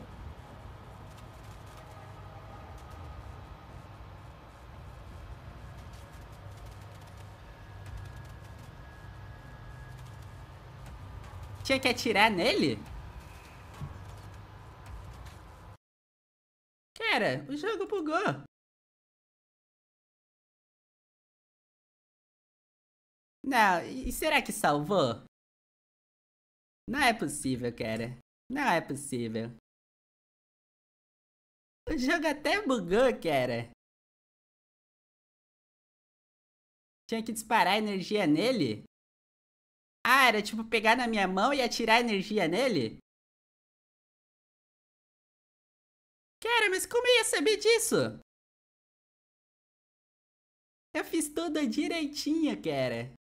Tinha que atirar nele? Cara, o jogo bugou. Não, e será que salvou? Não é possível, cara. Não é possível. O jogo até bugou, cara. Tinha que disparar energia nele? Ah, era tipo pegar na minha mão e atirar energia nele? Cara, mas como eu ia saber disso? Eu fiz tudo direitinho, cara.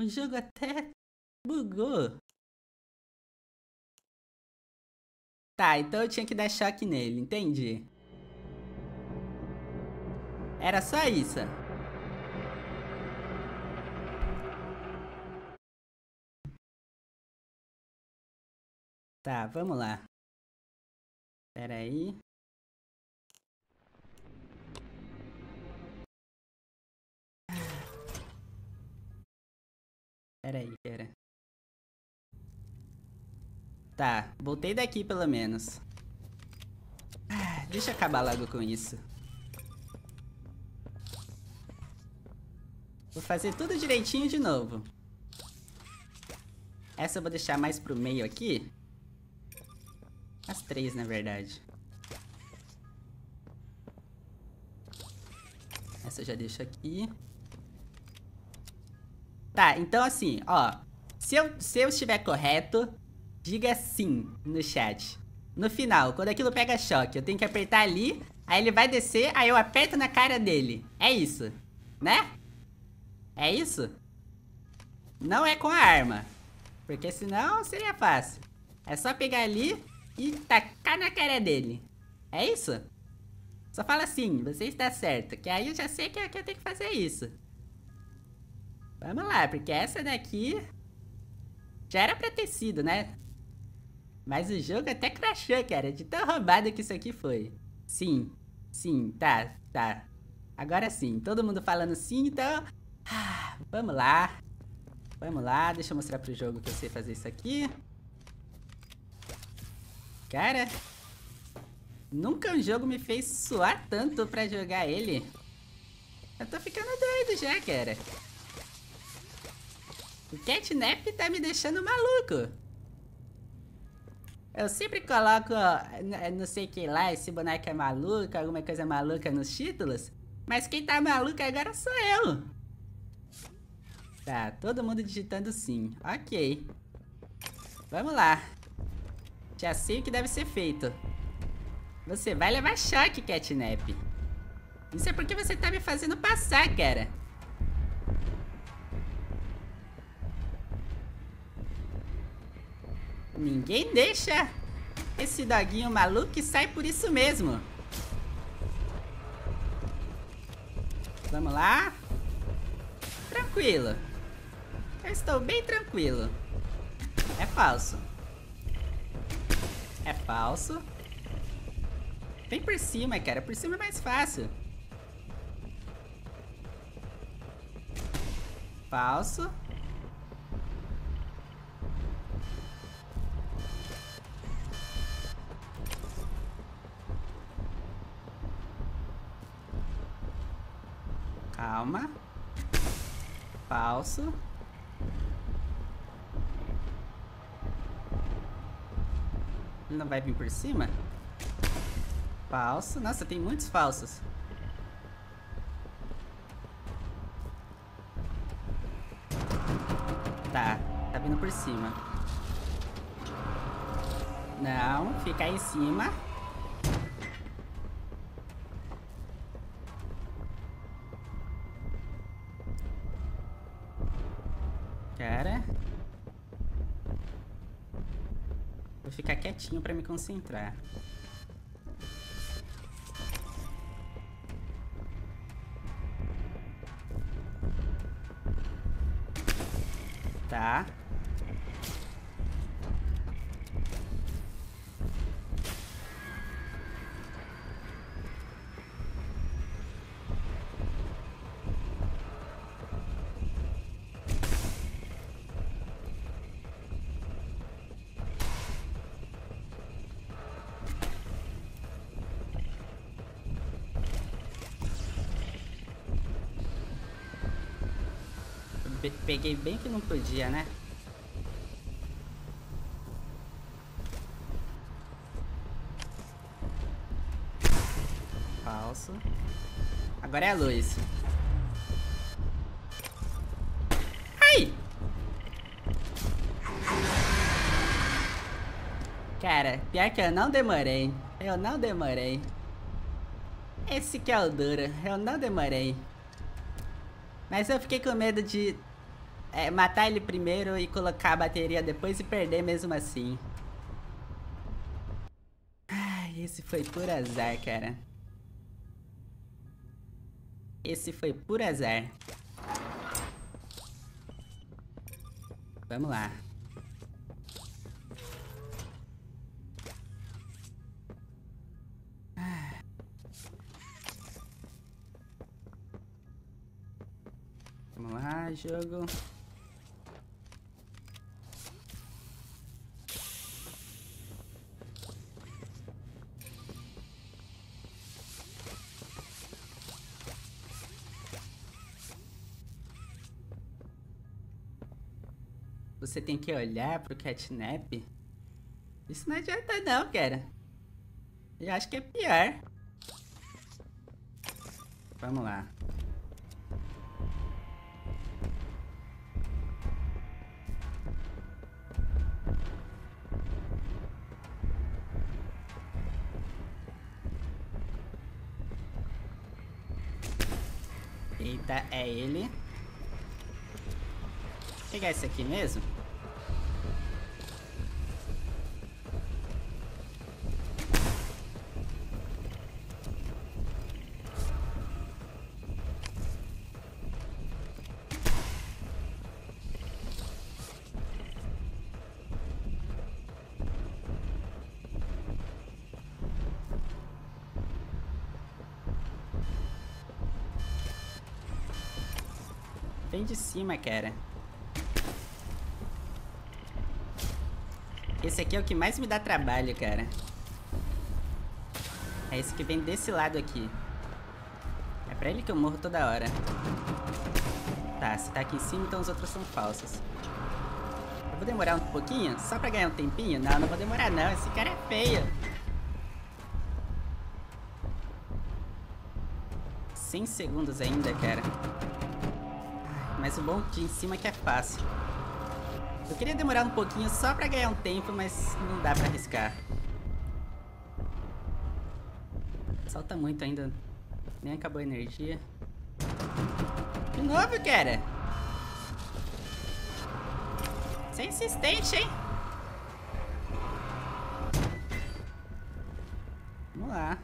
O jogo até bugou. Tá, então eu tinha que dar choque nele, entendi. Era só isso. Tá, vamos lá. Pera aí. Pera aí, pera. Tá, voltei daqui pelo menos. Ah, deixa eu acabar logo com isso. Vou fazer tudo direitinho de novo. Essa eu vou deixar mais pro meio aqui. As três, na verdade. Essa eu já deixo aqui. Tá, então assim, ó. Se eu, se eu estiver correto, diga sim no chat. No final, quando aquilo pega choque, eu tenho que apertar ali, aí ele vai descer, aí eu aperto na cara dele. É isso, né? É isso? Não é com a arma. Porque senão seria fácil. É só pegar ali e tacar na cara dele. É isso? Só fala assim, você está certo. Que aí eu já sei que, que eu tenho que fazer isso. Vamos lá, porque essa daqui já era pra ter sido, né? Mas o jogo até crashou, cara, de tão roubado que isso aqui foi. Sim, sim, tá, tá. Agora sim, todo mundo falando sim, então... Ah, vamos lá. Vamos lá, deixa eu mostrar pro jogo que eu sei fazer isso aqui. Cara, nunca um jogo me fez suar tanto pra jogar ele. Eu tô ficando doido já, cara. O catnap tá me deixando maluco. Eu sempre coloco, não sei quem lá, esse boneco é maluco, alguma coisa maluca nos títulos. Mas quem tá maluco agora sou eu. Tá, todo mundo digitando sim. Ok. Vamos lá. Já sei o que deve ser feito. Você vai levar choque, Catnap. Isso é porque você tá me fazendo passar, cara. Ninguém deixa esse doguinho maluco sai por isso mesmo. Vamos lá. Tranquilo. Eu estou bem tranquilo. É falso. É falso. Vem por cima, cara. Por cima é mais fácil. Falso. Calma. Ele não vai vir por cima? Falso. Nossa, tem muitos falsos. Tá, tá vindo por cima. Não, fica aí em cima. Cara. Vou ficar quietinho pra me concentrar. Peguei bem que não podia, né? Falso. Agora é a luz. Ai! Cara, pior que eu não demorei. Eu não demorei. Esse que é o duro. Eu não demorei. Mas eu fiquei com medo de é, matar ele primeiro e colocar a bateria depois e perder mesmo assim. Ai, esse foi por azar, cara. Esse foi por azar. Vamos lá. Vamos lá, jogo. Você tem que olhar pro catnap? Isso não adianta não, cara. Eu acho que é pior. Vamos lá. Eita, é ele. Vou pegar esse aqui mesmo? Vem de cima, cara. Esse aqui é o que mais me dá trabalho, cara. É esse que vem desse lado aqui. É pra ele que eu morro toda hora. Tá, se tá aqui em cima, então os outros são falsos. Eu vou demorar um pouquinho? Só pra ganhar um tempinho? Não, não vou demorar não. Esse cara é feio. 100 segundos ainda, cara. Mas o bom de em cima é que é fácil. Eu queria demorar um pouquinho só pra ganhar um tempo, mas não dá pra arriscar. Salta muito ainda. Nem acabou a energia. De novo, cara. Você é insistente, hein? Vamos lá.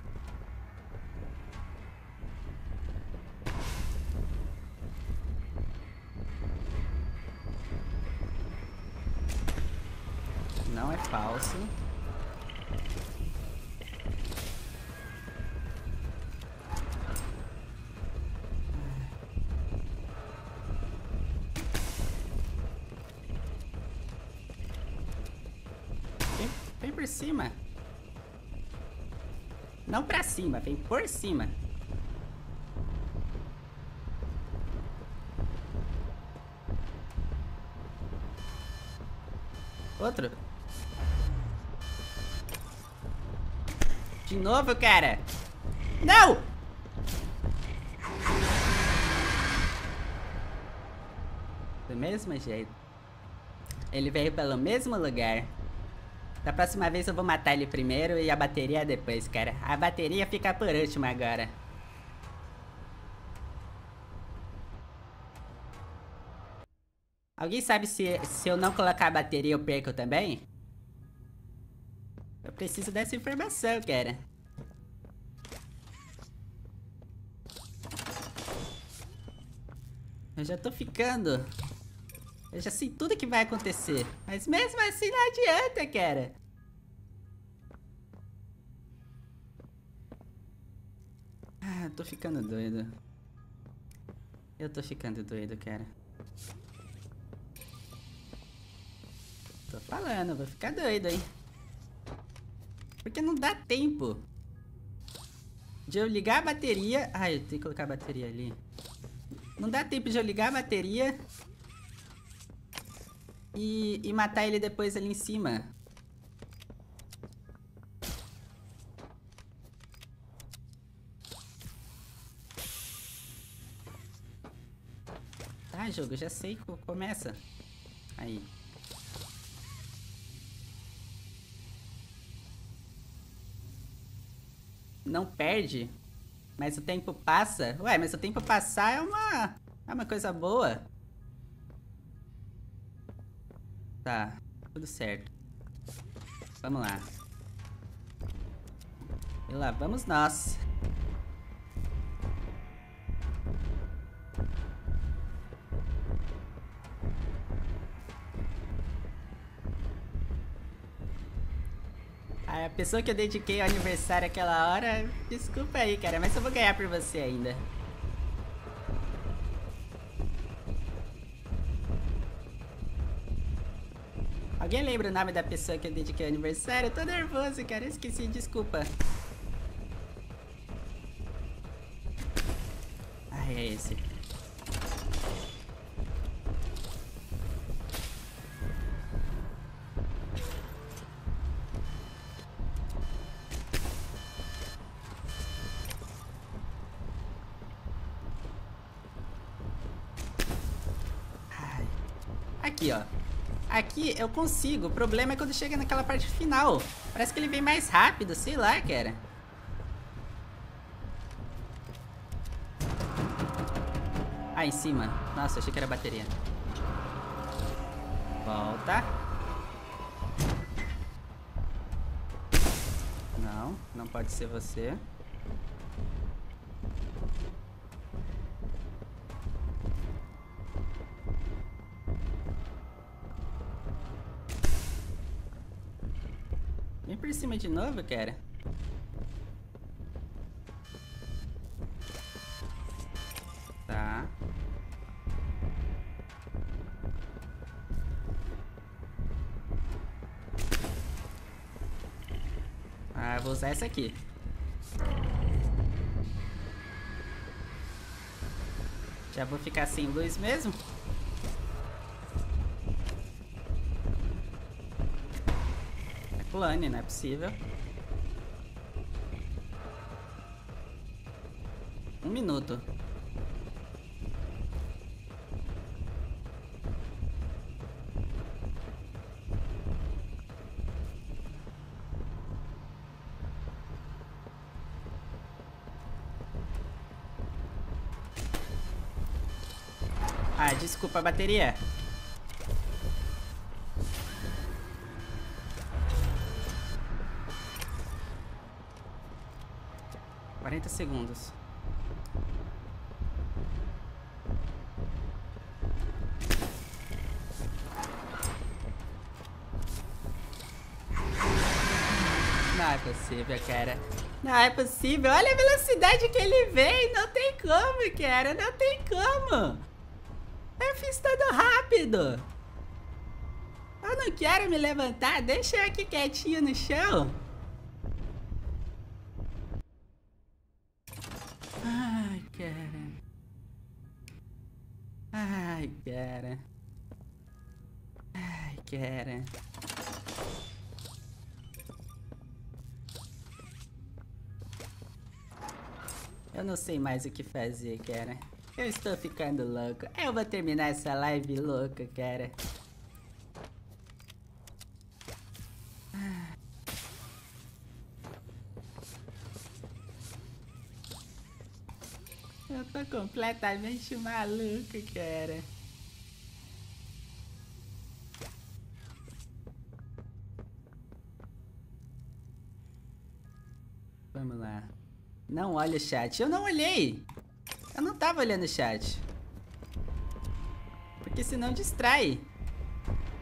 Cima, vem por cima. Outro. De novo, cara. Não! Do mesmo jeito. Ele veio pelo mesmo lugar. Da próxima vez eu vou matar ele primeiro e a bateria depois, cara. A bateria fica por último agora. Alguém sabe se, se eu não colocar a bateria eu perco também? Eu preciso dessa informação, cara. Eu já tô ficando. Eu já sei tudo que vai acontecer. Mas mesmo assim não adianta, cara. Ah, eu tô ficando doido. Eu tô ficando doido, cara. Tô falando, vou ficar doido, hein? Porque não dá tempo de eu ligar a bateria. Ai, eu tenho que colocar a bateria ali. Não dá tempo de eu ligar a bateria e, e matar ele depois ali em cima. Tá, jogo, já sei. Começa. Aí. não perde, mas o tempo passa. Ué, mas o tempo passar é uma, é uma coisa boa. Tá, tudo certo. Vamos lá. E lá vamos nós. A pessoa que eu dediquei ao aniversário aquela hora, desculpa aí, cara, mas eu vou ganhar por você ainda. Alguém lembra o nome da pessoa que eu dediquei ao aniversário? Eu tô nervoso, cara. Eu esqueci, desculpa. Ai, é esse. Ai. Aqui, ó. Aqui eu consigo. O problema é quando chega naquela parte final. Parece que ele vem mais rápido, sei lá, cara. Ah, em cima. Nossa, achei que era bateria. Volta. Não, não pode ser você. De novo, cara. Tá. Ah, vou usar essa aqui. Já vou ficar sem luz mesmo. Clone, não é possível. Um minuto. Ah, desculpa a bateria. Segundos. Não é possível, cara. Não é possível. Olha a velocidade que ele vem. Não tem como, cara. Não tem como. Eu fiz tudo rápido. Eu não quero me levantar. Deixa eu aqui quietinho no chão. Ai, cara. Ai, cara. Ai, cara. Eu não sei mais o que fazer, cara. Eu estou ficando louco. Eu vou terminar essa live louca, cara. Eu tô completamente maluco, cara. Não olha o chat. Eu não olhei. Eu não tava olhando o chat. Porque senão distrai.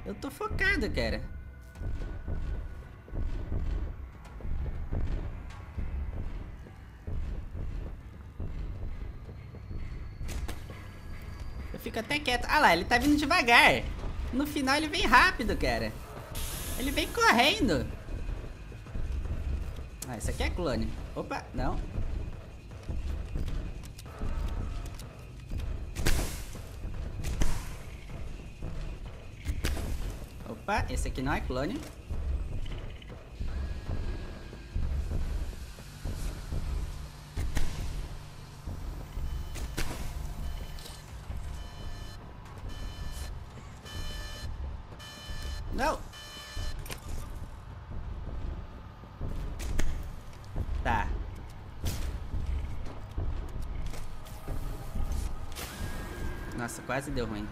Eu tô focado, cara. Eu fico até quieto. Ah lá, ele tá vindo devagar. No final ele vem rápido, cara. Ele vem correndo. Ah, isso aqui é clone. Opa, não. Opa, esse aqui não é clone. Não. Tá. Nossa, quase deu ruim.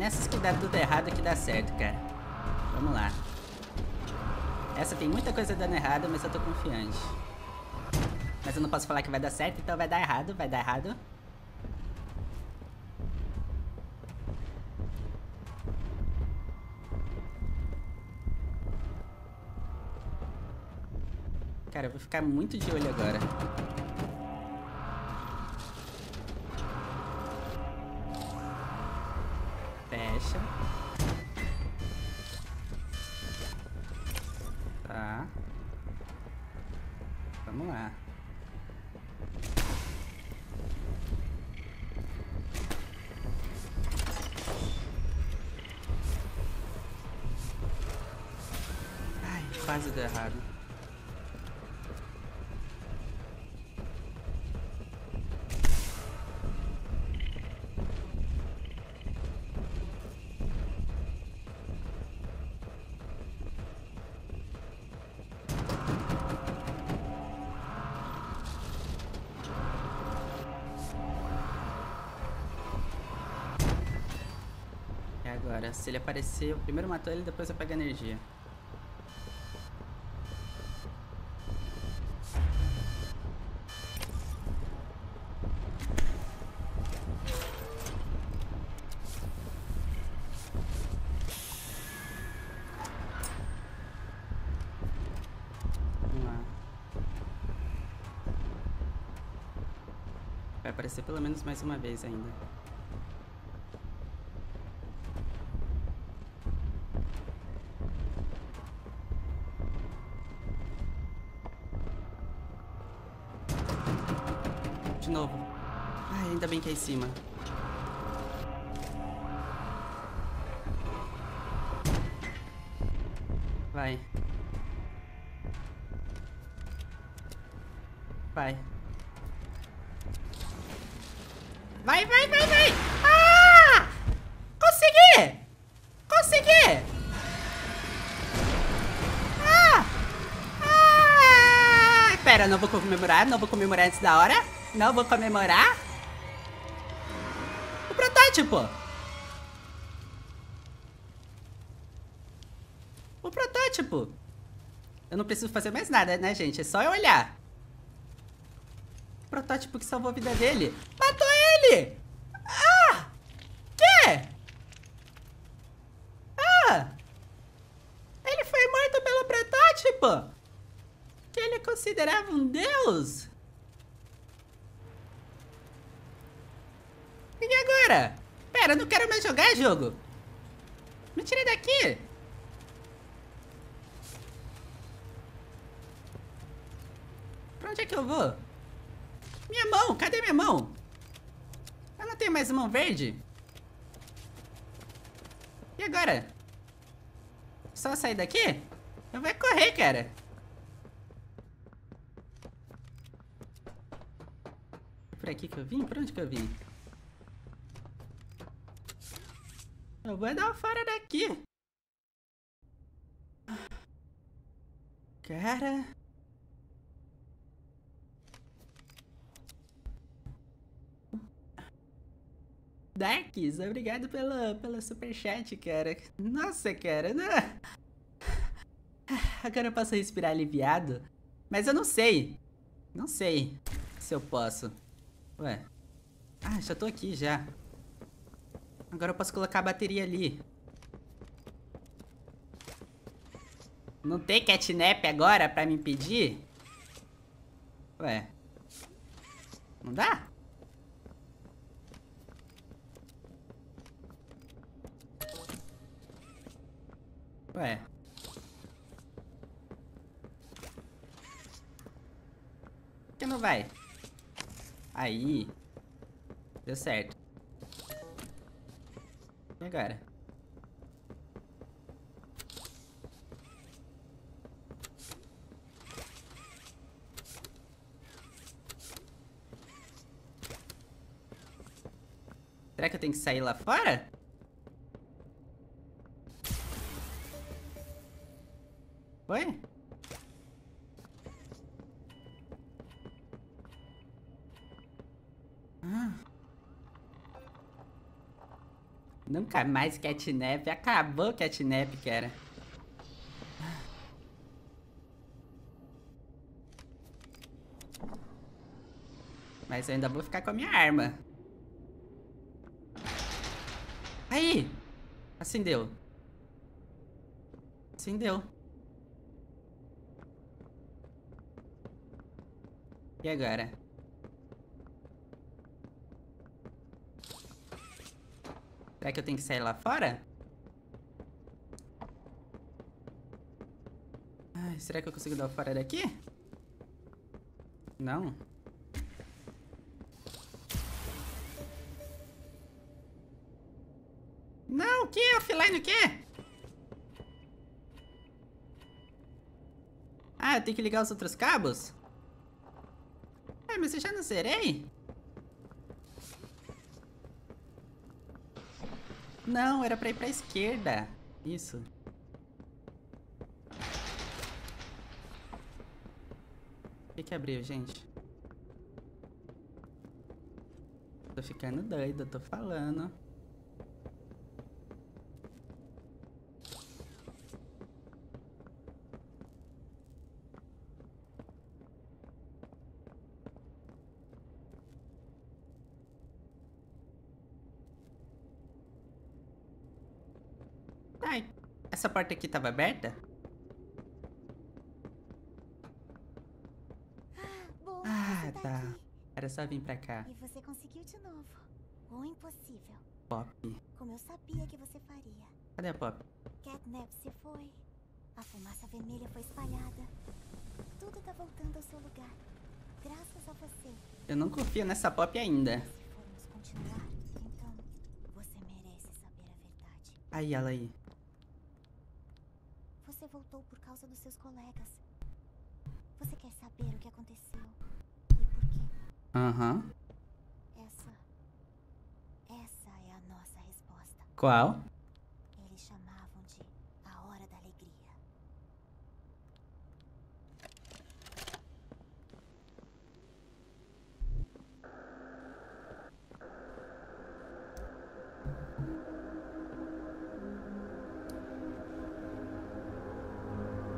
Nessas que dá tudo errado que dá certo, cara. Vamos lá. Essa tem muita coisa dando errado, mas eu tô confiante. Mas eu não posso falar que vai dar certo, então vai dar errado, vai dar errado. Cara, eu vou ficar muito de olho agora. Deu errado. E agora, se ele aparecer, eu primeiro matou ele, depois eu pego a energia. Vamos lá. Vai aparecer pelo menos mais uma vez ainda. De novo. Ai, ainda bem que é em cima. Não vou comemorar, não vou comemorar antes da hora. Não vou comemorar. O protótipo. O protótipo. Eu não preciso fazer mais nada, né, gente? É só eu olhar. O protótipo que salvou a vida dele. Matou ele! Ah! Que? Ah! Ele foi morto pelo protótipo! Que ele considerava um deus? E agora? Pera, eu não quero mais jogar jogo. Me tire daqui. Pra onde é que eu vou? Minha mão, cadê minha mão? Eu não tenho mais mão verde. E agora? Só sair daqui? Eu vou correr, cara. Por aqui que eu vim? Por onde que eu vim? Eu vou dar fora daqui. Cara. Darks, obrigado pelo, pelo superchat, cara. Nossa, cara. Não... Agora eu posso respirar aliviado. Mas eu não sei. Não sei se eu posso. Ué. Ah, já tô aqui já. Agora eu posso colocar a bateria ali. Não tem catnap agora pra me impedir? Ué. Não dá? Ué. Por que não vai? Aí. Deu certo. E agora? Será que eu tenho que sair lá fora? Oi? Ah. Nunca mais catnap. Acabou catnap, cara. Mas eu ainda vou ficar com a minha arma. Aí! Acendeu. Acendeu. E agora? Será que eu tenho que sair lá fora? Ai, será que eu consigo dar fora daqui? Não? Não, o que? Offline o quê? Ah, eu tenho que ligar os outros cabos? É, mas eu já não zerei? Não, era pra ir pra esquerda. Isso. O que que abriu, gente? Tô ficando doido, tô falando. Ai, essa porta aqui tava aberta? Bom, Ah, tá, tá. Era só vir pra cá. E você conseguiu de novo. O impossível. Pop. Como eu sabia que você faria. Cadê a Pop? Catnap se foi. A fumaça vermelha foi espalhada. Tudo tá voltando ao seu lugar. Graças a você. Eu não confio nessa Pop ainda. Se formos continuar, então você merece saber a verdade. Aí, ela aí. Você voltou por causa dos seus colegas. Você quer saber o que aconteceu e por quê? Aham. Essa. Essa é a nossa resposta. Qual? Eles chamavam de a hora da alegria.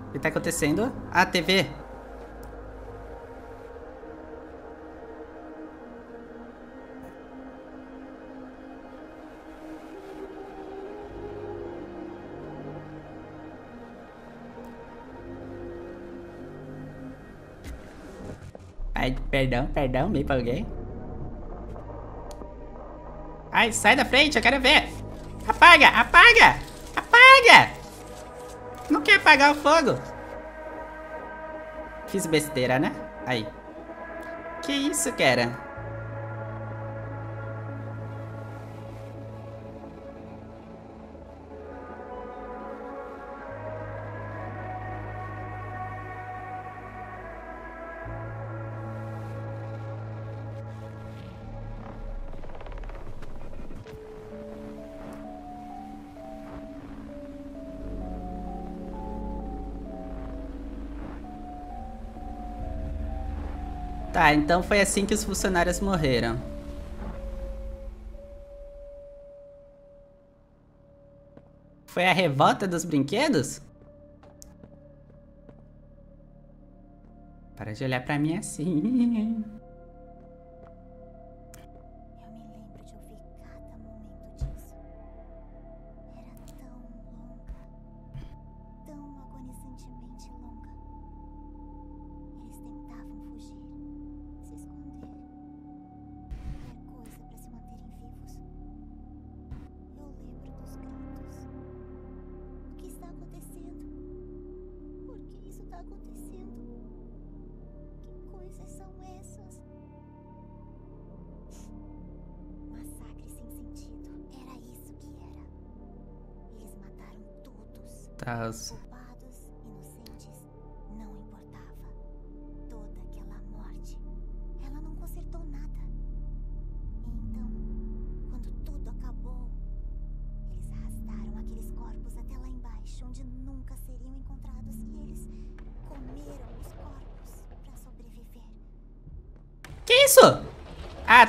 O que tá acontecendo? Ah, TV. Ai, perdão, perdão, me empolguei. Ai, sai da frente, eu quero ver. Apaga, apaga, apaga. Não quer apagar o fogo. Fiz besteira, né? Aí. Que isso, cara? Tá, então foi assim que os funcionários morreram. Foi a revolta dos brinquedos? Para de olhar pra mim assim.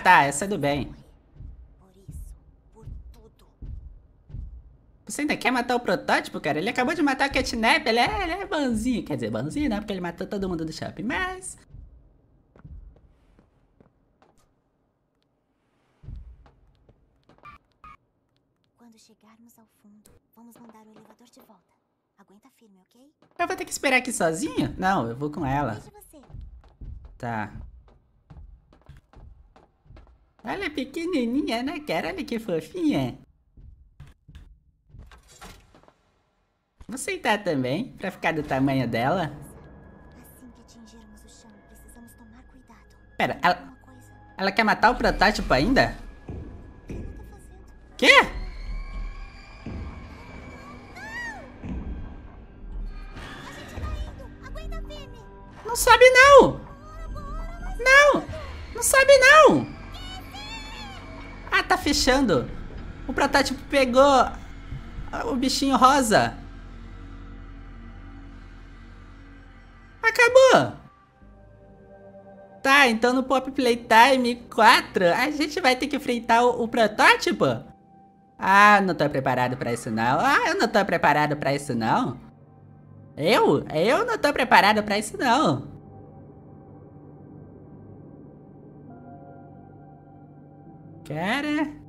Tá, essa é do bem. Você ainda quer matar o protótipo, cara? Ele acabou de matar o Catnap, ele é, ele é bonzinho. Quer dizer, bonzinho não, porque ele matou todo mundo do shopping, mas... Quando chegarmos ao fundo, vamos mandar o elevador de volta. Aguenta firme, ok? Eu vou ter que esperar aqui sozinho? Não, eu vou com ela. Tá. Ela é pequenininha, né, cara? Olha que fofinha. Vou sentar também, pra ficar do tamanho dela. Assim que atingirmos o chão, precisamos tomar cuidado. Pera, ela, ela quer matar o protótipo ainda? O que fechando. O protótipo pegou o bichinho rosa. Acabou! Tá, então no Pop Playtime 4 a gente vai ter que enfrentar o, o protótipo? Ah, não tô preparado pra isso não. Ah, eu não tô preparado pra isso não. Eu? Eu não tô preparado pra isso não. Cara.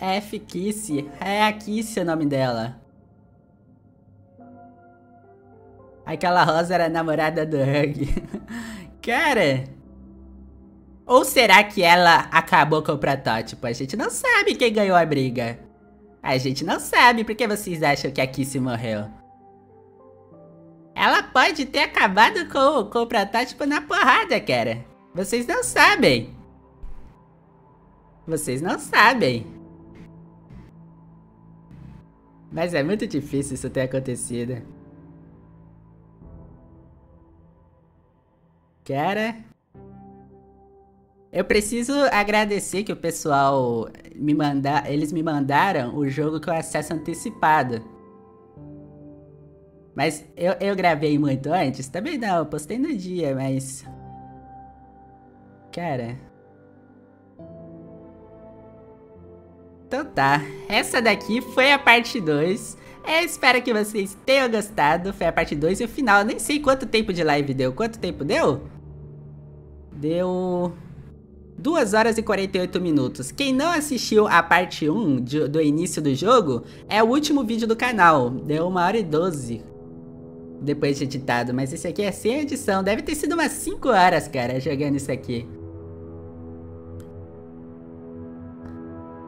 F Kissy. É a Kissy o nome dela. Aquela rosa era namorada do Hug. Cara. Ou será que ela acabou com o protótipo? A gente não sabe quem ganhou a briga. A gente não sabe. Por que vocês acham que a Kissy morreu? Ela pode ter acabado com, com o protótipo na porrada, cara. Vocês não sabem. Vocês não sabem. Mas é muito difícil isso ter acontecido. Cara. Eu preciso agradecer que o pessoal me manda, eles me mandaram o jogo com acesso antecipado. Mas eu, eu gravei muito antes? Também não, eu postei no dia, mas. Cara. Então tá, essa daqui foi a parte 2. Eu espero que vocês tenham gostado. Foi a parte 2 e o final. Nem sei quanto tempo de live deu. Quanto tempo deu? Deu. 2 horas e 48 minutos. Quem não assistiu a parte 1 de, do início do jogo, é o último vídeo do canal. Deu 1 hora e 12 depois de editado. Mas esse aqui é sem edição. Deve ter sido umas 5 horas, cara, jogando isso aqui.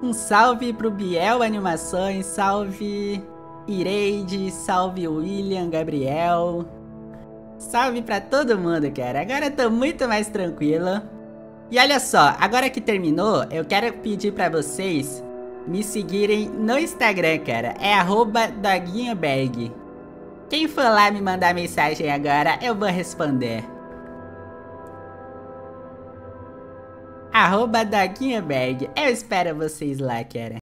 Um salve pro Biel Animações, salve Ireide, salve William, Gabriel. Salve pra todo mundo, cara. Agora eu tô muito mais tranquilo. E olha só, agora que terminou, eu quero pedir pra vocês me seguirem no Instagram, cara. É arroba Doguinhoberg. Quem for lá me mandar mensagem agora, eu vou responder. Arroba Doguinhoberg. Eu espero vocês lá, cara.